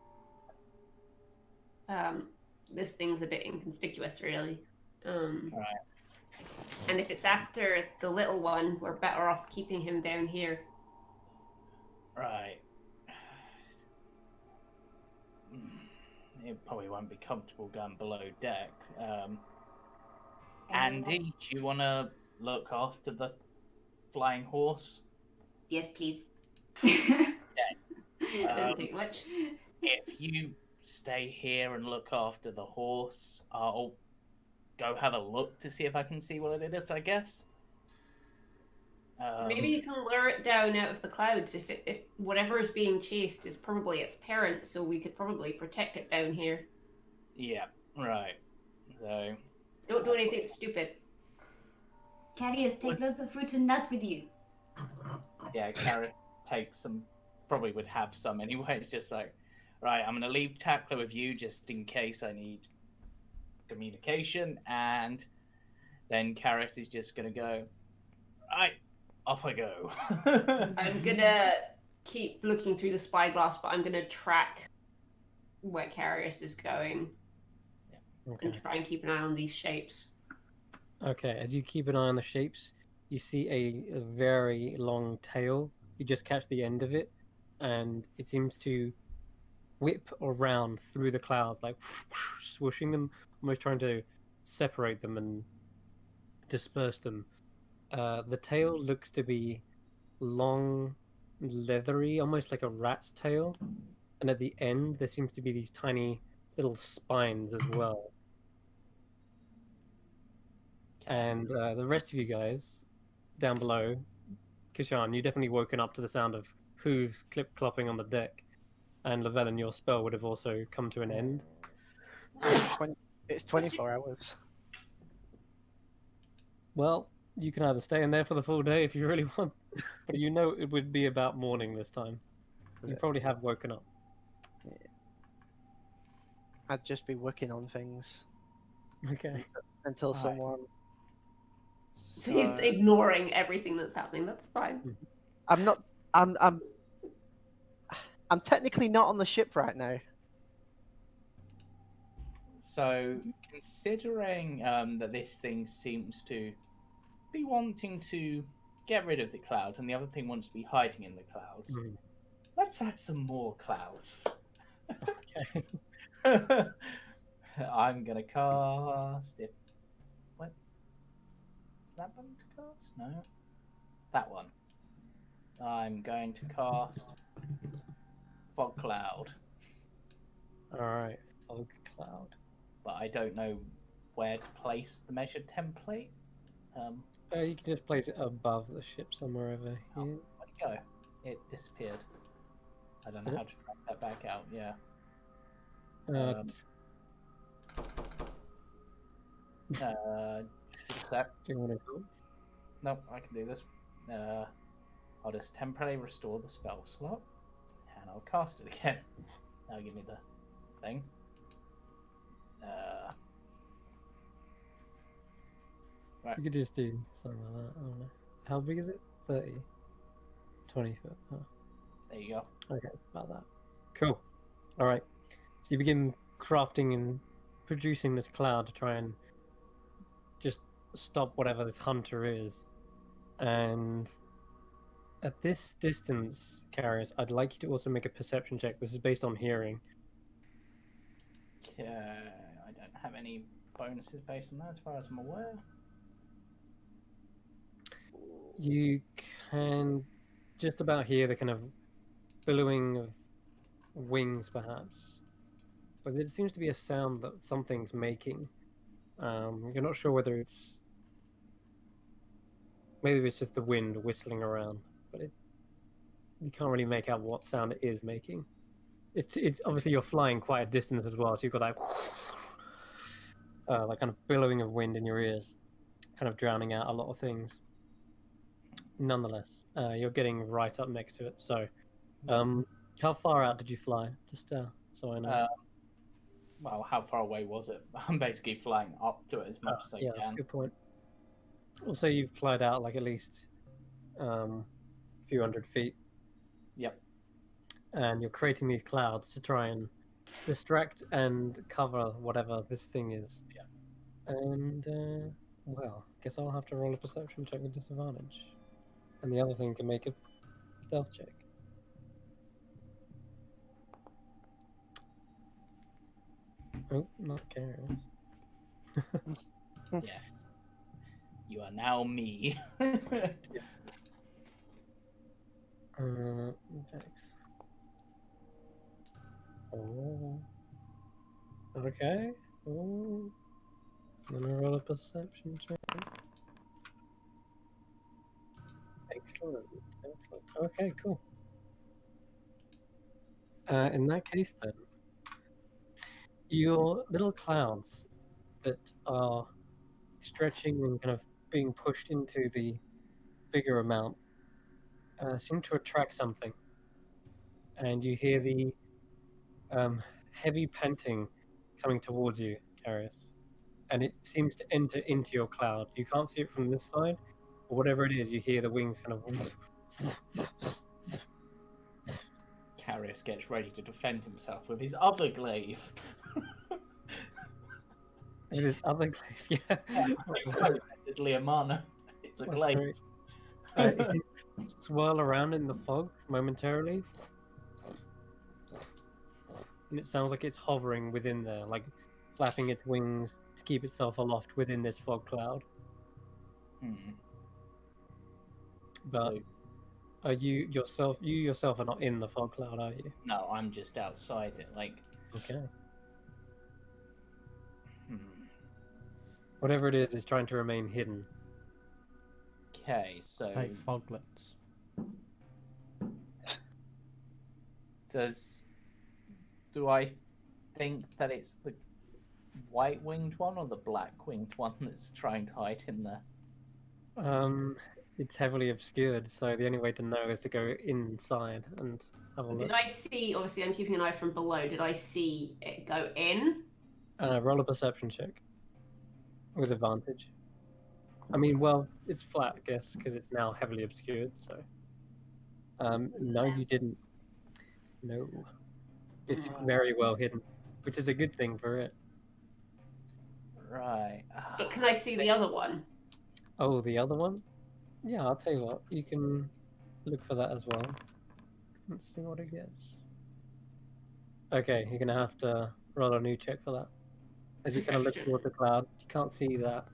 Um, this thing's a bit inconspicuous, really. Um, Right. And if it's after the little one, we're better off keeping him down here. Right. It probably won't be comfortable going below deck. Um, Andy, do you want to look after the flying horse? Yes, please. Didn't Um, take much. If you stay here and look after the horse, I'll go have a look to see if I can see what it is. I guess. Um, Maybe you can lure it down out of the clouds if it, if whatever is being chased is probably its parent, so we could probably protect it down here. Yeah. Right. So. Don't do anything stupid. Carius, take loads of fruit and nut with you. yeah, Carius takes some, probably would have some anyway. It's just like, right, I'm going to leave Taklo with you just in case I need communication. And then Carius is just going to go, right, off I go. I'm gonna keep looking through the spyglass, but I'm gonna track where Carius is going Okay. and try and keep an eye on these shapes. Okay, as you keep an eye on the shapes, you see a, a very long tail. You just catch the end of it, and it seems to whip around through the clouds, like swooshing them, almost trying to separate them and disperse them. Uh, the tail looks to be long, leathery, almost like a rat's tail, and at the end there seems to be these tiny little spines as well. And uh, the rest of you guys down below, Kashan, you definitely woken up to the sound of hooves clip clopping on the deck, and Lavelle, your spell would have also come to an end. It's 24 hours. Well, you can either stay in there for the full day if you really want, but you know it would be about morning this time. You probably have woken up. I'd just be working on things Okay. until Alright. someone. So he's So- ignoring everything that's happening. That's fine. I'm not. I'm. I'm. I'm technically not on the ship right now. So, considering um, that this thing seems to be wanting to get rid of the clouds, and the other thing wants to be hiding in the clouds, Mm. let's add some more clouds. Okay. I'm gonna cast it. What? Is that button to cast? No. That one. I'm going to cast fog cloud, All right. Fog cloud. but I don't know where to place the measured template. Um, Uh, you can just place it above the ship somewhere over here. where'd it go? It disappeared. I don't know Did it? how to track that back out. Yeah. Uh, Um, Uh, do you want to go? No, I can do this. Uh, I'll just temporarily restore the spell slot, and I'll cast it again. Now give me the thing. Uh, You could just do something like that. I don't know. How big is it? 30? 20 foot. Huh. there you go. Okay, about that. Cool. All right. So you begin crafting and producing this cloud to try and just stop whatever this hunter is. And at this distance, Carius, I'd like you to also make a perception check. This is based on hearing. Uh, I don't have any bonuses based on that, as far as I'm aware. You can just about hear the kind of billowing of wings, perhaps. But it seems to be a sound that something's making. Um, you're not sure whether it's. Maybe it's just the wind whistling around, but it. You can't really make out what sound it is making. It's it's obviously you're flying quite a distance as well, so you've got that. uh, like kind of billowing of wind in your ears, kind of drowning out a lot of things. Nonetheless, uh, you're getting right up next to it. So, um, how far out did you fly? Just uh, so I know. Uh, well, how far away was it? I'm basically flying up to it as much as I yeah, that's a can. good point. Also, you've flied out like at least um, a few hundred feet. Yep. And you're creating these clouds to try and distract and cover whatever this thing is. Yeah. And uh, well, I guess I'll have to roll a perception check with disadvantage. And the other thing can make a stealth check. Oh, not careless. Yes. You are now me. Uh, Dex. Oh. Okay. Oh. I'm gonna roll a perception check. Excellent. Excellent. Okay, cool. Uh, in that case, then, your little clouds that are stretching and kind of being pushed into the bigger amount uh, seem to attract something. And you hear the um, heavy panting coming towards you, Carius. And it seems to enter into your cloud. You can't see it from this side, but whatever it is, you hear the wings kind of. Carius gets ready to defend himself with his other glaive. It is other glaive, yeah. it's Liamana. It's a That's glaive. Uh, it seems to swirl around in the fog momentarily. And it sounds like it's hovering within there, like flapping its wings to keep itself aloft within this fog cloud. Hmm. But So, are you yourself? You yourself are not in the fog cloud, are you? no, I'm just outside it. Like, Okay. hmm. Whatever it is, is trying to remain hidden. okay, so Like foglets. does do I think that it's the white winged one or the black winged one that's trying to hide in there? Um, it's heavily obscured, so the only way to know is to go inside and have a look. Did I see? Obviously, I'm keeping an eye from below. Did I see it go in? Uh, roll a perception check with advantage. I mean, well, it's flat, I guess, because it's now heavily obscured. So, um, no, you didn't. No, it's very well hidden, which is a good thing for it. Right. But can I see the other one? Oh, the other one? Yeah, I'll tell you what. You can look for that as well. Let's see what it gets. Okay, you're gonna have to roll a new check for that. As you kind of look Perception. toward the cloud, you can't see that.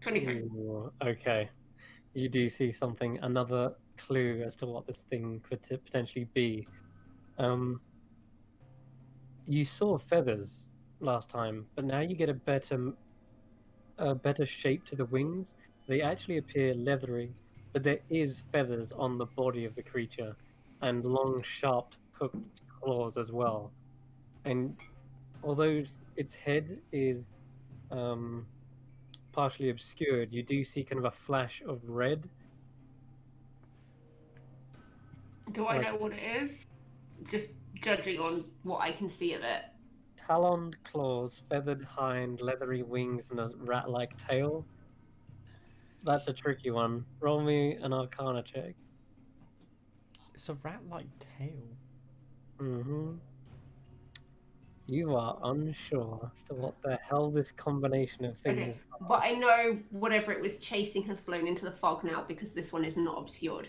23. Ooh, okay. You do see something, another clue as to what this thing could t- potentially be. Um, you saw feathers last time, but now you get a better, m- a better shape to the wings. They actually appear leathery, but there is feathers on the body of the creature, and long, sharp, hooked claws as well. And although its head is um, partially obscured, you do see kind of a flash of red. Do I Like- know what it is? Just judging on what I can see of it. Taloned claws, feathered hind, leathery wings, and a rat like tail. That's a tricky one. Roll me an arcana check. It's a rat-like tail. Mm-hmm. You are unsure as to what the hell this combination of Okay, things but I know whatever it was chasing has flown into the fog now because this one is not obscured.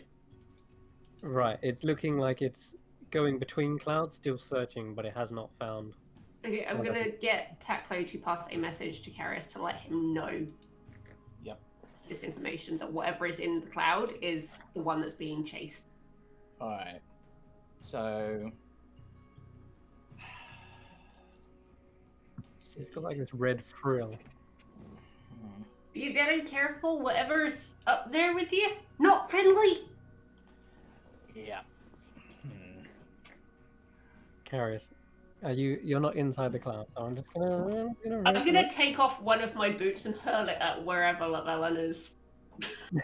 Right, it's looking like it's going between clouds, still searching, but it has not found. Okay, I'm Okay. gonna get Taklo to pass a message to Carius to let him know. Yep. This information that whatever is in the cloud is the one that's being chased. Alright. So. It's got like this red frill. Be very careful. Whatever's up there with you, not friendly. Yeah. Hmm. Carius, Are you? You're not inside the cloud, so I'm just gonna. I'm gonna, I'm gonna take off one of my boots and hurl it at wherever Lavellan is.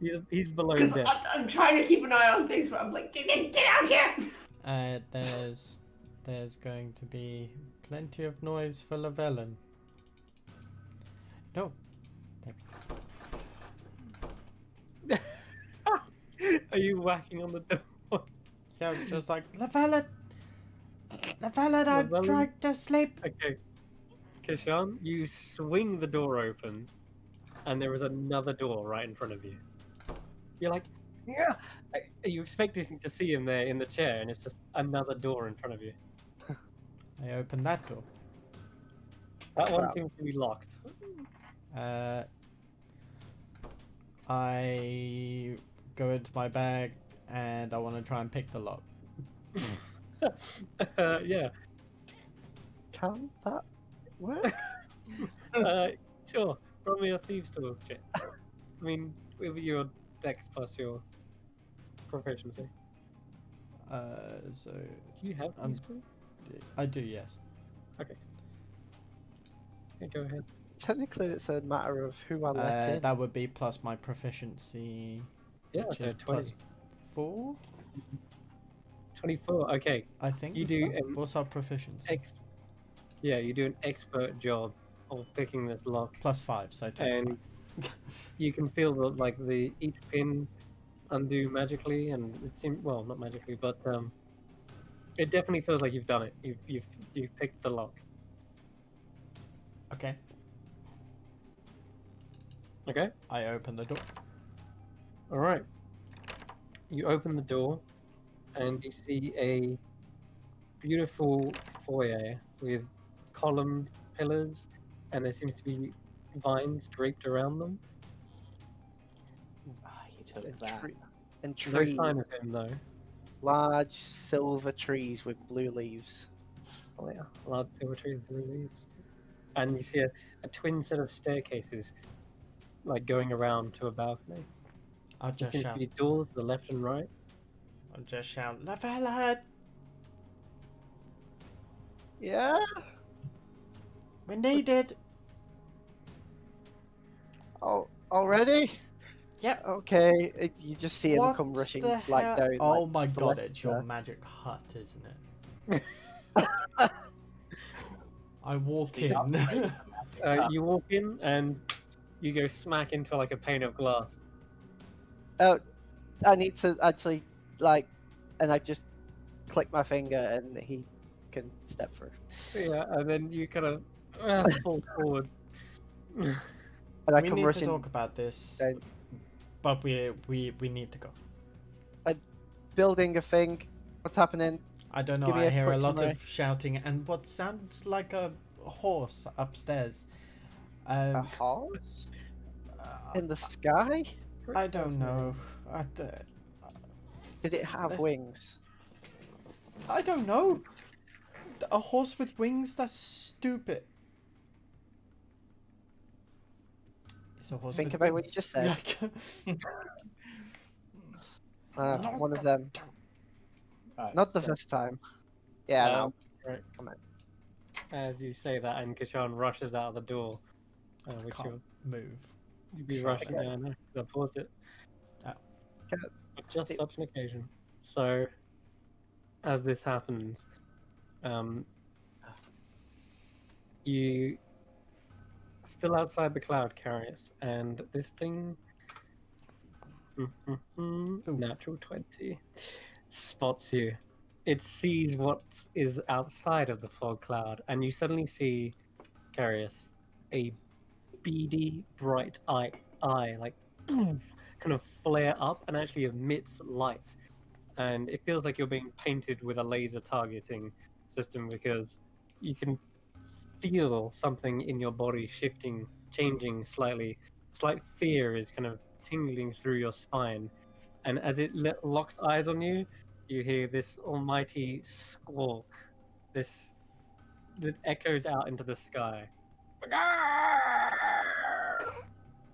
He's, he's below Because deck. I'm, I'm trying to keep an eye on things, but I'm like, get, get get out here! Uh, there's there's going to be plenty of noise for Lavellan. No, Are you whacking on the door? yeah, just like Lavellan, Lavellan, I'm Lavellan? trying to sleep. Okay. Kashan, you swing the door open, and there is another door right in front of you. You're like, yeah. Are you expecting to see him there in the chair, and it's just another door in front of you? I open that door. That one Crap. seems to be locked. Uh, I go into my bag and I want to try and pick the lock. uh, yeah. Can that work? Uh, sure. Roll me a thieves tool check. I mean, with your dex plus your proficiency. Uh, so Do you have Um, thieves tool? I do, yes. Okay. go ahead. Technically, it's a matter of who I let Uh, in. that would be plus my proficiency, Yeah, which so is 20. plus four, 24. Okay. I think. You do, What's our proficiency? Ex- yeah, you do an expert job of picking this lock, Plus five, so 25. and you can feel the, like the each pin undo magically, and it seems well, not magically, but um, it definitely feels like you've done it. You've you've you've picked the lock. Okay, Okay. I open the door. All right. You open the door, and you see a beautiful foyer with columned pillars, and there seems to be vines draped around them. Ah, you took and, that. tre- and There's no sign of him though. large silver trees with blue leaves. Oh yeah, large silver trees with blue leaves. And you see a, a twin set of staircases, like going around to a balcony. I'll There just seems to be doors to the left and right. I'll just shout, Lavella, Yeah. we need it. Oh, already? Yep. Okay. It, you just see him come rushing like down. Oh like, my god, left it's your magic hut, isn't it? I walk in. Uh, you walk in and you go smack into like a pane of glass. Oh, I need to actually like, and I just click my finger and he can step through. Yeah, and then you kind of uh, fall forward. And I we come need to talk about this, down. but we we we need to go. building a thing. What's happening? I don't know. Give me I a hear a lot summary. of shouting and what sounds like a horse upstairs. A Um, horse uh, in the sky? I don't know. I, th- Did it have Let's- wings? I don't know. A horse with wings? That's stupid. It's a horse Think with about what you just said. Yeah. Uh, one of them. Right, Not the so- first time. Yeah, no. Right. Come on. As you say that, and Kashan rushes out of the door, uh, which Can't you'll, move. you'll be Sure. rushing. Yeah, I know. 'cause I paused it. Okay. But just It- such an occasion. So, as this happens, um, you still outside the cloud Carius, and this thing, Oof. natural twenty, spots you. It sees what is outside of the fog cloud, and you suddenly see, Carius, a beady, bright eye, eye like kind of flare up and actually emits light. And it feels like you're being painted with a laser targeting system because you can feel something in your body shifting, changing slightly. Slight fear is kind of tingling through your spine. And as it locks eyes on you, you hear this almighty squawk. This that echoes out into the sky.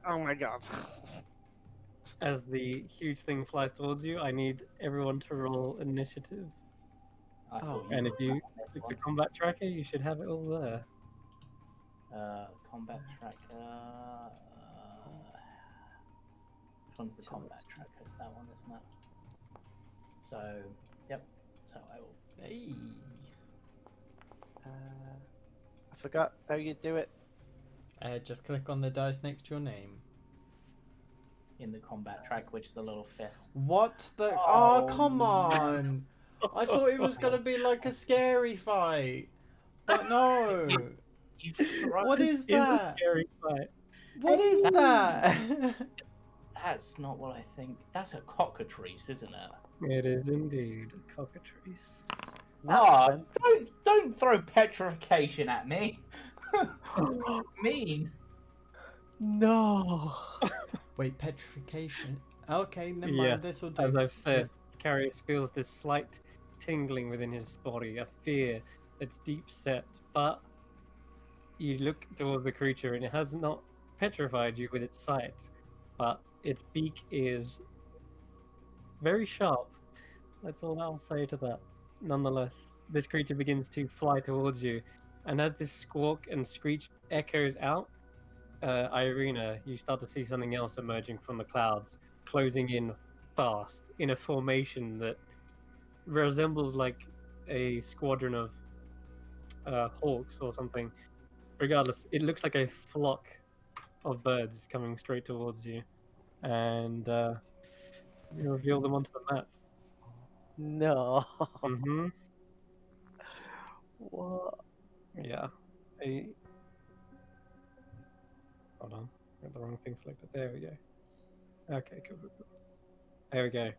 Oh my god. As the huge thing flies towards you, I need everyone to roll initiative. Oh, And if you back click the combat tracker, you should have it all there. Uh, combat tracker. Uh, which one's the So combat tracker? It's that one, isn't it? So, yep. So I will. Hey. Uh, I forgot how you do it. Uh, just click on the dice next to your name. In the combat track, which is the little fist. What the? Oh, Oh, come on! I thought it was gonna be like a scary fight, but no. What is that? scary fight. What is that? That's not what I think. That's a cockatrice, isn't it? It is indeed a cockatrice. That was Ah, don't don't throw petrification at me. That's mean. No. Wait, petrification. Okay, never Yeah, mind. This will do. As I've said, Carius feels this slight tingling within his body, a fear that's deep set, but you look towards the creature and it has not petrified you with its sight, but its beak is very sharp. That's all I'll say to that. Nonetheless, this creature begins to fly towards you, and as this squawk and screech echoes out, uh, Irina, you start to see something else emerging from the clouds, closing in fast in a formation that resembles like a squadron of uh, hawks or something. Regardless, it looks like a flock of birds coming straight towards you, and uh, you reveal them onto the map. No. hmm What? Yeah. A... Hold on. Got the wrong thing selected. There we go. Okay, cool, cool, cool. There we go.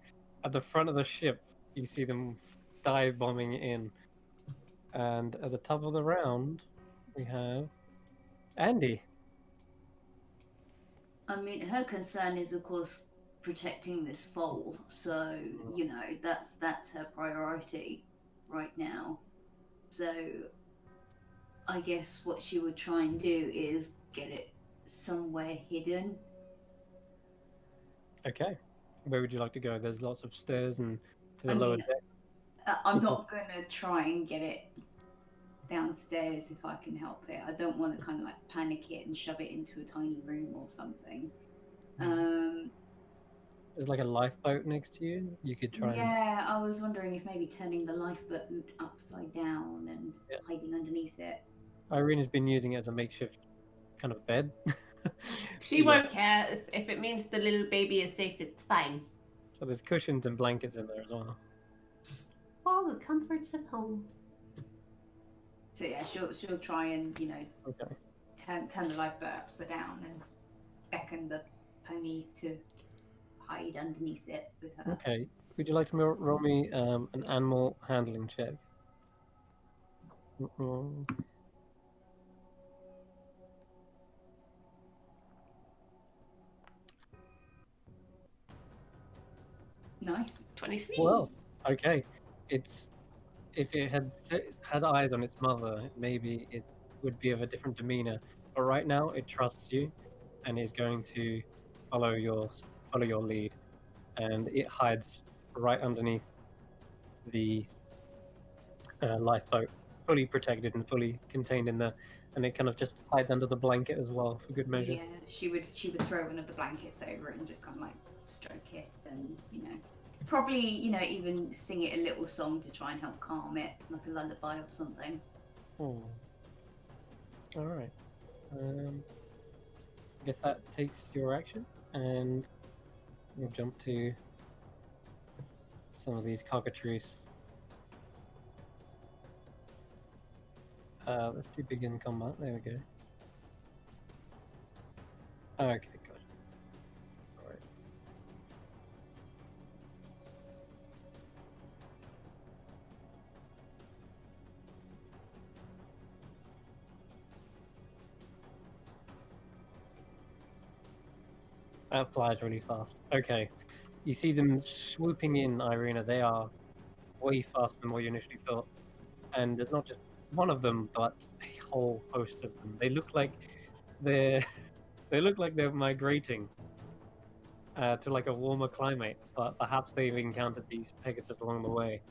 At the front of the ship, you see them dive bombing in. And at the top of the round, we have Andy. I mean, her concern is, of course, protecting this foal. So mm. you know, that's that's her priority right now. So I guess what she would try and do is get it somewhere hidden. Okay. Where would you like to go? There's lots of stairs and to the I lower mean, deck. I'm not gonna try and get it downstairs if I can help it. I don't want to kind of like panic it and shove it into a tiny room or something. Um, There's like a lifeboat next to you. You could try and yeah, I was wondering if maybe turning the lifeboat upside down and Yeah. hiding underneath it. Irina has been using it as a makeshift kind of bed. She You know, won't care if, if it means the little baby is safe. It's fine. So there's cushions and blankets in there as well. All the comforts of home. So yeah, she'll she'll try and you know Okay. turn turn the lifeboat upside down and beckon the pony to hide underneath it with her. Okay. Would you like to ro- roll me um, an animal handling check? Nice. 23. Well, okay. It's if it had had eyes on its mother, maybe it would be of a different demeanor. But right now, it trusts you, and is going to follow your follow your lead, and it hides right underneath the uh, lifeboat, fully protected and fully contained in there, and it kind of just hides under the blanket as well for good measure. Yeah, she would she would throw one of the blankets over it and just kind of like stroke it and you know probably you know even sing it a little song to try and help calm it like a lullaby or something. Hmm. All right. Um, I guess that takes your action, and we'll jump to some of these cockatrices. Uh, let's do begin combat. There we go. Okay, That flies really fast. Okay. You see them swooping in, Irina. They are way faster than what you initially thought. And there's not just one of them, but a whole host of them. They look like they're they look like they're migrating uh, to like a warmer climate, but perhaps they've encountered these Pegasus along the way.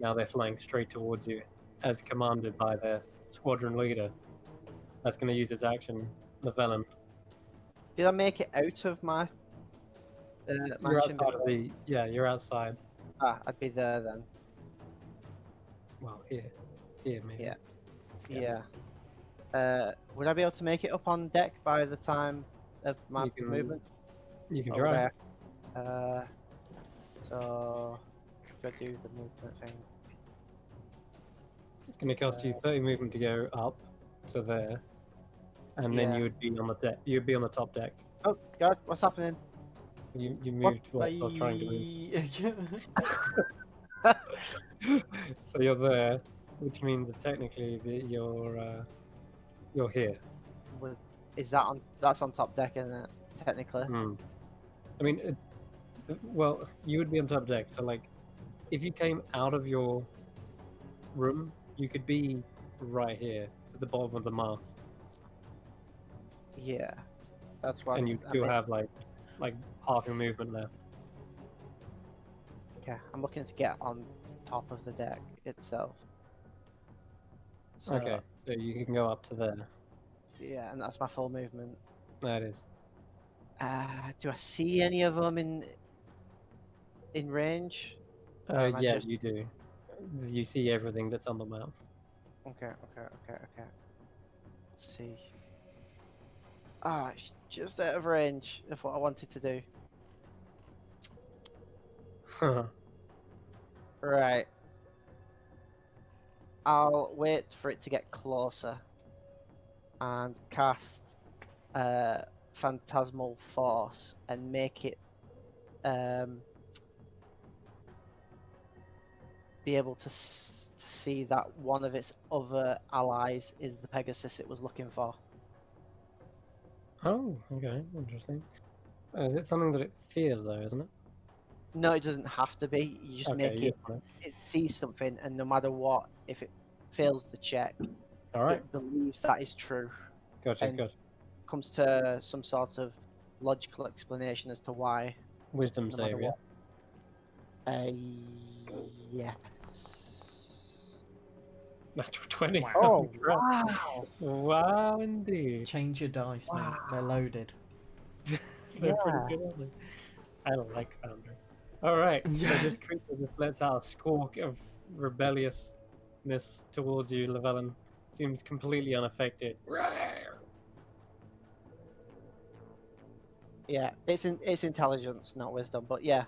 now they're flying straight towards you, as commanded by their squadron leader. That's going to use its action, Levelin. Did I make it out of my uh, mansion? outside of before? the. Yeah, you're outside. Ah, I'd be there then. Well, here, here maybe. Yeah. Yeah. Yeah. Uh, would I be able to make it up on deck by the time of my You can movement? You can try. there? Uh, so I do the movement thing? It's going to cost you Uh, 30 movement to go up to there, and then Yeah. you would be on the deck. You'd be on the top deck. Oh God, what's happening? You you moved what I was trying to move. So you're there, which means that technically that you're uh, you're here. Is that on? That's on top deck, isn't it? Technically. Hmm. I mean, it, well, you would be on top deck. So like, if you came out of your room, you could be right here at the bottom of the mast, Yeah. That's why. and you I still mean- have like like half your movement left. Okay, I'm looking to get on top of the deck itself. So, Okay, so you can go up to there. Yeah, and that's my full movement. That is. Uh, do I see any of them in in range? Uh, yeah, just- you do. You see everything that's on the map. Okay, okay, okay, okay. Let's see. Ah, it's just out of range of what I wanted to do. Right. I'll wait for it to get closer and cast uh, Phantasmal Force and make it um, be able to, s- to see that one of its other allies is the Pegasus it was looking for. Oh, okay, interesting. Uh, is it something that it fears though, isn't it? No, it doesn't have to be. You just okay, make it, got it. it see something, and no matter what, if it fails the check, All right, it believes that is true. gotcha, and- gotcha. comes to some sort of logical explanation as to why. Wisdom no save, yeah. Uh, yes. Natural twenty. Oh crap. wow! Wow, indeed. Change your dice, mate. They're loaded. They're Yeah. pretty good, aren't they? I don't like Foundry. All right, so this creature just lets out a squawk of rebelliousness towards you, Llewellyn. Seems completely unaffected. Yeah, it's in, it's intelligence, not wisdom, but yeah,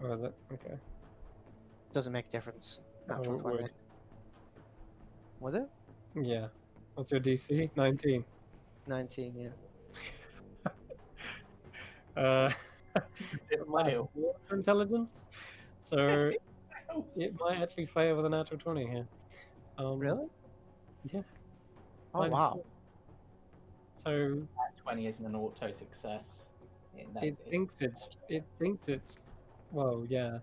Or is it? Okay. doesn't make a difference. Oh, Natural it twenty. would. Would it? Yeah. What's your DC? 19. Nineteen. Yeah. Uh, It it might have fail? four for intelligence, so it might actually fail with a natural 20 here. Um, Really? Yeah. Oh minus wow. four. So That 20 isn't an auto success. It, it thinks it's it thinks it's well, yeah,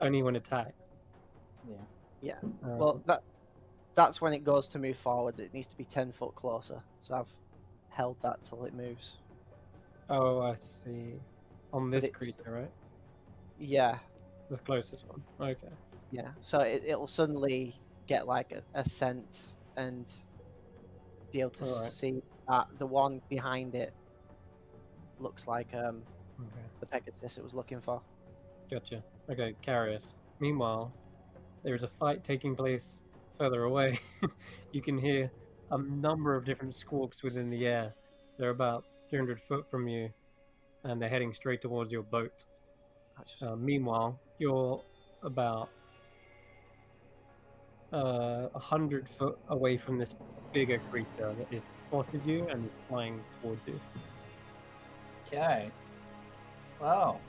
only when attacks. Yeah. Yeah. Uh, Well, that that's when it goes to move forward. It needs to be ten foot closer. So I've held that till it moves. oh, I see. On this creature, right? Yeah. The closest one. Okay. Yeah, so it, it'll suddenly get like a, a scent and be able to Alright. see that the one behind it looks like um, Okay. the Pegasus it was looking for. Gotcha. Okay, Carius. Meanwhile, there is a fight taking place further away. you can hear a number of different squawks within the air. They're about 300 foot from you, and they're heading straight towards your boat. Just, Uh, meanwhile, you're about uh, 100 foot away from this bigger creature that has spotted you and is flying towards you. Okay. Well,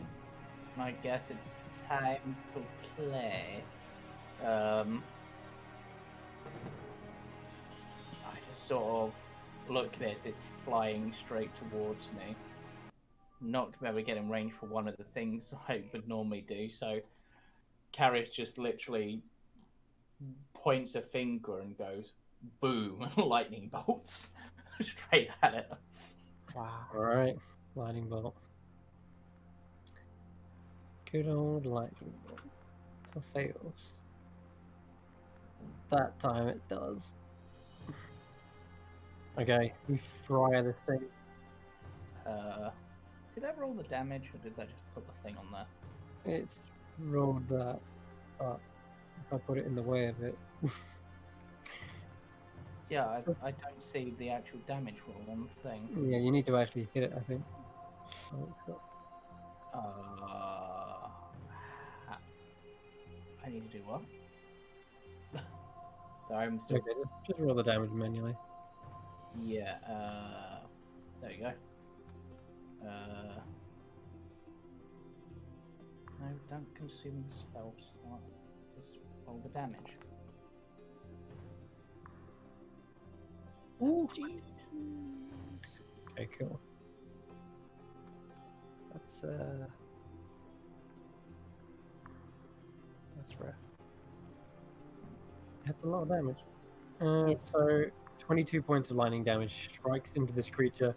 I guess it's time to play. Um, I just sort of look at this. It's flying straight towards me. Not gonna be able to get in range for one of the things I would normally do. So, Carius just literally points a finger and goes, "Boom!" lightning bolts straight at it. wow. Alright, lightning bolt. Good old lightning bolt. For fails. That time it does. Okay, we fry this thing. Uh, did that roll the damage, or did that just put the thing on there? It's rolled that, but if I put it in the way of it, Yeah, I, I don't see the actual damage roll on the thing. yeah, you need to actually hit it. I think. Oh, Uh, I need to do what? Sorry, I'm still. Okay, just, just roll the damage manually. Yeah. Uh, there you go. Uh, no, don't consume the spell slot. Just roll the damage. Oh, jeez. Okay, cool. That's uh. That's rough. That's a lot of damage. Uh, so, 22 points of lightning damage strikes into this creature,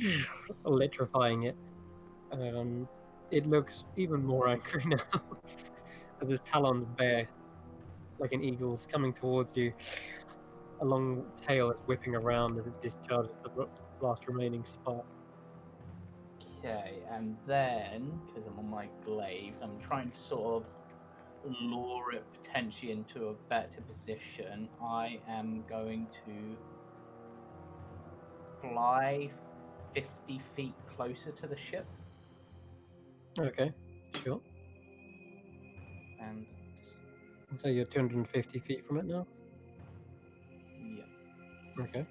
electrifying it. Um, it looks even more angry now, as its talons bare, like an eagle's, coming towards you. A long tail is whipping around as it discharges the last remaining spark. Okay, and then because I'm on my glaive, I'm trying to sort of lure it potentially into a better position. I am going to fly 50 feet closer to the ship Okay, sure. and just, So you're 250 feet from it now? yeah, Okay.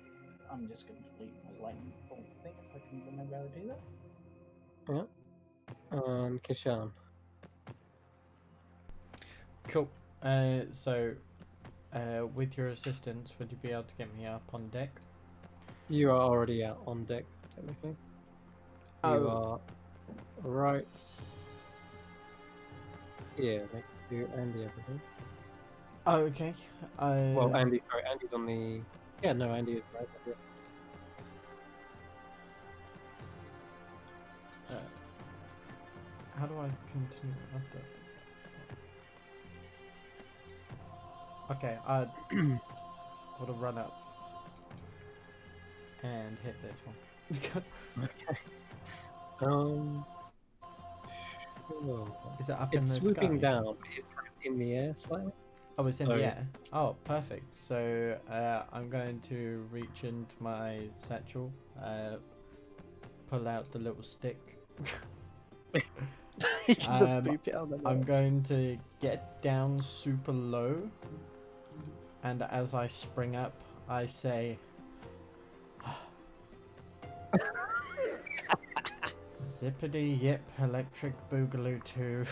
I'm just going to delete my lightning bolt thing if I can remember how to do that. Yeah. And Kashan. Cool. Uh, so, uh, with your assistance, would you be able to get me up on deck? You are already out on deck, technically. You Oh. are right here next to Andy, I believe. Oh, okay. Uh, Well, Andy, sorry, Andy's on the. Yeah, no, Andy is right. yeah. uh, how do I continue up Okay, I want to run up and hit this one. Okay. Um. Sure. Is it up in It's the swooping sky? down. It's in the air slightly. Oh, it's in So- the air. Oh, perfect. So uh, I'm going to reach into my satchel, uh, pull out the little stick. Um, boop it on the I'm going to get down super low, and as I spring up, I say, "Zippity yip, electric boogaloo two.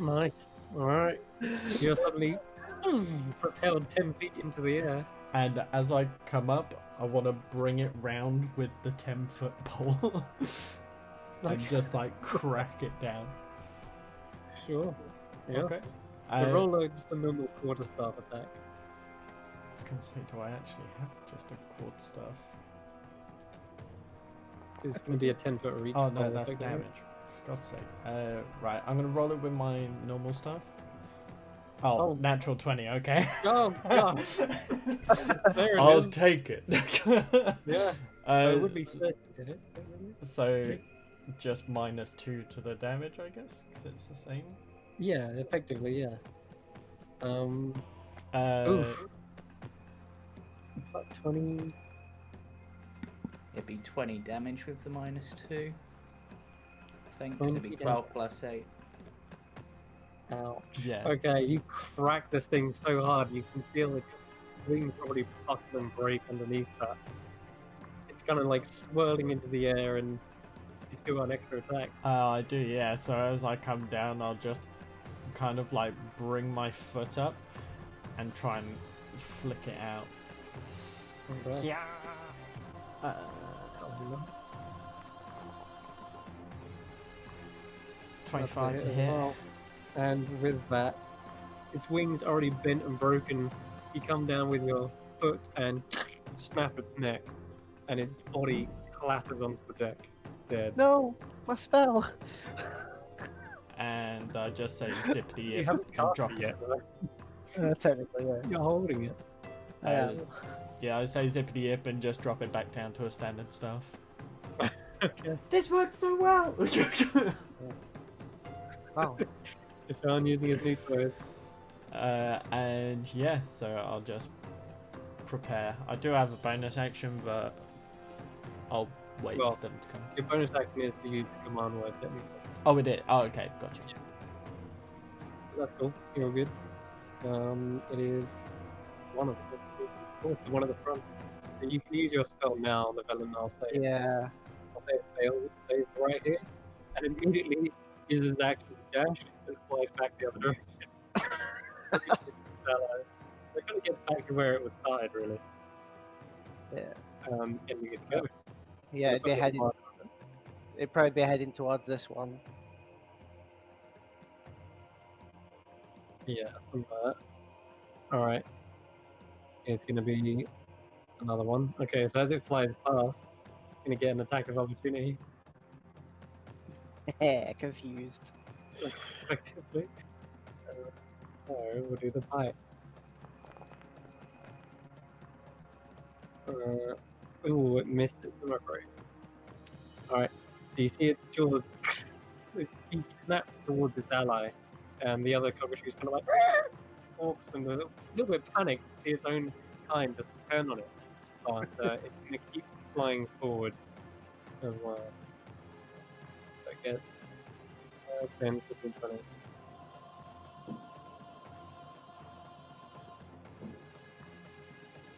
Nice. Alright. You're suddenly propelled 10 feet into the air. And as I come up, I want to bring it round with the ten foot pole, and Okay. just like crack it down. Sure. Yeah. Okay. The Uh, roll a- just a normal quarter staff attack. I was gonna say, do I actually have just a quarter staff? It's going to be a 10 foot reach. Oh no, that's damage. For God's sake. Uh, right, I'm gonna roll it with my normal stuff. Oh, Oh. natural twenty. Okay. Oh, God. There it I'll is. take it. Yeah. Uh, it would be 30 to hit. wouldn't it? so just minus two to the damage, I guess, because it's the same. Yeah, effectively, yeah. Um, Uh, oof. About 20. It'd be 20 damage with the minus 2. I think 'cause it'd be 12 plus 8. Ouch. Yeah. Okay, you crack this thing so hard you can feel like your wings probably buckle and break underneath that. It's kind of like swirling into the air and you still got an extra attack. Uh, I do, yeah. So as I come down, I'll just kind of like bring my foot up and try and flick it out. Okay. Yeah. Uh, Twenty-five to That's hit. well. And with that, its wings already bent and broken. You come down with your foot and snap its neck, and its body clatters onto the deck, dead. No, my spell. and I just say zip You yip and drop it it. Uh, technically, yeah. You're holding it. I Uh, am. yeah, I say zippity yip and just drop it back down to a standard staff. Okay. This works so well! Wow. If Sean using his new clothes. uh, and yeah, so I'll just prepare. I do have a bonus action, but I'll wait Well- for them to come. Your bonus action is to use the command word technically. Oh, we did. Oh, okay, gotcha. That's cool. You're good. Um, it is one of the also one of the front. So you can use your spell now on the villain. I'll say Yeah. I'll say it fails. It saves right here, and immediately uses action to dash and flies back the other direction. so it kind of gets back to where it was started, really. Yeah. Um, ending its go. Yeah, it'd be You've It'd probably be heading towards this one. Yeah, something like that. All right. It's going to be another one. Okay, so as it flies past, it's going to get an attack of opportunity, Confused. effectively. Uh, so we'll do the bite. Uh, ooh, it missed its not great. All right, so you see its jaws, its feet snaps towards its ally, and the other cockatoo is kind of like walks and a little, little bit panicked to see its own kind just turn on it. But uh, it's going to keep flying forward as well. So it gets uh, 10, 15, 20.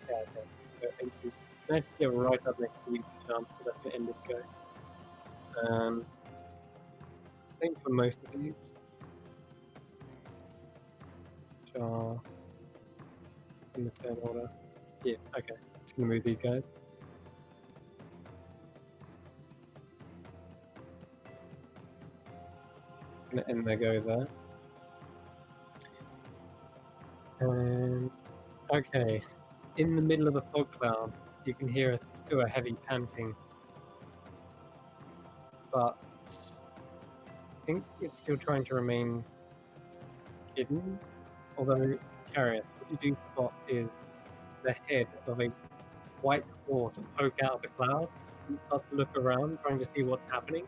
Yeah, okay. So thank you. Can I get right up next to you, jump? That's going to end this go. And same for most of these. Which are in the turn order. Yeah, okay. Just gonna move these guys. Gonna end their go there. And okay, in the middle of a fog cloud, you can hear a, still a heavy panting, but I think it's still trying to remain hidden. Although, Carius, what you do spot is the head of a white horse poke out of the cloud and start to look around, trying to see what's happening.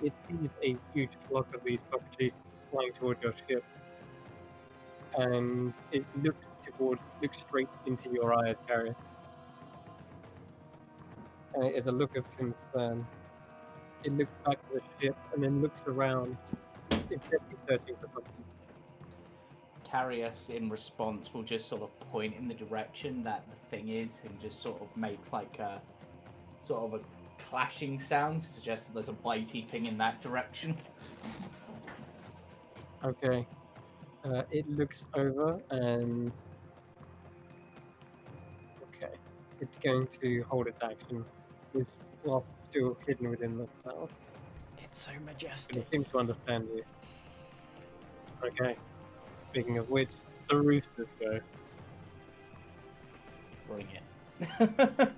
It sees a huge flock of these cockatoos flying towards your ship, and it looks towards, looks straight into your eyes, Carius. And it is a look of concern. It looks back to the ship and then looks around. It's definitely searching for something. Carius, in response, will just sort of point in the direction that the thing is and just sort of make like a sort of a clashing sound to suggest that there's a bitey thing in that direction. Okay. Uh, it looks over and. Okay. It's going to hold its action with, whilst still hidden within the cloud. It's so And majestic. it seems to understand you. Okay. Speaking of which, the roosters go. Bring it.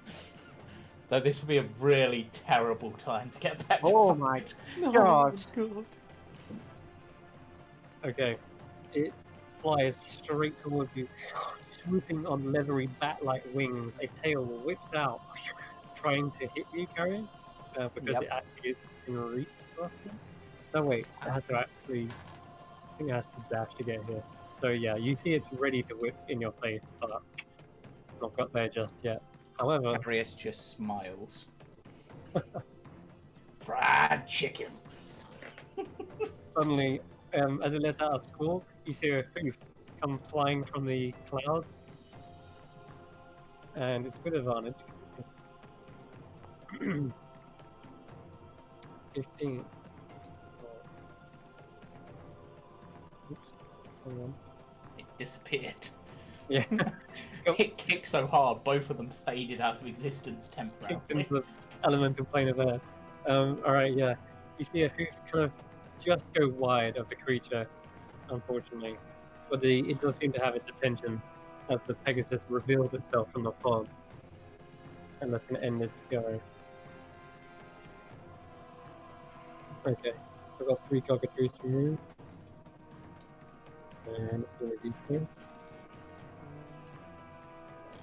Though this would be a really terrible time to get back. Oh my God. God. Okay. It flies straight towards you, swooping on leathery bat-like wings. A tail whips out, trying to hit you, Carius, uh, because Yep. it actually is in reach. No, wait. It has to actually. I think it has to dash to get here. So yeah, you see it's ready to whip in your face, but it's not got there just yet. However, Carius just smiles. Fried chicken. suddenly, um, as it lets out a squawk, you see a hoof come flying from the cloud, and it's with advantage. 15. Oops. Hang on. It disappeared. Yeah. It kicked so hard, both of them faded out of existence kicked temporarily. into the elemental plane of air. Um, alright, yeah. You see a hoof kind of just go wide of the creature, unfortunately. But the it does seem to have its attention as the Pegasus reveals itself from the fog. And that's going to end its go. Okay. I've got three cockatrices to move. And it's gonna be two.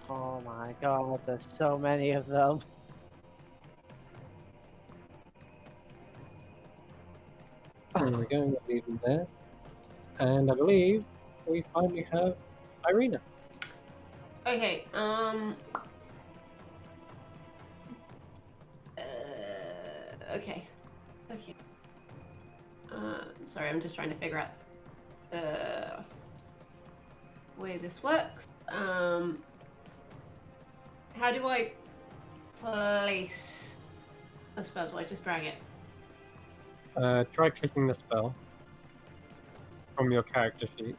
Oh my god, there's so many of them. There we go, we'll leave them there. And I believe we finally have Irina. Okay, um. Uh, okay. Okay. Uh, sorry, I'm just trying to figure out uh, way this works. Um, how do I place a spell? Do I just drag it? Uh, try clicking the spell from your character sheet.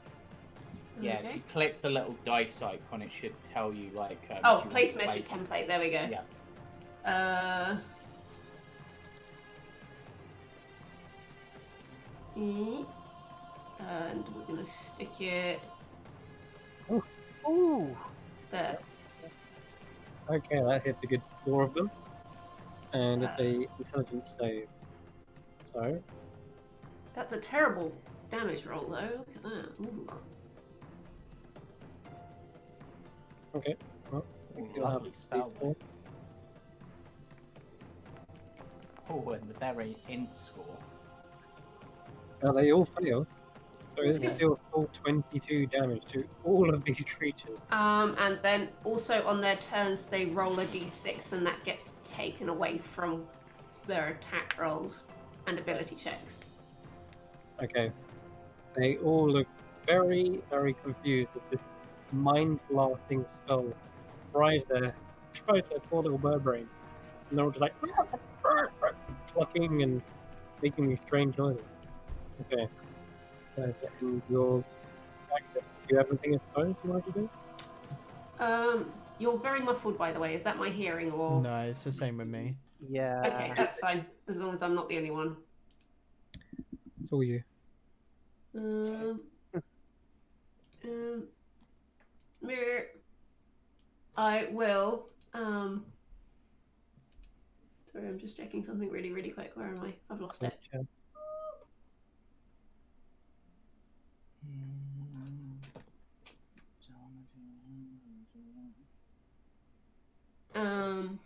Yeah, if you click the little dice icon, it should tell you like. Um, Oh, if you place want to measure place- template. There we go. Yeah. Uh. Mm, And we're gonna stick it Ooh. there. Okay, that hits a good four of them. And it's a intelligence save. So, That's a terrible damage roll, though. Look at that. Ooh. okay. Well, you'll have Lovely spell. four. Oh, and the very int score. Uh, they all fail. So it's still full 22 damage to all of these creatures. Um, and then also on their turns, they roll a d6, and that gets taken away from their attack rolls and ability checks. Okay. They all look very, very confused as this mind blasting spell fries their, fries their poor little bird brain. And they're all just like clucking and making these strange noises. Okay. Uh, and your do you have anything else you want to do? Um, you're very muffled, by the way. Is that my hearing or? No, it's the same with me. Yeah. Okay, that's fine. As long as I'm not the only one. It's all you. Um. um. Mirror. I will. Um. Sorry, I'm just checking something really, really quick. Where am I? I've lost it. Gotcha. Um.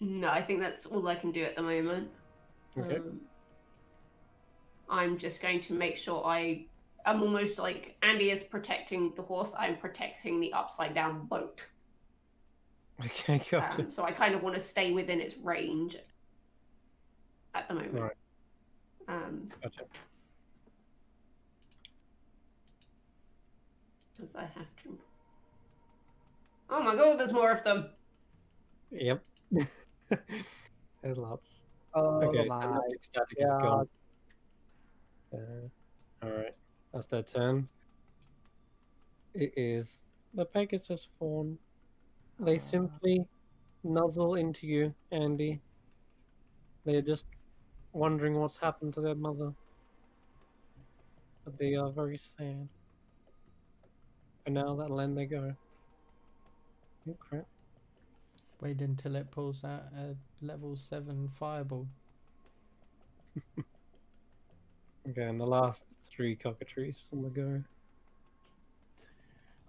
No, I think that's all I can do at the moment. Okay. Um, I'm just going to make sure I. I'm almost like Andy is protecting the horse. I'm protecting the upside down boat. Okay, gotcha. Um, so I kind of want to stay within its range at the moment. Right. Um, Gotcha. because I have to. Oh my god, there's more of them. Yep. There's lots. Oh Okay, my synaptic static is gone. Uh, Alright, that's their turn. It is the Pegasus fawn. They simply nuzzle into you, Andy. They're just wondering what's happened to their mother. But they are very sad. And now, that'll end their go. Oh crap. Wait until it pulls out a level 7 fireball. Okay, and the last three cockatrices on the go.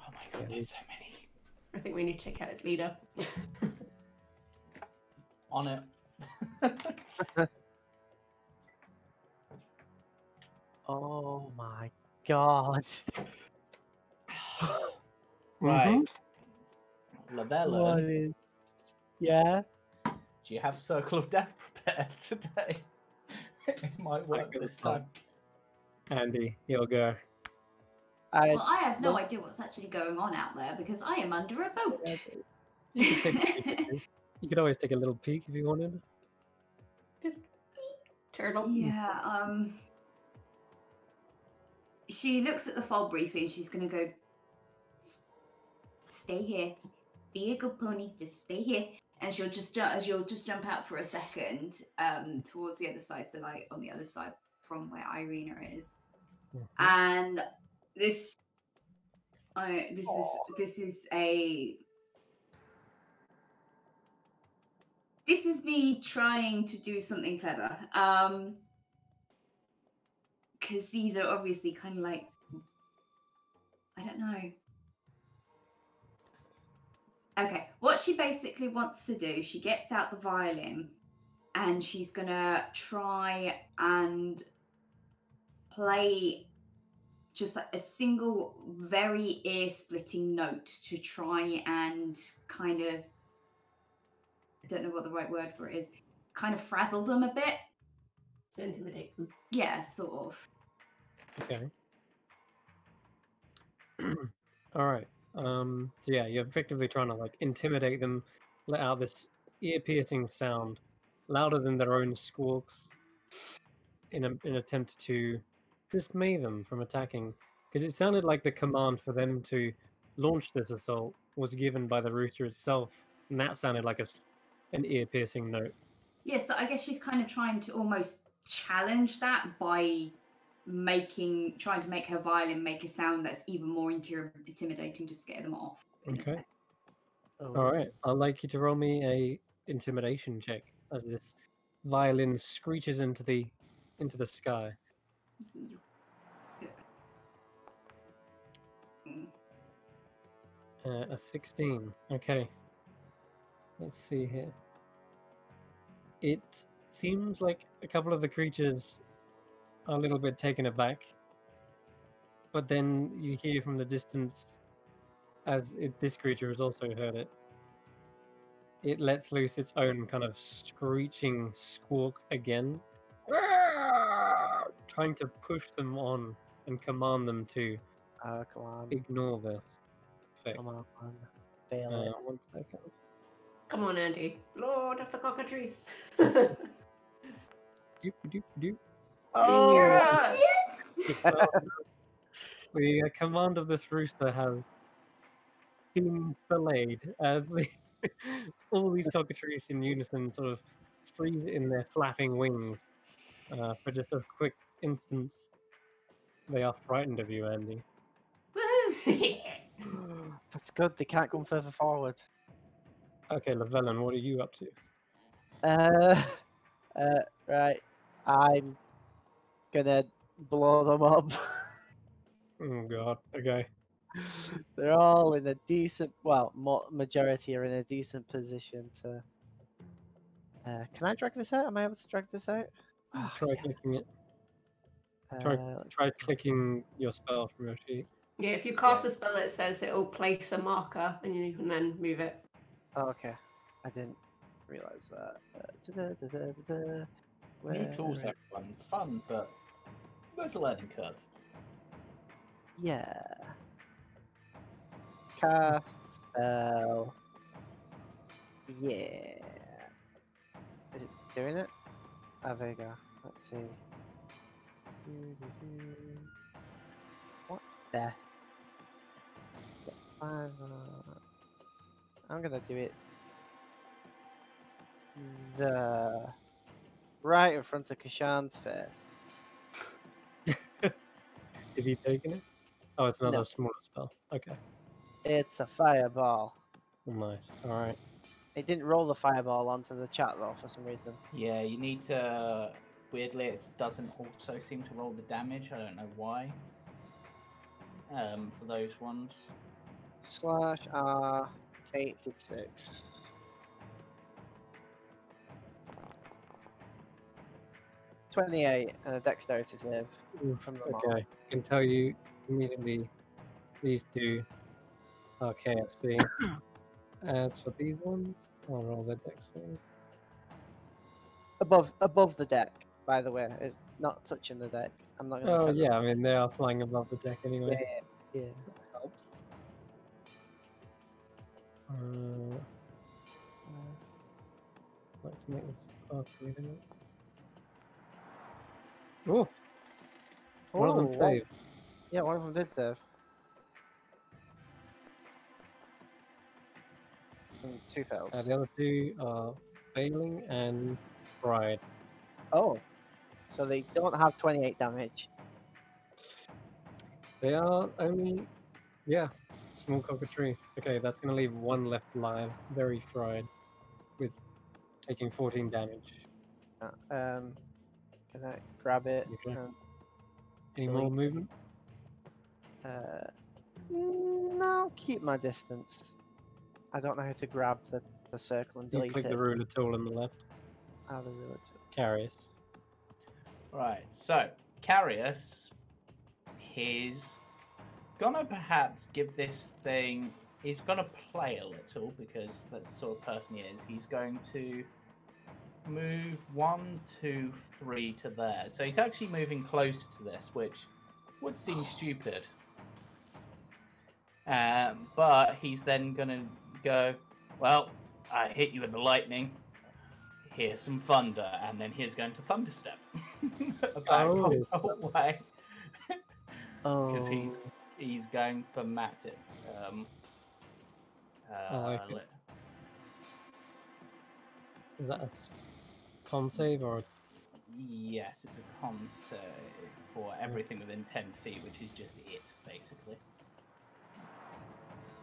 Oh my god, there's so many. I think we need to take out its leader. On it. Oh my god. right. Mm-hmm. Lavella, What is... Yeah. do you have Circle of Death prepared today? it might work this start. time. Andy, you'll go. I, Well, I have no Well- idea what's actually going on out there because I am under a boat. You could, take a peek if you- you could always take a little peek if you wanted. Just peek, turtle. yeah, um. She looks at the foal briefly and she's gonna go. Stay here. Be a good pony. Just stay here. And she'll just as you'll just jump out for a second, um, towards the other side, so like on the other side from where Irina is. Mhm. And this, I this is this is a this is me trying to do something clever. Um, because these are obviously kind of like, I don't know. Okay, what she basically wants to do, she gets out the violin and she's gonna try and play just like a single very ear splitting note to try and kind of I don't know what the right word for it is, kind of frazzle them a bit. To intimidate them. Yeah, sort of. Okay. All right. Um. So yeah, you're effectively trying to like intimidate them, let out this ear-piercing sound, louder than their own squawks, in a, an attempt to dismay them from attacking. Because it sounded like the command for them to launch this assault was given by the rooster itself, and that sounded like a an ear-piercing note. Yeah, so I guess she's kind of trying to almost challenge that by making trying to make her violin make a sound that's even more inti- intimidating to scare them off. Okay. Oh, All right. I'd like you to roll me a intimidation check as this violin screeches into the into the sky. Mm. Uh, a 16. Okay. Let's see here. It seems like a couple of the creatures are a little bit taken aback. But then you hear from the distance, as it, this creature has also heard it, it lets loose its own kind of screeching squawk again, trying to push them on and command them to Oh, come on. ignore this. effect. Come on. Fail Uh, it. one second. Come on, Andy. Lord of the cockatrice. Doop, doop, doop. Oh! Yeah. Well, the uh, command of this rooster has been delayed as the, all these cockatrices in unison sort of freeze in their flapping wings uh, for just a quick instance. They are frightened of you, Andy. Woohoo! That's good. They can't go further forward. Okay, Llewellyn, what are you up to? Uh, uh, right. I'm gonna blow them up. Oh god. Okay. They're all in a decent. Well, mo- majority are in a decent position to. Uh, can I drag this out? Am I able to drag this out? Ah, Try yeah. clicking it. Try, Uh, try clicking your spell from your sheet. yeah, if you cast a spell, it says it will place a marker and you can then move it. oh, okay. I didn't realize that. Uh, da-da-da-da-da-da. New tools, Where- everyone. Fun, but there's the learning curve. Yeah. Cast spell. Yeah. Is it doing it? Oh, there you go. Let's see. What's best? Five. uh, I'm gonna do it. The right in front of Kashan's face. Is he taking it? Oh, it's another No. smaller spell. Okay. It's a fireball. Nice. All right. It didn't roll the fireball onto the chat though for some reason. Yeah, you need to. Weirdly, it doesn't also seem to roll the damage. I don't know why. Um, for those ones. Slash R eight d six. Twenty eight and a dexterity save. Oof, from the mob. okay. I can tell you immediately these two are KFC. As for these ones, I'll roll the dex save. Above above the deck, by the way. It's not touching the deck. I'm not gonna Oh, say that. yeah, I mean, they are flying above the deck anyway. Yeah, yeah. That helps. Uh, let's make this faster, isn't it? Oh, one of them Oh, saved. Yeah, one of them did save. And two fails. Uh, the other two are failing and fried. Oh. So they don't have 28 damage. They are only, yeah, small cockatrice. Okay, that's going to leave one left alive, very fried, with taking 14 damage. Uh, Um, can I grab it? Okay. Any more movement? uh, no, keep my distance. I don't know how to grab the, the circle and You delete click it. the ruler tool on the left. Ah, the ruler tool. Carius. Right, so Carius, he's gonna perhaps give this thing. He's gonna play a little because that's the sort of person he is. He's going to move one, two, three to there. So he's actually moving close to this, which would seem stupid. Um, but he's then gonna go. Well, I hit you with the lightning here's some thunder, and then he's going to thunder step Oh. away Oh, because he's he's going for Matic. Um, uh, I like Is that a con save or? yes, it's a con save for everything within ten feet, which is just it, basically.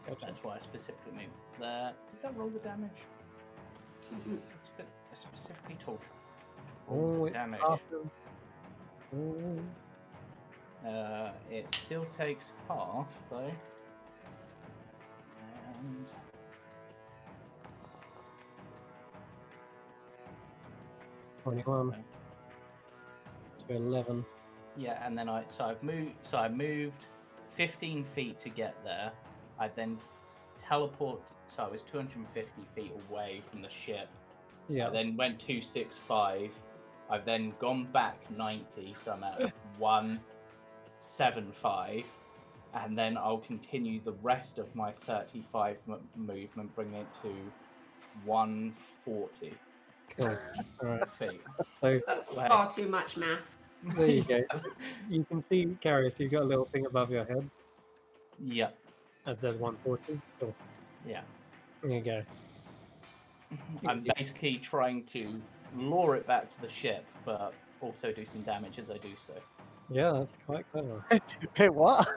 Gotcha. That's why I specifically moved there. Did that roll the damage? Mhm. Spe- I specifically told you. Oh, it's damage. half of- Oh, Uh, it still takes half though. And Twenty-one to eleven. yeah, and then I so I've moved so I moved 15 feet to get there. I then teleport so I was 250 feet away from the ship. Yeah. I then went 265. I've then gone back 90, so I'm at 175. And then I'll continue the rest of my 35 m- movement, bringing it to 140 Cool. All right. feet. So That's Right. far too much math. there you go. You can see, Carius, you've got a little thing above your head yeah, that says 140. Cool. yeah. There you go. I'm basically trying to lure it back to the ship, but also do some damage as I do so. Yeah, that's quite clever. Hey, what?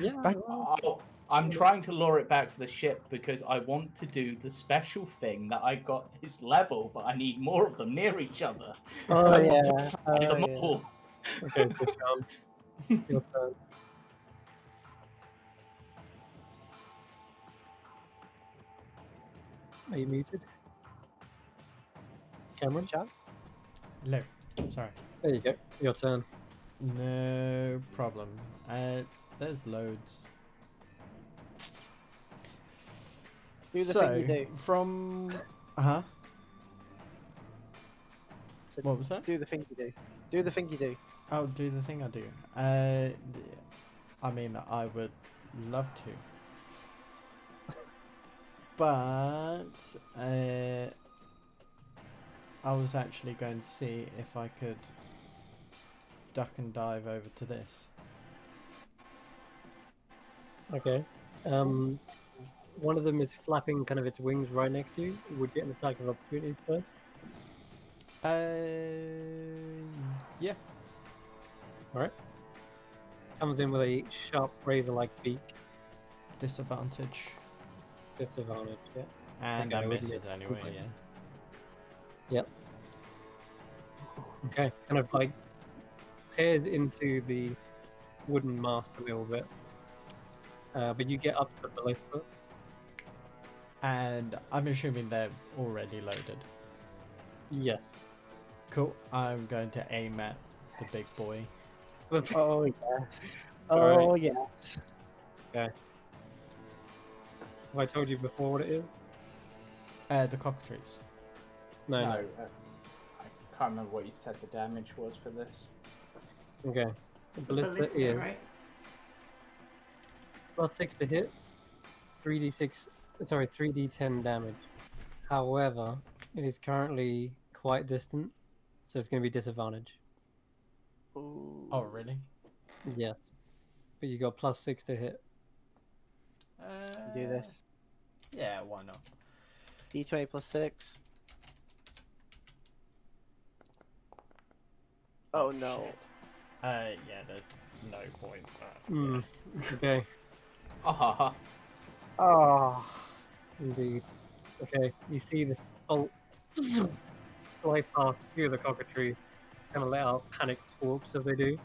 Yeah. Back- Oh, I'm trying to lure it back to the ship because I want to do the special thing that I got this level, but I need more of them near each other. oh I want to yeah. Oh, them yeah. all. Okay, Deshaun. Your turn. Are you muted? Cameron? Sean? No, sorry. There you go. Your turn. No problem. Uh, there's loads. Do the so, thing you do. from. Uh huh? So What was that? Do the thing you do. Do the thing you do. I'll do the thing I do. Uh, I mean, I would love to. But, uh, I was actually going to see if I could duck and dive over to this. Okay. Um, one of them is flapping kind of its wings right next to you. Would get an attack of opportunity first. Uh, yeah. All right. Comes in with a sharp razor-like beak. Disadvantage. Disadvantage. Yeah. And Okay, I with misses miss, anyway, yeah. Okay. Kind of like tears into the wooden mast a little bit. Uh, but you get up to the ballista. And I'm assuming they're already loaded. Yes. Cool. I'm going to aim at the big boy. Oh yes. Alright. Oh yes. Have I told you before what it is? Uh, the cockatrice. No. No, no. uh, I can't remember what you said the damage was for this. Okay. The ballista, Ballista, is right? plus six to hit, three d six. Sorry, three d ten damage. However, it is currently quite distant, so it's going to be disadvantage. Ooh. Oh, really? Yes. But you got plus six to hit. Uh, Do this. Yeah, why not? D20 plus six. Oh no. Uh, yeah, there's no point. But, Mm. Okay. Ah, Oh. Indeed. Okay. You see this bolt fly past two of the cockatrices, kind of let out panic squawks as they do.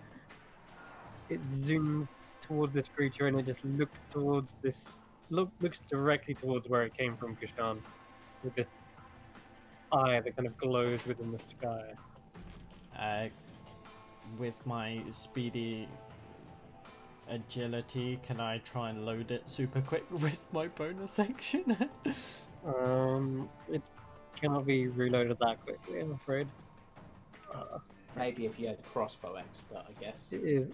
It zooms towards this creature and it just looks towards this, look looks directly towards where it came from, Kashan, with this eye that kind of glows within the sky. Uh, with my speedy agility, can I try and load it super quick with my bonus action? Um, it cannot be reloaded that quickly, I'm afraid. Uh, Maybe if you had a crossbow expert, I guess. it is,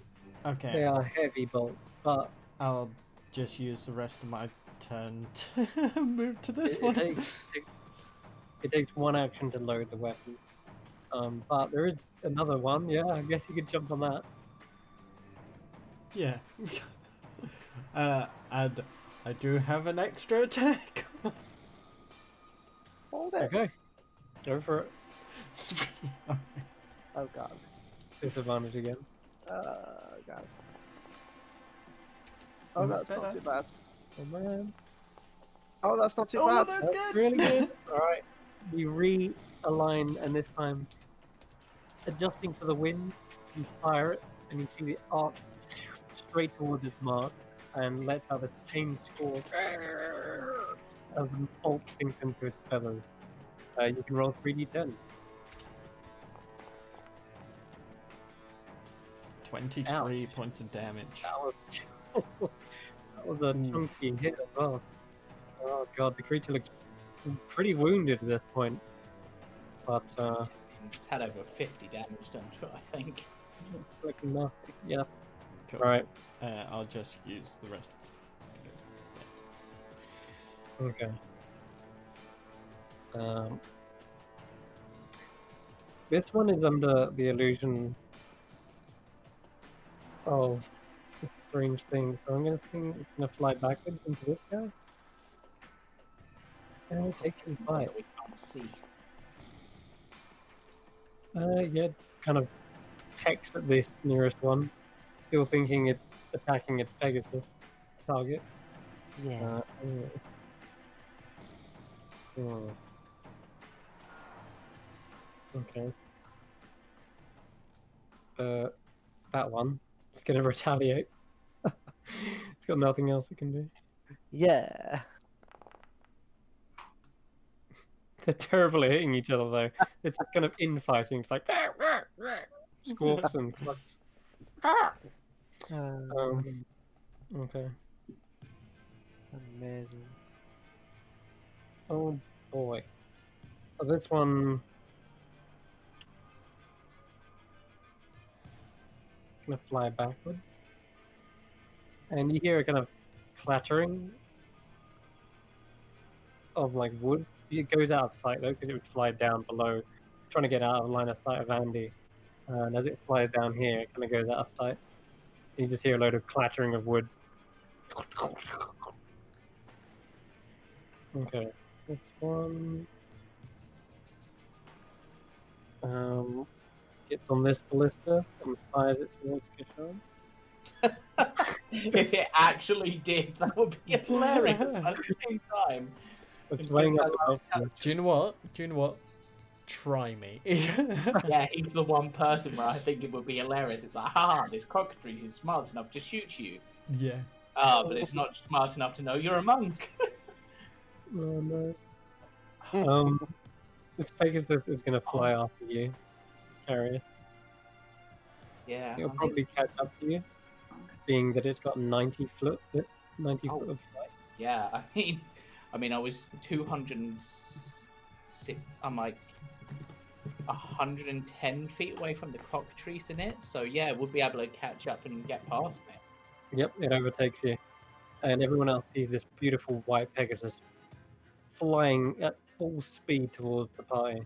Okay. they are heavy bolts, but I'll just use the rest of my turn to move to this it, one. it takes, it, it takes one action to load the weapon. Um, but there is another one. Yeah, I guess you could jump on that. Yeah. uh, and I do have an extra attack. Hold it. Okay, go for it. Oh god. Disadvantage again. Oh god. Oh, Almost that's not too bad. Oh man, Oh, that's not too Oh, bad. that's good. really good. All right, we realign, and this time, adjusting for the wind, you fire it, and you see the arc straight towards its mark, and lets out this chain score as the bolt sinks into its feathers. Uh, you can roll 3d10. 23 points of damage. That was that was a Oof. chunky hit as well. Oh god, the creature looks pretty wounded at this point. But uh, It's had over 50 damage done to it, I think. it's looking nasty. Yeah. Cool. Right. Uh, I'll just use the rest. Okay. Um, this one is under the illusion of a strange thing, so I'm gonna think it's gonna fly backwards into this guy. And take him One fight. that we can't see. Uh, yeah, it's kind of pecks at this nearest one, still thinking it's attacking its Pegasus target. Yeah. Uh, mm. Hmm. Okay. Uh, that one. It's gonna retaliate. it's got nothing else it can do. Yeah. They're terribly hitting each other though. It's kind of infighting. It's like squawks and clucks. Um, okay. amazing. Oh boy. So this one gonna fly backwards. And you hear a kind of clattering of like wood. It goes out of sight though, because it would fly down below. Trying to get out of line of sight of Andy. and as it flies down here, it kind of goes out of sight. And you just hear a load of clattering of wood. Okay. This one um, gets on this ballista and fires it towards Kashan. if it actually did, that would be hilarious at the same time. It's Instead weighing of up Do you know what? Do you know what? Try me. Yeah, he's the one person where I think it would be hilarious. It's like, ha, this cockatrice is smart enough to shoot you. yeah. Ah, but it's not smart enough to know you're a monk. Oh, no. Um, this Pegasus is going to fly after you, Carius. yeah. It'll I'm probably catch up to you, being that it's got 90 foot, 90 Oh. foot of flight. Yeah, I mean, I mean, I was 206. I'm like 110 feet away from the cockatrice in it, so yeah, we'll be able to catch up and get past it. Yep, it overtakes you. And everyone else sees this beautiful white Pegasus flying at full speed towards the party.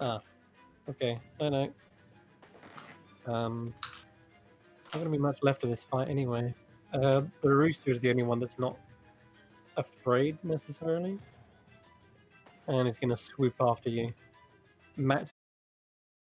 Ah, okay, I know. Um, not gonna be much left of this fight anyway. Uh, the rooster is the only one that's not afraid necessarily, and it's gonna swoop after you. Match